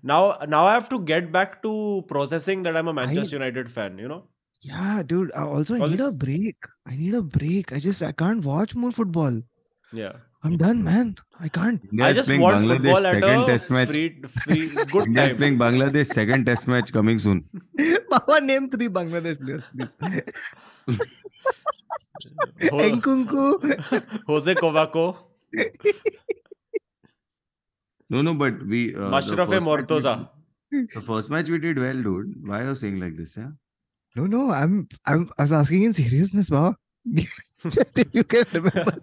Now, now I have to get back to processing that I'm a Manchester United fan. You know. Yeah, dude. Also, I All need a break. I need a break. I just I can't watch more football. Yeah. I'm done, man. I can't. India I is just playing want Bangladesh football at second a test match. free, free, good India time. playing Bangladesh second test match coming soon. Baba, name three Bangladesh players, please. Ho- Nkunku. Jose Kovaco, No, no, but we. Uh, the Mashrafe first Mortoza. The first match we did well, dude. Why are you saying like this? Yeah. No, no. I'm I'm I was asking in seriousness, Baba. Just if you can remember.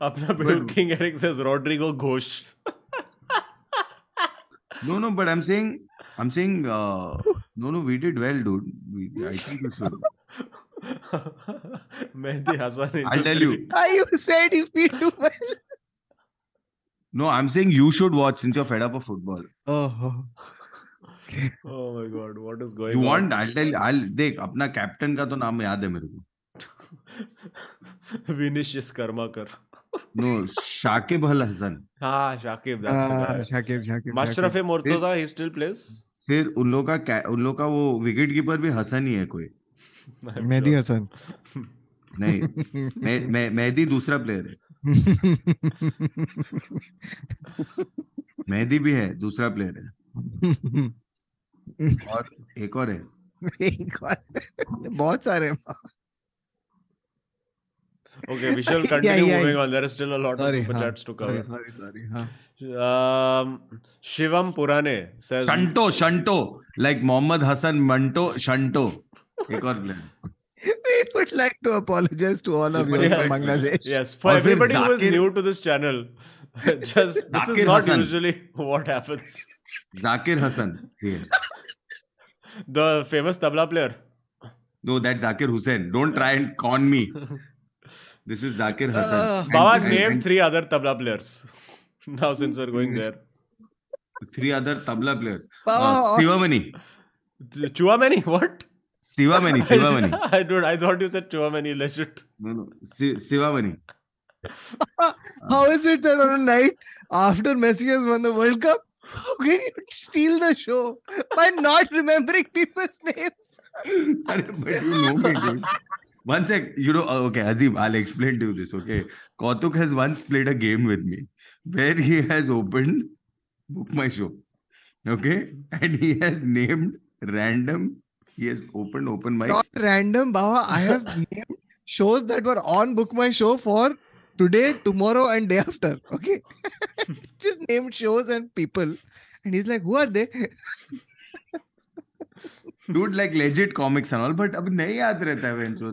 Apna build King Eric says Rodrigo Ghosh. No, no, but I'm saying, I'm saying, uh, no, no, we did well, dude. We, I think we should. Mehdi Hassan. into I'll tell you. Ah, you said if we do well. No, I'm saying you should watch since you're fed up of football. Oh, oh. Oh my god, what is going You on? You want? I'll tell you. I'll देख अपना captain का तो नाम याद है मेरे को. Vinicius Karmakar no Shakib Al Hasan हाँ Shakib Shakib Shakib Mashrafe Mortaza he still plays फिर उन लोग का उन लोग का वो विकेट कीपर भी हसन ही है कोई। मेहदी हसन नहीं मैं मैं मेहदी दूसरा प्लेयर है। मेहदी भी है दूसरा प्लेयर है। और एक और है। एक और बहुत सारे Okay, we shall continue yeah, yeah, moving yeah. on. There is still a lot Sorry, of super हाँ, chats to cover. sorry, sorry, sorry. हाँ. Um, Shivam Purane says Shanto Shanto like Mohammad Hasan Manto Shanto एक और player We would like to apologize to all of you Yes. from Bangladesh. Yes, for और फिर everybody who is new to this channel, just this is not Hasan. usually what happens. Zakir Hasan The famous tabla player. No that Zakir Hussain don't try and con This is Zakir uh, Hasan. Uh, uh. Baba's named three other tabla players. now since we're going there. Three other tabla players. Baba, uh, uh Chuamani? What? Sivamani. Sivamani. I, I thought you said Chuamani legit. No, no. Sivamani. How is it that on a night after Messi has won the World Cup, how can you steal the show by not remembering people's names? but you know me, dude. One sec, you know, uh, okay, Azeem, I'll explain to you this, okay? Kautuk has once played a game with me where he has opened Book My Show, okay? And he has named random, he has opened open mics. Not random, Bawa, I have named shows that were on Book My Show for today, tomorrow, and day after, okay? Just named shows and people. And he's like, who are they? dude like legit comics and all but अब नहीं याद रहता है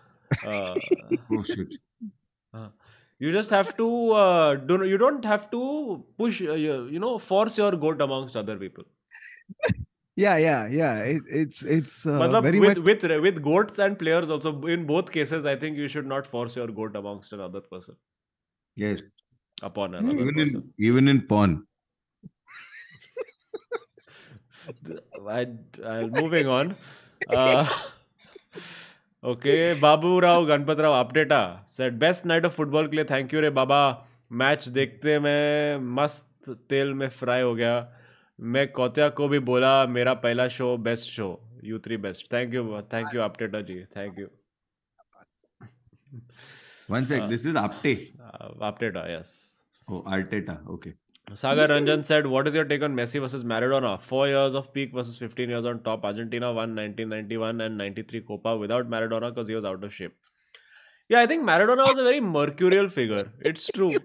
Uh, Oh shit. you just have to uh, do you don't have to push uh, you, you know force your goat amongst other people Yeah, yeah, yeah. It, it's it's uh, Matlab, very with, much. with with goats and players also in both cases i think you should not force your goat amongst another person Yes. upon another Even person in even in porn. I, I, moving on uh, okay Babu Rao Ganpat Rao Apteta sir best night of football के लिए thank you रे बाबा। Match देखते मैं मस्त तेल में fry हो गया। मैं कौतिया को भी बोला मेरा पहला show best show you three best thank you thank you Apteta ji. Thank you one sec this is Apte Apteta yes oh Arteta okay Sagar Ranjan said, What is your take on Messi versus Maradona? Four years of peak versus 15 years on top. Argentina won 1991 and 93 Copa without Maradona because he was out of shape. Yeah, I think Maradona was a very mercurial figure. It's true.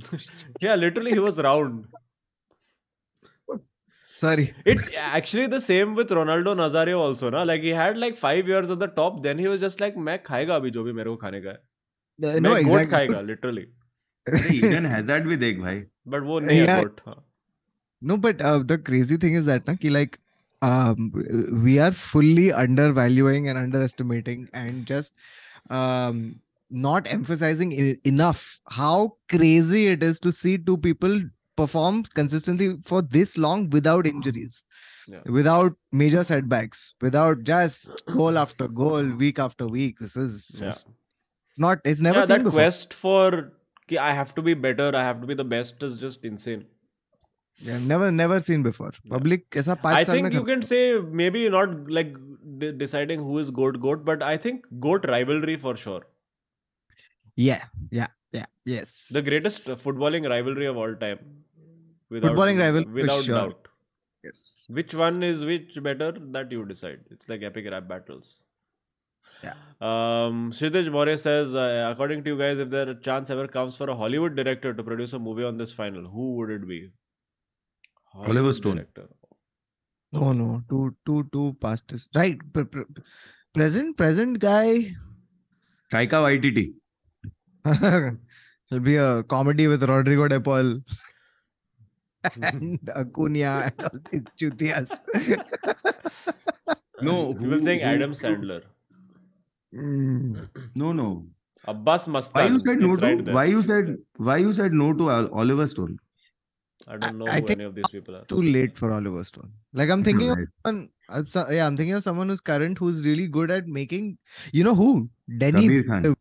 yeah, literally, he was round. Sorry. It's actually the same with Ronaldo Nazario also, na? Like he had like five years at the top, then he was just like, मैं खाएगा अभी जो भी मेरे को खाने का है. Uh, मैं no, गोट exactly. खाएगा, literally. अरे Eden Hazard भी देख भाई. But वो नहीं है Yeah. गोट. हाँ. No, but uh, the crazy thing is that, na, ki, like, um, we are fully undervaluing and underestimating and just um, not emphasizing e- enough how crazy it is to see two people perform consistently for this long without injuries, Yeah. without major setbacks, without just goal after goal, week after week. This is Yeah. just not, it's never yeah, seen that before. quest for कि I have to be better, I have to be the best is just insane. Yeah, never, never seen before. Public, ऐसा पाँच I साल में think you खत्म can say maybe not like de- deciding who is goat goat, but I think goat rivalry for sure. Yeah, yeah, yeah, yes. The greatest uh, footballing rivalry of all time. Without, Footballing rivalry for without sure. doubt. Yes. Which one is which better? That you decide. It's like epic rap battles. Yeah. Um, Kshitij More says, uh, according to you guys, if there a chance ever comes for a Hollywood director to produce a movie on this final, who would it be? Oliver Stone. director. No, no, two, two, two too, too past this. Right. Pre- pre- present, present guy. Taika Waititi. It'll be a comedy with Rodrigo De Paul and Acuna and all these chutias. No, People saying who- Adam who- Sandler. Mm. No, no. Abbas Mastan. Why you said no it's to? right why you said? Why you said no to Oliver Stone? I don't know I who think any of these people are. Too late for Oliver Stone. Like I'm thinking of someone, I'm so- yeah, I'm thinking of someone who's current who's really good at making. You know who? Denny. Kabir Khan.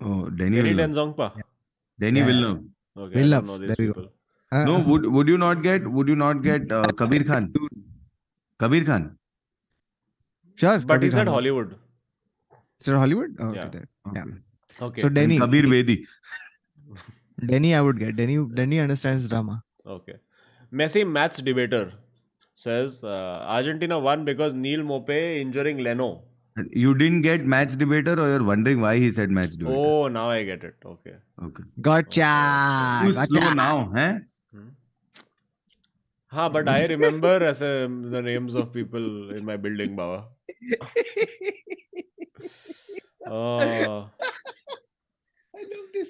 Oh, Denny Kenny Villeneuve. Denzongpa. Denny Yeah. Villeneuve. Okay, Villeneuve, don't know these there you go. Uh, No, would would you not get? Would you not get uh, Kabir Khan? Kabir Khan. sure. But Kabir he said Khan. Hollywood. Said Hollywood. Oh, Yeah. okay, there. Okay. Yeah. Okay. So And Kabir Vedi. Denny, I would get. Denny, Denny understands drama. Okay. Messi match debater says uh, Argentina won because Neil Mope injuring Leno. You didn't get match debater, or you're wondering why he said match debater. Oh, now I get it. Okay. Okay. Gotcha. Too gotcha. slow now, huh? Ha, but I remember as a, the names of people in my building, Baba. Oh, I love this.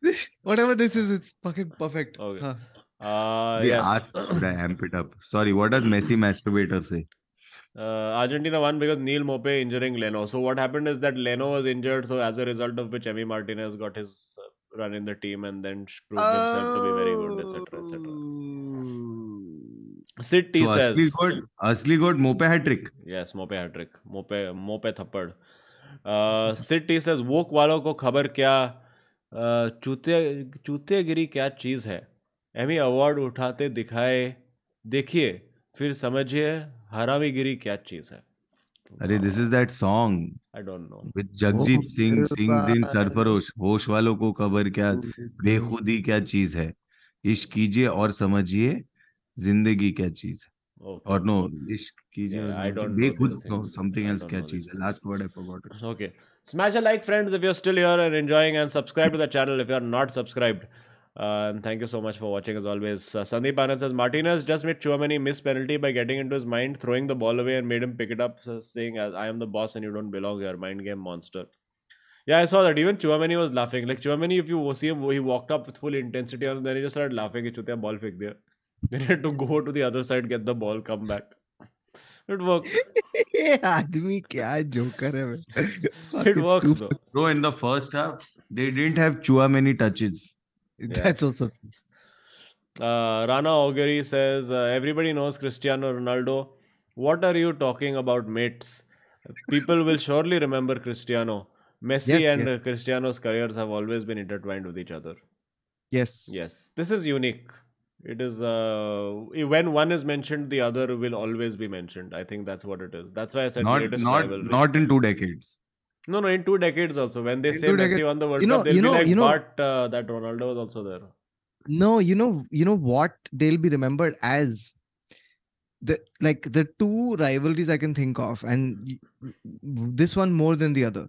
this. Whatever this is, it's fucking perfect. Okay. Huh. uh, we yes. asked, should I amp it up? Sorry, what does Messi masturbator say? Uh, Argentina won because Neil Mope injuring Leno. So what happened is that Leno was injured. So as a result of which, Emi Martinez got his uh, run in the team and then sh- proved himself to be very good, etc., etc. City so says Asli got Asli got Mope hat trick. Yes, Mope hat trick. Mope Mope thappad. Uh, City वालों को खबर क्या? Uh, चूते चूतेगिरी क्या चीज़ है? Emmy award उठाते दिखाए देखिए फिर समझिए हरामीगिरी क्या चीज़ है. अरे this is that song I don't know with Jagjit Singh sings in Sarfarosh होश वालों को खबर क्या? बेखुदी क्या चीज़ है? इश्क कीजिए और समझिए ज़िंदगी क्या चीज़ है Okay. और नो इश्क कीजिए don't know these बेखुद नो समथिंग एल्स क्या चीज़ है last word I forgot Okay. Smash a like, friends, if you're still here and enjoying, and subscribe to the channel if you're not subscribed. Uh, thank you so much for watching as always. Uh, Sandeep Anand says Martinez just made Chouamani miss penalty by getting into his mind, throwing the ball away, and made him pick it up, so saying, "I am the boss and you don't belong here." Mind game monster. Yeah, I saw that. Even Chouamani was laughing. Like Chouamani, if you see him, he walked up with full intensity, and then he just started laughing. He chutia ball फेंक दिया. Then he had to go to the other side, get the ball, come back. It worked. ये आदमी क्या joker है बे? It Fucking works stupid. though. Bro, in the first half, they didn't have Chua many touches. That's also Uh, Rana Augury says, uh, everybody knows Cristiano Ronaldo. What are you talking about, mates? People will surely remember Cristiano. Messi Yes, and yes. uh, Cristiano's careers have always been intertwined with each other. yes. Yes, this is unique. It is uh, when one is mentioned, the other will always be mentioned. I think that's what it is. That's why I said Not greatest not rivalry. not in two decades. no, no, in two decades also. When they In say Messi won the World You know- Cup, they'll you know- be like, you know- but uh, that Ronaldo was also there. No, you know, you know what they'll be remembered as the like the two rivalries I can think of, and this one more than the other.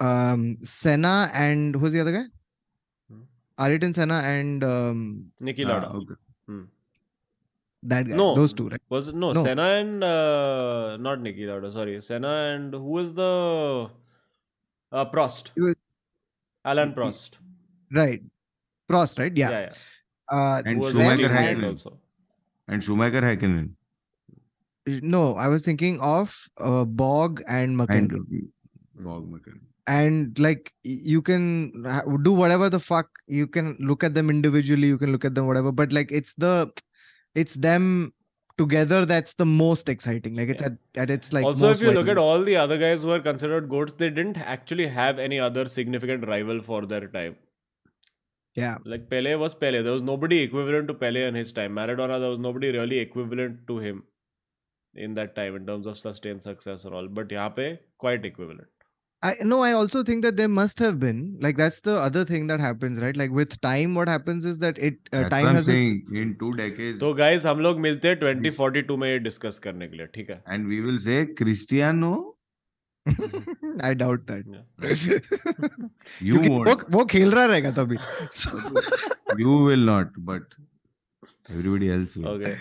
Um, Senna and who's the other guy? Hmm. Ayrton Senna and um, Niki Ah, Lauda. okay. that guy. No, those two, right? Was no, No. Senna and uh, not Niki Lauda? Sorry, Senna and who was the uh, Prost? It was- Alan y- y- Prost. Right. Prost, right? Yeah. yeah. yeah. Uh, And Who was then his Schumacher teammate had- also. And Schumacher Hakkinen. no, I was thinking of uh, Bog and And McKenna. Bob McKenna. And like you can do whatever the fuck you can look at them individually you can look at them whatever but like it's the it's them together that's the most exciting like it's Yeah. at, at its like also, if you look at all the other guys who are considered goats, they didn't actually have any other significant rival for their time. yeah Like Pele was Pele. There was nobody equivalent to Pele in his time. Maradona, there was nobody really equivalent to him in that time in terms of sustained success and all. But yape, quite equivalent. i no i also think that there must have been like that's the other thing that happens right like with time what happens is that it uh, That's time what I'm has this saying. In two decades. तो guys हम लोग मिलते हैं 2042 में ये discuss करने के लिए ठीक है and we will say Cristiano, i doubt that Yeah. you क्योंकि वो won't. वो खेल रहा रहेगा तभी So- You will not, but everybody else will. Okay.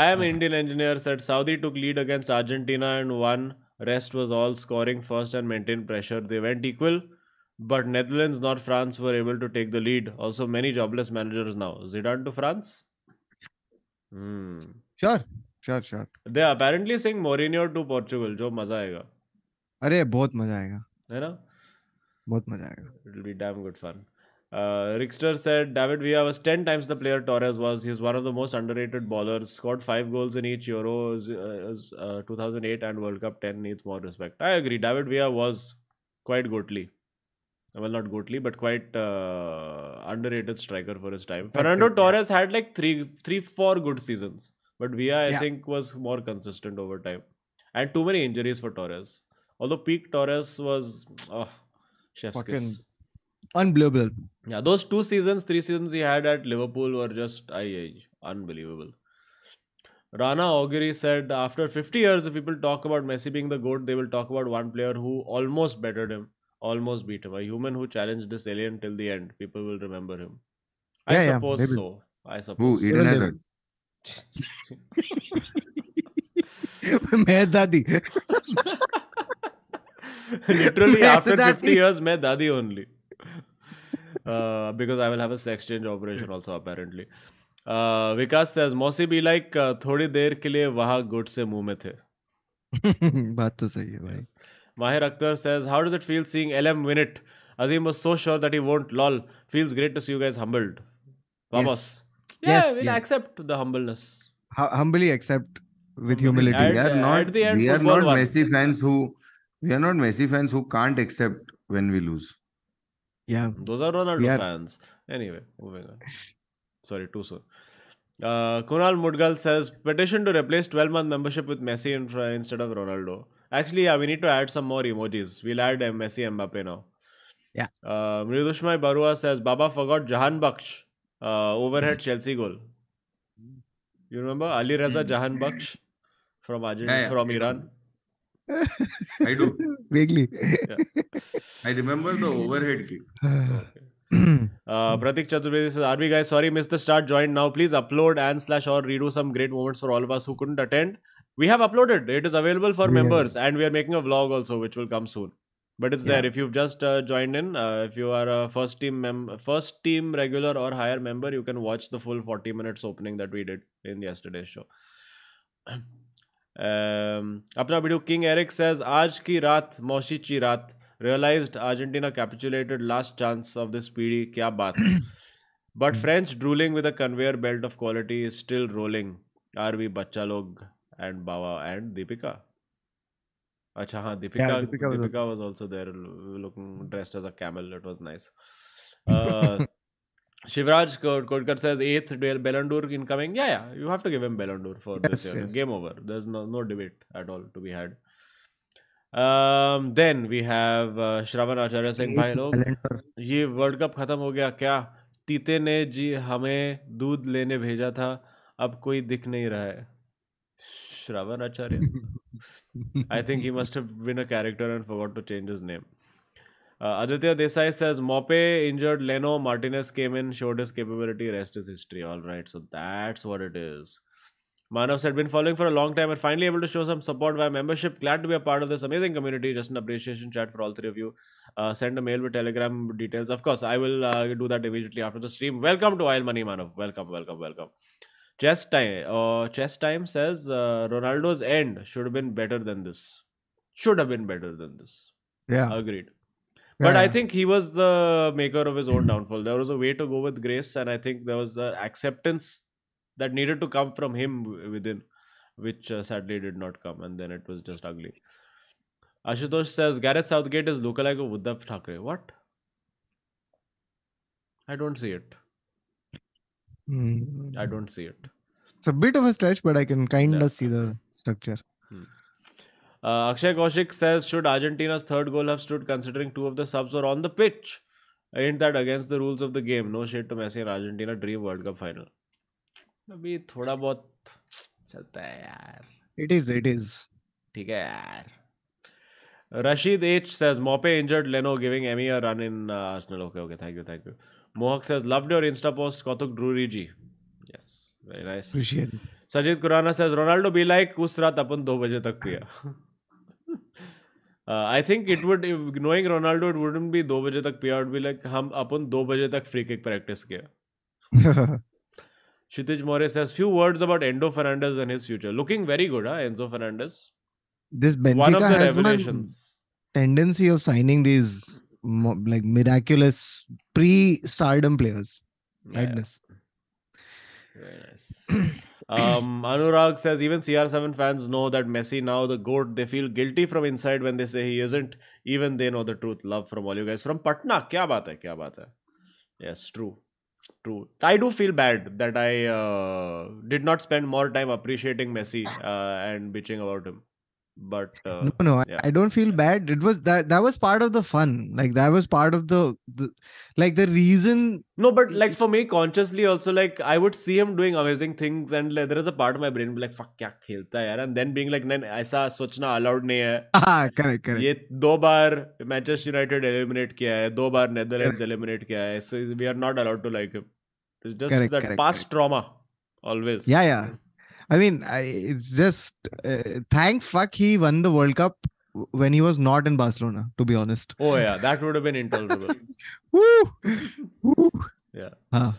I am Indian engineer said Saudi took lead against Argentina and won. Rest was all scoring first and maintained pressure. They went equal, but Netherlands, not France, were able to take the lead. Also, many jobless managers now. Zidane to France. Hmm. sure sure sure They are apparently saying Mourinho to Portugal. जो मजा आएगा अरे बहुत मजा आएगा है ना? बहुत मजा आएगा It'll be damn good fun. Uh, Rickster said David Villa was 10 times the player Torres was. He's one of the most underrated ballers. Scored 5 goals in each Euro uh, uh, 2008 and World Cup 10 needs more respect. I agree. David Villa was quite goatly. Well, not goatly, but quite uh, underrated striker for his time. Fernando. Torres had like three, three, four good seasons. But Villa, I Yeah. think, was more consistent over time. And too many injuries for Torres. Although peak Torres was, oh, chef's Fucking kiss unbelievable Yeah, those two seasons, three seasons he had at Liverpool were just aye, aye, unbelievable. Rana Augury said after 50 years, if people talk about Messi being the GOAT, they will talk about one player who almost bettered him, almost beat him. A human who challenged this alien till the end. People will remember him. I Yeah, yeah, suppose they will. so. I Who? suppose. so. Eden will Hazard. मैं दादी Literally after Dadi. 50 years, मैं दादी only. uh, because I will have a sex change operation also apparently. Uh, Vikas says, Mossy be like, uh, थोड़ी देर के लिए वहाँ good से मुंह में थे. बात तो सही है भाई. Mahir Akhtar says, how does it feel seeing LM win it? Azeem was so sure that he won't. Lol. Feels great to see you guys humbled. Vamos. Yes. Yeah, yes, we'll yes. accept the humbleness. Humbly accept with humility. At, we are uh, not, we are not. Messi fans who we are not Messi fans who can't accept when we lose yeah Those are Ronaldo are- fans. Anyway, moving on. Sorry, too soon. Uh, Kunal Mudgal says petition to replace 12 month membership with Messi instead of Ronaldo. Actually, yeah, we need to add some more emojis. We'll add uh, Messi Mbappe now. Yeah. Uh, Mridushmay Barua says Baba forgot Jahanbakhsh uh, overhead Chelsea goal. You remember Ali Reza Jahanbakhsh from Argentina, Yeah, yeah, from. Iran? I do. vaguely I remember the overhead kick. Okay. Uh, Pratik Chaturvedi says, RB guys, sorry, missed the start. Joined now. Please upload and slash or redo some great moments for all of us who couldn't attend. We have uploaded. It is available for We have. members, and we are making a vlog also, which will come soon. But it's there. If you've just uh, joined in, uh, if you are a first team mem- first team regular or higher member, you can watch the full 40 minutes opening that we did in yesterday's show. अपना video king Eric says आज की रात मौसी ची रात realise Argentina capitulated last chance of this पीढ़ी क्या बात but French drooling with a conveyor belt of quality is still rolling are we बच्चा लोग एंड बाबा एंड दीपिका अच्छा हाँ Deepika Deepika was also there looking dressed as a camel it was nice Shivraj Kod- Kodkar says eighth Bel- Bellandur incoming yeah yeah you have to give him Bellandur for this Yes, year yes. game over there's no no debate at all to be had um, then we have uh, Shravan Acharya saying भाई लोग Calendar. ये world cup खत्म हो गया क्या तीते ने जी हमें दूध लेने भेजा था अब कोई दिख नहीं रहा है श्रवण आचार्य I think he must have been a character and forgot to change his name. Uh, Aditya Desai says Maupay injured Leno. Martinez came in, showed his capability. Rest is history. All right, so that's what it is. Manav said, been following for a long time and finally able to show some support via membership. Glad to be a part of this amazing community. Just an appreciation chat for all three of you. Uh, send a mail with Telegram details. Of course, I will uh, do that immediately after the stream. Welcome to Oil Money Manav. Welcome, welcome, welcome. Chess time. Uh, chess time says uh, Ronaldo's end should have been better than this. Should have been better than this. Yeah. Agreed. But yeah, I think he was the maker of his own downfall. There was a way to go with grace, and I think there was the acceptance that needed to come from him within, which uh, sadly did not come, and then it was just ugly. Ashutosh says Gareth Southgate is lookalike of Uddhav Thackeray. What? I don't see it. Hmm. I don't see it. It's a bit of a stretch, but I can kind of Yeah. see the structure. Uh, Akshay Kaushik says, should Argentina's third goal have stood considering two of the subs were on the pitch? Ain't that against the rules of the game? No shade to Messi and Argentina dream World Cup final. अभी थोड़ा बहुत चलता है यार It is. It is. ठीक है यार Rashid H says Mope injured Leno giving Emmy a run in uh, Arsenal. Okay, okay, thank you, thank you. Mohawk says loved your Insta post Kautuk Drury ji. Yes, very nice. Appreciate it. Sajid Kurana says Ronaldo be like उस रात अपन दो बजे तक पिया. I think it would knowing Ronaldo it wouldn't भी दो बजे तक पी आउट भी लाइक हम अपन दो बजे तक फ्री किक प्रैक्टिस किया Kshitij Maurya says few words about Endo Fernandez and his future. Looking very good, huh? Enzo Fernandez. This Benfica One of the has revelations. tendency of signing these like miraculous pre-stardom players. Madness. Yeah. Very nice. Um, Anurag says even CR7 fans know that Messi now the goat. They feel guilty from inside when they say he isn't. Even they know the truth. Love from all you guys from Patna. Kya baat hai? Kya baat hai? Yes, true, true. I do feel bad that I uh, did not spend more time appreciating Messi uh, and bitching about him but uh, no no yeah. I, don't feel bad. It was that that was part of the fun. Like that was part of the, the, like the reason no but like for me consciously also like i would see him doing amazing things and like, there is a part of my brain like fuck kya khelta yaar? And then being like then i saw sochna allowed nahi hai. Ah correct correct. Ye do baar manchester united eliminate kiya hai do baar netherlands correct. eliminate kiya hai. So we are not allowed to like him. It's just correct, that correct, past correct. trauma always. Yeah yeah. I mean, I, it's just uh, thank fuck he won the World Cup when he was not in Barcelona. To be honest. oh yeah that would have been intolerable Woo! Woo! yeah Ah,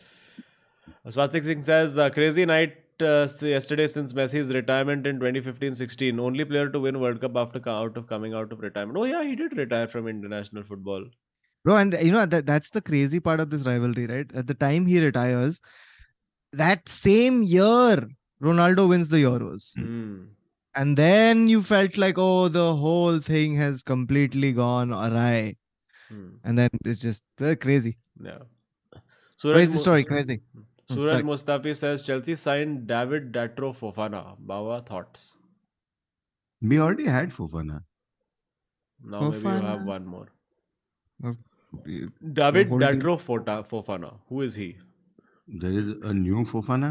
Swastik Singh says uh, crazy night uh, yesterday since Messi's retirement in 2015-16 only player to win World Cup after out of coming out of retirement oh yeah he did retire from international football bro, and you know that that's the crazy part of this rivalry, right? At the time he retires, that same year Ronaldo wins the Euros, Hmm. and then you felt like, oh, the whole thing has completely gone awry, Hmm. and then it's just uh, crazy. yeah Suraj Crazy Mu- story, crazy. Hmm, Suraj sorry. Mustafi says Chelsea signed David Datro Fofana. Bawa thoughts. We already had Fofana. Now maybe you have one more. Uh, David whole Datro Fofana. Who is he? There is a new Fofana.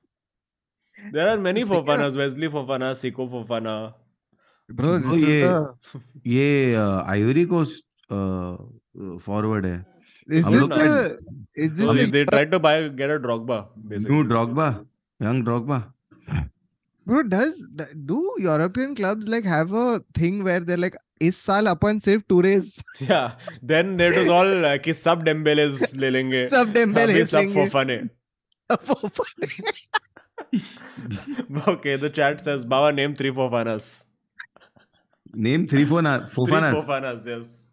There are many Fofanas. Wesley Fofana, Seko Fofana. Bro, this is ये the Yeah, Ivory Coast forward. है is this the is this They, the they tried to buy get a Drogba. Basically. New young young bro does do european clubs like have a thing where they're like इस साल अपन सिर्फ टूरेज Yeah. Then it was all like कि सब Dembele's ले लेंगे सब Dembele सब हिस्सेंगे Fofane. okay, the chat says, Baba, name three Fofanas. Name three Fofanas. Fofanas. Three Fofanas, yes.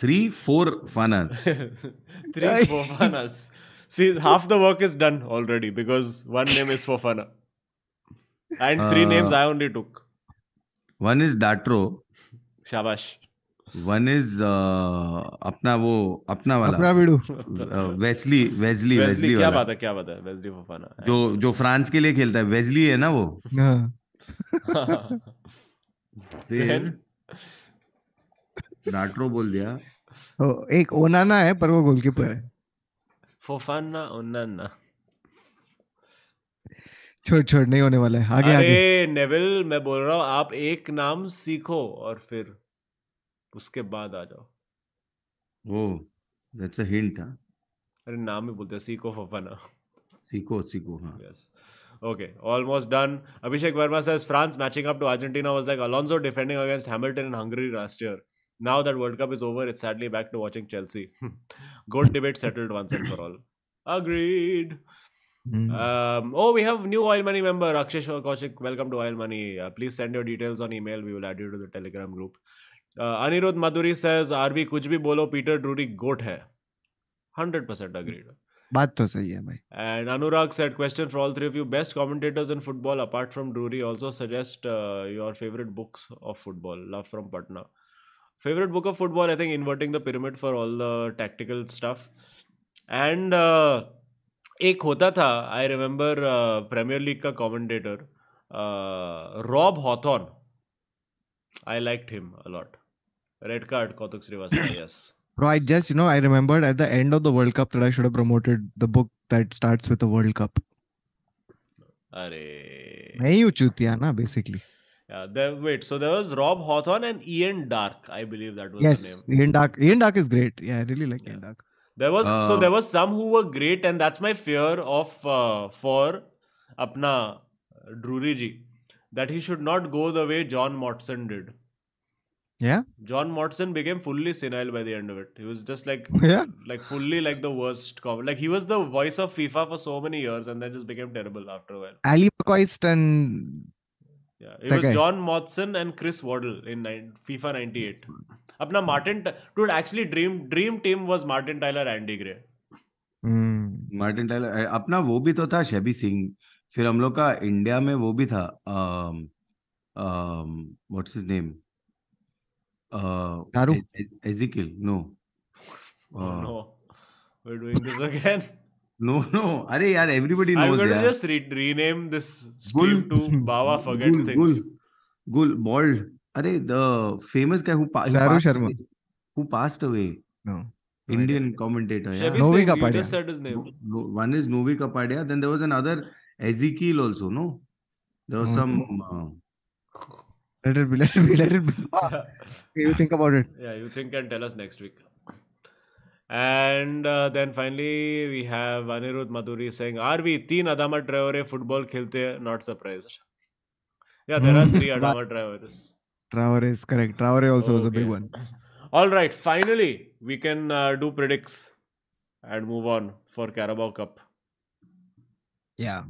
Three, four Fanas. three Fofanas. See, half the work is done already because one name is Fofana. And three uh, names I only took. One is Datro. Shabash. One is अपना वो अपना अपना वाला बिडू Wesley Wesley Wesley, Wesley क्या बात है क्या बात है Wesley Fofana. जो जो फ्रांस के लिए खेलता है वेस्ली है ना वो? हाँ। फिर बोल दिया। ओ, एक ओनाना है पर वो गोलकीपर है। Fofana Onana. छोड़ छोड़ नहीं होने वाला है। आगे आगे। अरे नेविल मैं बोल रहा हूँ आप एक नाम सीखो और फिर। उसके बाद आ जाओ ओ दैट्स अ हिंट हाँ अरे नाम ही बोलते हैं सीको फफना सीको सीको हाँ yes okay almost done Abhishek Verma says France matching up to Argentina was like Alonso defending against Hamilton in Hungary last year now that World Cup is over it's sadly back to watching Chelsea good debate settled once and for all agreed Mm. Um, oh, we have new Oil Money member, Akshay Kaushik. Welcome to Oil Money. Uh, please send your details on email. We will add you to the Telegram group. Anirudh Madhuri says RB कुछ भी बोलो Peter Drury गोट है. Hundred percent agreed बात तो सही है भाई। And Anurag set question for all three of you best commentators in football apart from Drury also suggest your favourite books of football love from Patna favourite book of football I think Inverting the Pyramid for all the tactical stuff and एक होता था I remember premiere league का commentator Rob Hawthorne I like him a lot Red card, Kautuk Srivastava, yes. Bro, I just, you know, I remembered at the end of the World Cup that I should have promoted the book that starts with the World Cup. Arey. Main too, chutia na, basically. Yeah, there, wait, so there was Rob Hawthorne and Ian Darke, I believe that was yes, the name. Ian Darke. Ian Darke is great. Yeah, I really like yeah. Ian Darke. There was uh, so there was some who were great, and that's my fear of uh, for apna Druriji. that he should not go the way John Motson did. Yeah. John Motson became fully senile by the end of it. He was just like yeah. like fully like the worst comment. Like he was the voice of FIFA for so many years and then just became terrible after a while. Ally McCoist and yeah, it was guy. John Motson and Chris Waddle in nine, FIFA 98. Apna Martin dude actually dream dream team was Martin Tyler Andy Gray. Mm. Martin Tyler अपना वो भी तो था शेबी सिंह फिर हम लोग का India में वो भी था what's his name? Charu? Ezekiel no Oh no, we're doing this again. No no अरे यार everybody I'm knows going to यार just re- rename this Gul. stream to Baba forgets गुल things. गुल गुल बॉल्ड अरे the famous guy who pa- who Charu passed Sharma. away. who passed away No. Indian commentator yeah Novi Singh, you Kapadia. just said his name. No- no- one is Novi Kapadia. Then there was another Ezekiel also. No, there was Mhm. some. Uh, Let it be. Let it be. Let it be. Ah, you think about it. Yeah, you think and tell us next week. And uh, then finally we have Anirudh Madhuri saying, "Are we तीन Adama Traore football खेलते हैं? Not surprised." Yeah, there are Hmm. three Adama Traores. Traore is correct. Traore also was a big Okay. one. All right, finally we can uh, do predicts and move on for Carabao Cup. Yeah.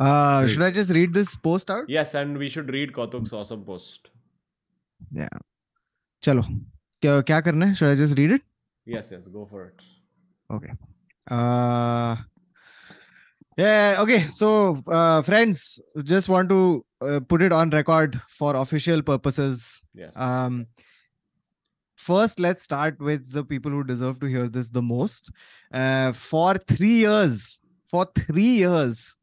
Uh, Great. should I just read this post out? Yes, and we should read Kautuk's awesome post. चलो क्या क्या करना है? Should I just read it? Yes, yes, go for it. Okay. Uh, yeah. Okay. So, uh, friends, just want to uh, put it on record for official purposes. Yes. Um, first let's start with the people who deserve to hear this the most. Uh, for three years, for three years,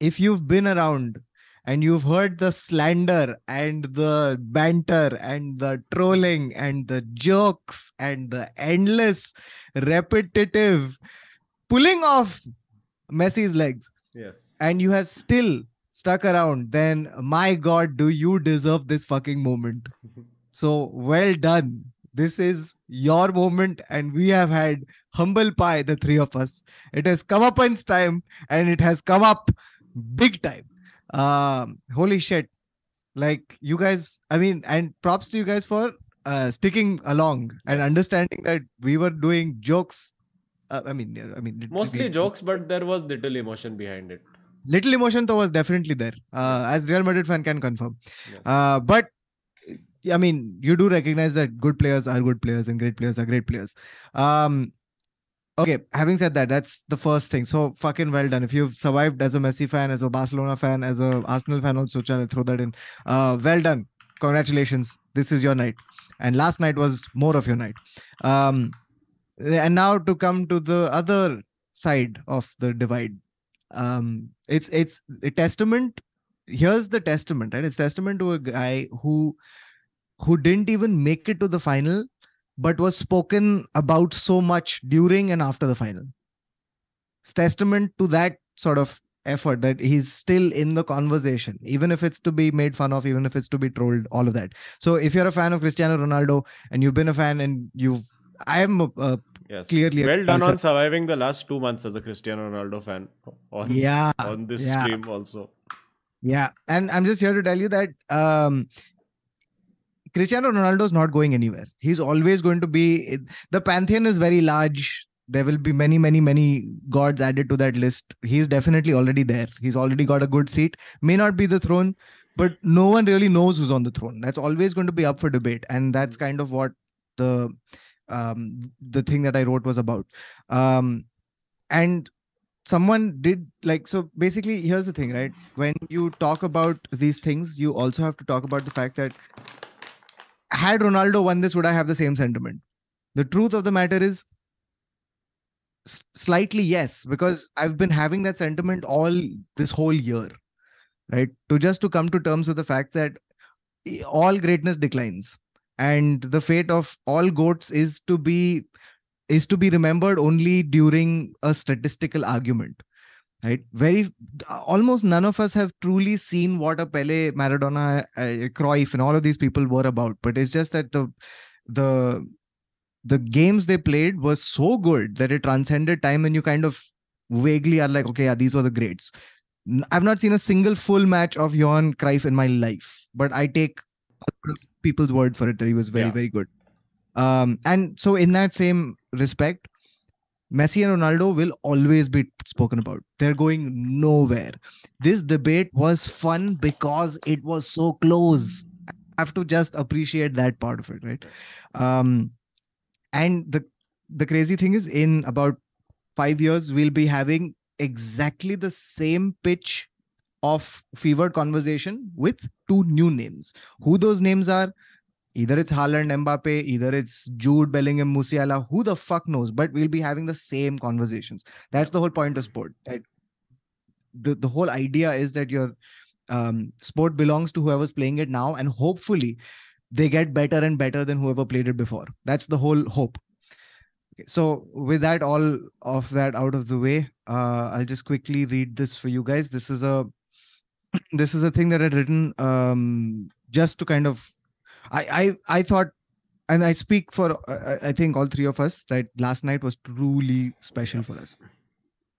if you've been around and you've heard the slander and the banter and the trolling and the jokes and the endless repetitive pulling off Messi's legs Yes. and you have still stuck around, then my God, do you deserve this fucking moment? So well done. This is your moment, and we have had humble pie, the three of us. It has come up in time, and it has come up big time. Um, holy shit! Like you guys, I mean, and props to you guys for uh, sticking along and understanding that we were doing jokes. Uh, I mean, I mean, Mostly lit- jokes, but there was little emotion behind it. little emotion though was definitely there uh, as real madrid fan can confirm uh, but i mean you do recognize that good players are good players and great players are great players um okay having said that that's the first thing. So fucking well done. If you've survived as a messi fan as a barcelona fan as a arsenal fan also shall throw that in. Uh well done. Congratulations. This is your night. And last night was more of your night. Um and now to come to the other side of the divide. Um it's it's a testament. Here's the testament right? It's testament to a guy who who didn't even make it to the final but was spoken about so much during and after the final it's testament to that sort of effort that he's still in the conversation even if it's to be made fun of even if it's to be trolled all of that so if you're a fan of cristiano ronaldo and you've been a fan and you've i am a, a Yes. Clearly well done on surviving the last two months as a Cristiano Ronaldo fan on, yeah on this yeah. stream also. Yeah, and I'm just here to tell you that um, Cristiano Ronaldo is not going anywhere. He's always going to be. The pantheon is very large. There will be many, many, many gods added to that list. He's definitely already there. He's already got a good seat. May not be the throne, but no one really knows who's on the throne. That's always going to be up for debate, and that's kind of what the um the thing that I wrote was about. Um, and someone did like so basically here's the thing right when you talk about these things you also have to talk about the fact that had ronaldo won this would i have the same sentiment? The truth of the matter is slightly yes because i've been having that sentiment all this whole year right? To just to come to terms with the fact that all greatness declines and the fate of all goats is to be is to be remembered only during a statistical argument right? Very almost none of us have truly seen what a pele maradona uh, cruyff and all of these people were about but it's just that the the the games they played were so good that it transcended time and you kind of vaguely are like okay yeah these were the greats. I've not seen a single full match of johan cruyff in my life but i take a lot of people's word for it that he was very Yeah. very good. Um and so in that same respect Messi and Ronaldo will always be spoken about. They're going nowhere. This debate was fun because it was so close. I have to just appreciate that part of it, right? Um, and the the crazy thing is, in about five years, we'll be having exactly the same pitch of fevered conversation with two new names. Who those names are? Either it's Haaland, Mbappe, either it's Jude, Bellingham, Musiala, who the fuck knows? But we'll be having the same conversations. That's the whole point of sport. That the, the whole idea is that your um, sport belongs to whoever's playing it now, and hopefully they get better and better than whoever played it before. That's the whole hope. Okay, so with that all of that out of the way, uh, I'll just quickly read this for you guys. This is a this is a thing that I'd written um, just to kind of I I I thought, and I speak for uh, I think all three of us that last night was truly special for us.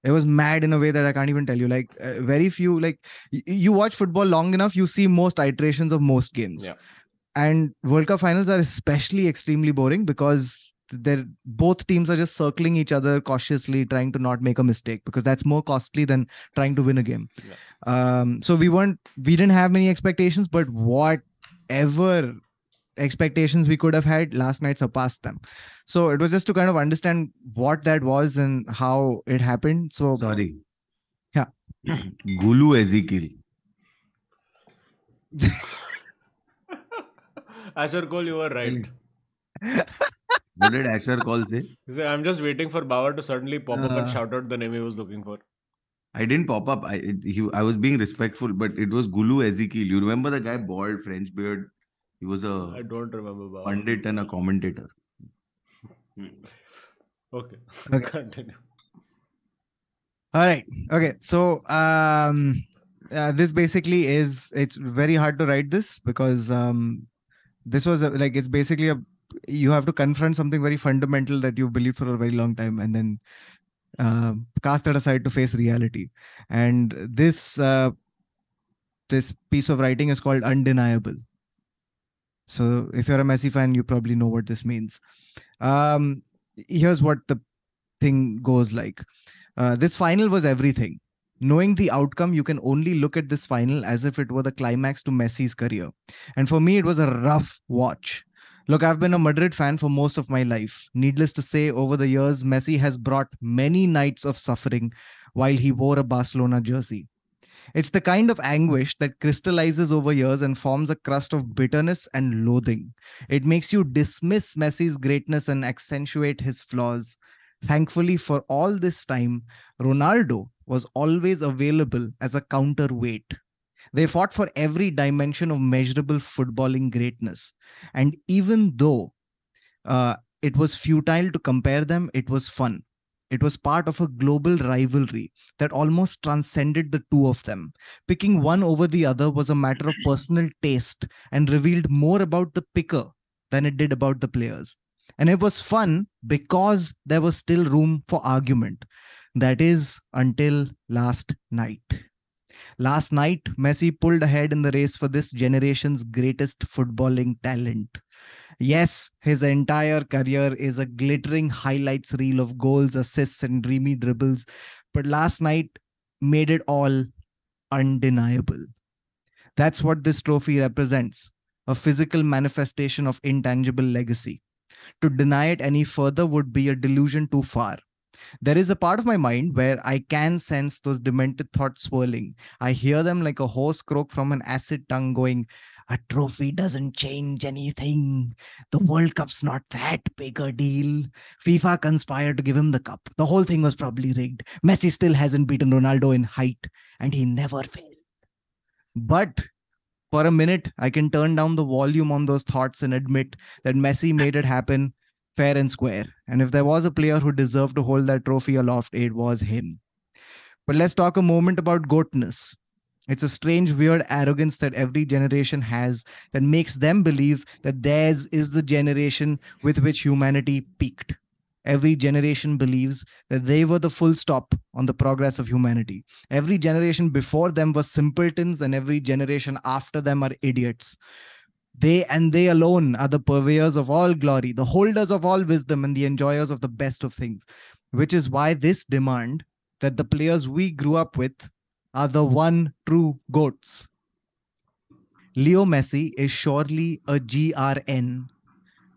It was mad in a way that I can't even tell you. Like uh, very few, like y- you watch football long enough, you see most iterations of most games. Yeah. And World Cup finals are especially extremely boring because they're both teams are just circling each other cautiously, trying to not make a mistake because that's more costly than trying to win a game. yeah. Um, so we weren't, we didn't have many expectations, but whatever expectations we could have had last night surpassed them. So it was just to kind of understand what that was and how it happened. So Sorry. Yeah. Gulu Ezekiel. Asher Cole, you were right. What did Asher call say? He said, I'm just waiting for Bauer to suddenly pop up and Uh. shout out the name he was looking for. I didn't pop up. I it, he, I was being respectful, but it was Gulu Ezekiel. You remember the guy, bald, French beard? He was I a don't remember Bauer. pundit and a commentator. Okay. Okay. Continue. All right. Okay. So um uh, this basically is it's very hard to write this because um this was a, like it's basically a you have to confront something very fundamental that you've believed for a very long time and then uh, cast that aside to face reality. And this uh this piece of writing is called undeniable. So if you're a Messi fan, you probably know what this means. Um here's what the thing goes like. Uh, this final was everything. Knowing the outcome, you can only look at this final as if it were the climax to Messi's career. And for me, it was a rough watch. Look, I've been a Madrid fan for most of my life. Needless to say, over the years, Messi has brought many nights of suffering while he wore a Barcelona jersey. It's the kind of anguish that crystallizes over years and forms a crust of bitterness and loathing. It makes you dismiss Messi's greatness and accentuate his flaws. Thankfully, for all this time, Ronaldo was always available as a counterweight. They fought for every dimension of measurable footballing greatness. And even though uh, it was futile to compare them, it was fun. It was part of a global rivalry that almost transcended the two of them. Picking one over the other was a matter of personal taste and revealed more about the picker than it did about the players. And it was fun because there was still room for argument. That is until last night. Last night, Messi pulled ahead in the race for this generation's greatest footballing talent. Yes, his entire career is a glittering highlights reel of goals, assists, and dreamy dribbles. But last night made it all undeniable. That's what this trophy represents a physical manifestation of intangible legacy. To deny it any further would be a delusion too far. There is a part of my mind where I can sense those demented thoughts swirling. I hear them like a hoarse croak from an acid tongue going, A trophy doesn't change anything. The World Cup's not that big a deal. FIFA conspired to give him the cup. The whole thing was probably rigged. Messi still hasn't beaten Ronaldo in height, and he never failed. But for a minute, I can turn down the volume on those thoughts and admit that Messi made it happen fair and square. And if there was a player who deserved to hold that trophy aloft, it was him. But let's talk a moment about goatness. It's a strange, weird arrogance that every generation has that makes them believe that theirs is the generation with which humanity peaked. Every generation believes that they were the full stop on the progress of humanity. Every generation before them were simpletons, and every generation after them are idiots. They and they alone are the purveyors of all glory, the holders of all wisdom, and the enjoyers of the best of things. Which is why this demand that the players we grew up with are the one true goats. Leo Messi is surely a GRN,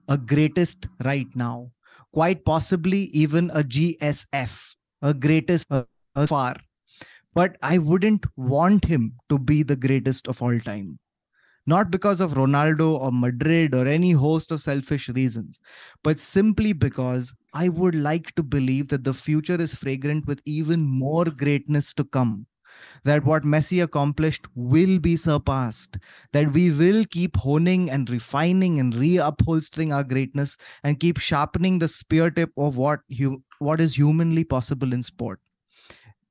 a greatest right now, quite possibly even a GSF, a greatest uh, far. But I wouldn't want him to be the greatest of all time not because of Ronaldo or Madrid or any host of selfish reasons, but simply because I would like to believe that the future is fragrant with even more greatness to come. That what Messi accomplished will be surpassed, that we will keep honing and refining and reupholstering our greatness and keep sharpening the spear tip of what, hu- what is humanly possible in sport.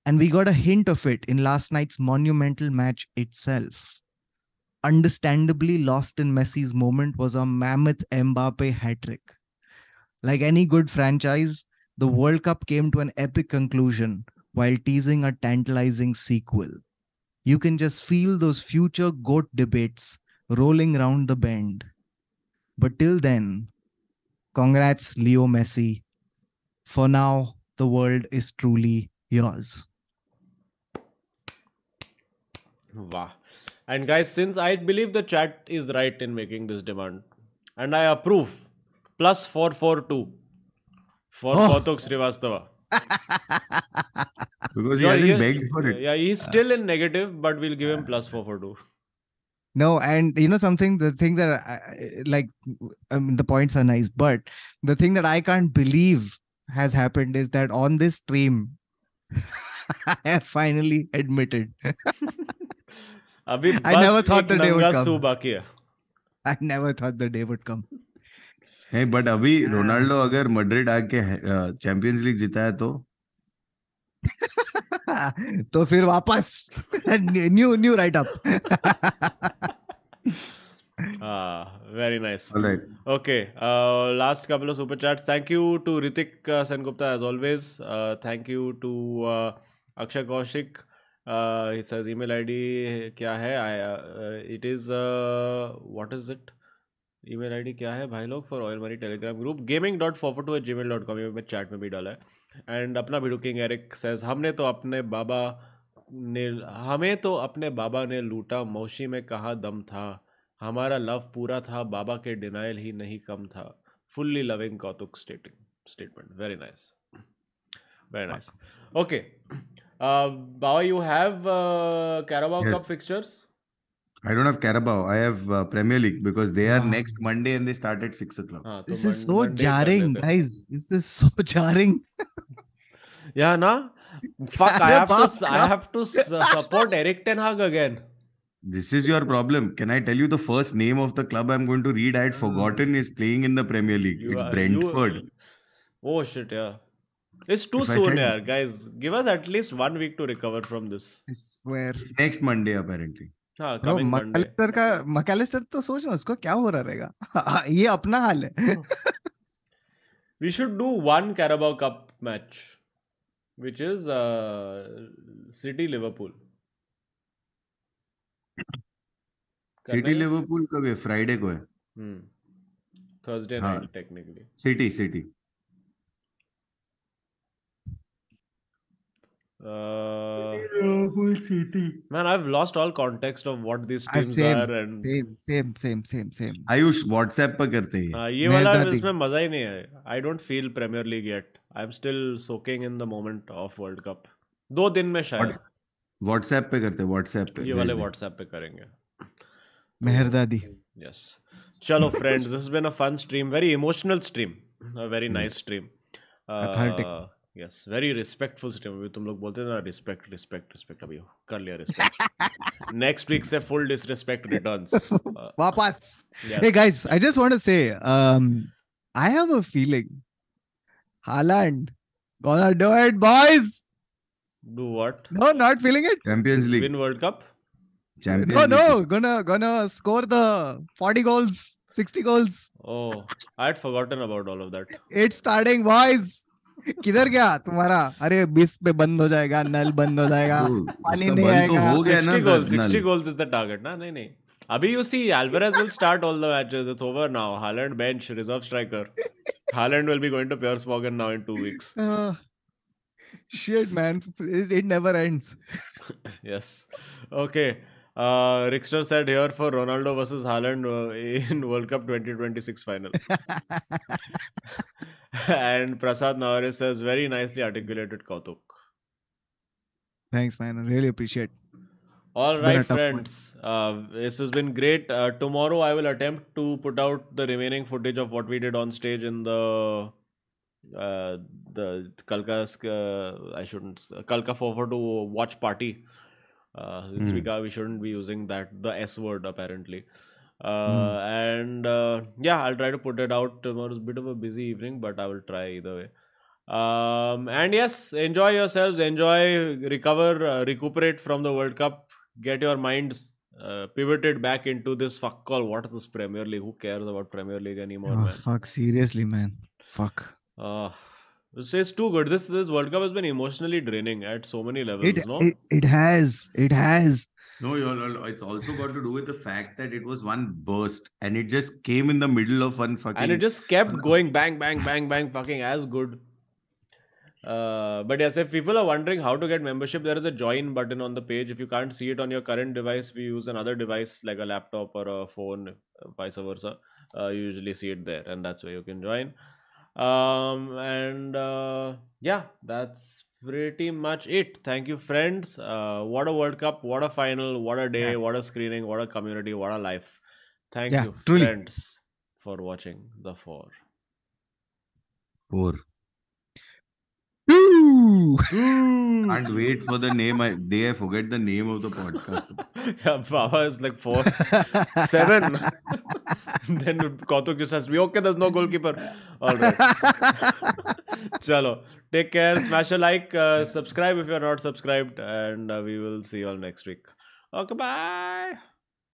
And we got a hint of it in last night's monumental match itself understandably lost in Messi's moment was a mammoth Mbappe hat trick. Like any good franchise, the World Cup came to an epic conclusion while teasing a tantalizing sequel. You can just feel those future GOAT debates rolling round the bend. But till then, congrats, Leo Messi. For now, the world is truly yours. Wow. And guys, since I believe the chat is right in making this demand, and I approve, plus 442 for Oh. Kautuk Srivastava because he hasn't he, begged for it. Yeah, he's uh. still in negative, but we'll give him uh. plus four for two. No, and you know something. The thing that, I, like, I mean, the points are nice, but the thing that I can't believe has happened is that on this stream, I have finally admitted. I never thought the day would come. I never thought the day would come. है but अभी हाँ। Ronaldo अगर Madrid आके champions league जीता है तो? तो फिर वापस। New new right up very nice okay last couple of super chat thank you to Hrithik Sen Gupta as always thank you to Akshay Kaushik email ID क्या है it is what is it email ID क्या है भाई लोग? For oil money Telegram group gaming dot forward to Gmail dot com ये chat में भी डाला है। एंड अपना वीडियो किंग एरिक सेज हमने तो अपने बाबा ने हमें तो अपने बाबा ने लूटा मौसी में कहा दम था? हमारा लव पूरा था बाबा के डिनाइल ही नहीं कम था। Fully loving Kautuk stating statement very nice very nice okay Baba you have Carabao cup Yes. I don't have Carabao. I have uh, Premier League because they are next Monday and they start at six o'clock. Ah, this is so Monday jarring, guys. This is so jarring. yeah, na. Fuck! I have to. I have to uh, support Erik Ten Hag again. This is your problem. Can I tell you the first name of the club I'm going to read? I had forgotten is playing in the Premier League. You it's are, Brentford. You, oh shit! Yeah. It's too if soon, said, yeah, guys. Give us at least one week to recover from this. I swear. It's next Monday, apparently. Mac Allister का McAllister तो सोच ना उसको क्या हो रहा रहेगा? ये अपना हाल है। We should do one Carabao cup match which is City Liverpool City Liverpool कब है? फ्राइडे को है। Thursday night technically City City Uh, Liverpool city man, I've lost all context of what these I've teams same, are and same same same same same Ayush WhatsApp पर करते हैं हाँ, ये वाला मेहरदादी। इसमें मजा ही नहीं है I don't feel premiere league yet I am still soaking in the moment of world cup दो दिन में शायद व्हाट्सएप पे करते हैं व्हाट्सएप पे ये वाले भेज दे। व्हाट्सएप पे करेंगे मेहरदादी यस चलो friends this been a fun stream very emotional stream a very nice stream Cathartic. Yes very respectful system अभी तुम लोग बोलते थे ना रिस्पेक्ट रिस्पेक्ट respect. अभी कर लिया रिस्पेक्ट नेक्स्ट वीक से फुल डिसरिस्पेक्ट रिटर्न्स वापस hey guys I just want to say um I have a feeling Haaland gonna do it, boys. Do what? No, not feeling it. Champions League. Win World Cup. Champions no, no, gonna gonna score the 40 goals, 60 goals. Oh, I had forgotten about all of that. It's starting, boys. किधर गया तुम्हारा? अरे बीस पे बंद हो जाएगा नल बंद हो जाएगा पानी नहीं आएगा। हो गया 60 goals 60 goals is the target ना? नहीं नहीं। अभी you see Alvarez will start all the matches it's over now Haaland bench reserve striker Haaland will be going to pierce प्योरस्मोगन now in 2 weeks shit man it never ends yes okay Uh, Rickster said here for Ronaldo versus Haaland uh, in World Cup 2026 final. and Prasad Navares says very nicely articulated Kautuk. Thanks, man. I really appreciate. All It's right, friends. Uh, this has been great. Uh, tomorrow, I will attempt to put out the remaining footage of what we did on stage in the uh, the Kalka's. Uh, I shouldn't Kalka forward to watch party. Uh, we Hmm. we shouldn't be using that the S word apparently. Uh, and uh, yeah, I'll try to put it out tomorrow. It's a bit of a busy evening, but I will try either way. Um, and yes, enjoy yourselves, enjoy, recover, uh, recuperate from the World Cup, get your minds uh, pivoted back into this fuck call. What is this Premier League? Who cares about Premier League anymore, Oh, man? fuck. Seriously, man. Fuck. Uh, this is too good. This this World Cup has been emotionally draining at so many levels. It, no, it it has. It has. No, you're, it's also got to do with the fact that it was one burst and it just came in the middle of one fucking. and it just kept going bang bang bang bang fucking as good uh, but yes if people are wondering how to get membership there is a join button on the page if you can't see it on your current device we use another device like a laptop or a phone uh, vice versa uh, you usually see it there and that's where you can join Um, and uh, yeah, that's pretty much it. Thank you, friends. Uh, what a World Cup! What a final! What a day! Yeah. What a screening! What a community! What a life! Thank Yeah, you, truly. friends, for watching the four. Four. Ooh. Can't wait for the name. I, day I forget the name of the podcast. yeah, Baba is like four, seven. then Kautuk just has to be okay. There's no goalkeeper. All right. Chalo. Take care. Smash a like. Uh, subscribe if you're not subscribed. And uh, we will see you all next week. Okay, bye.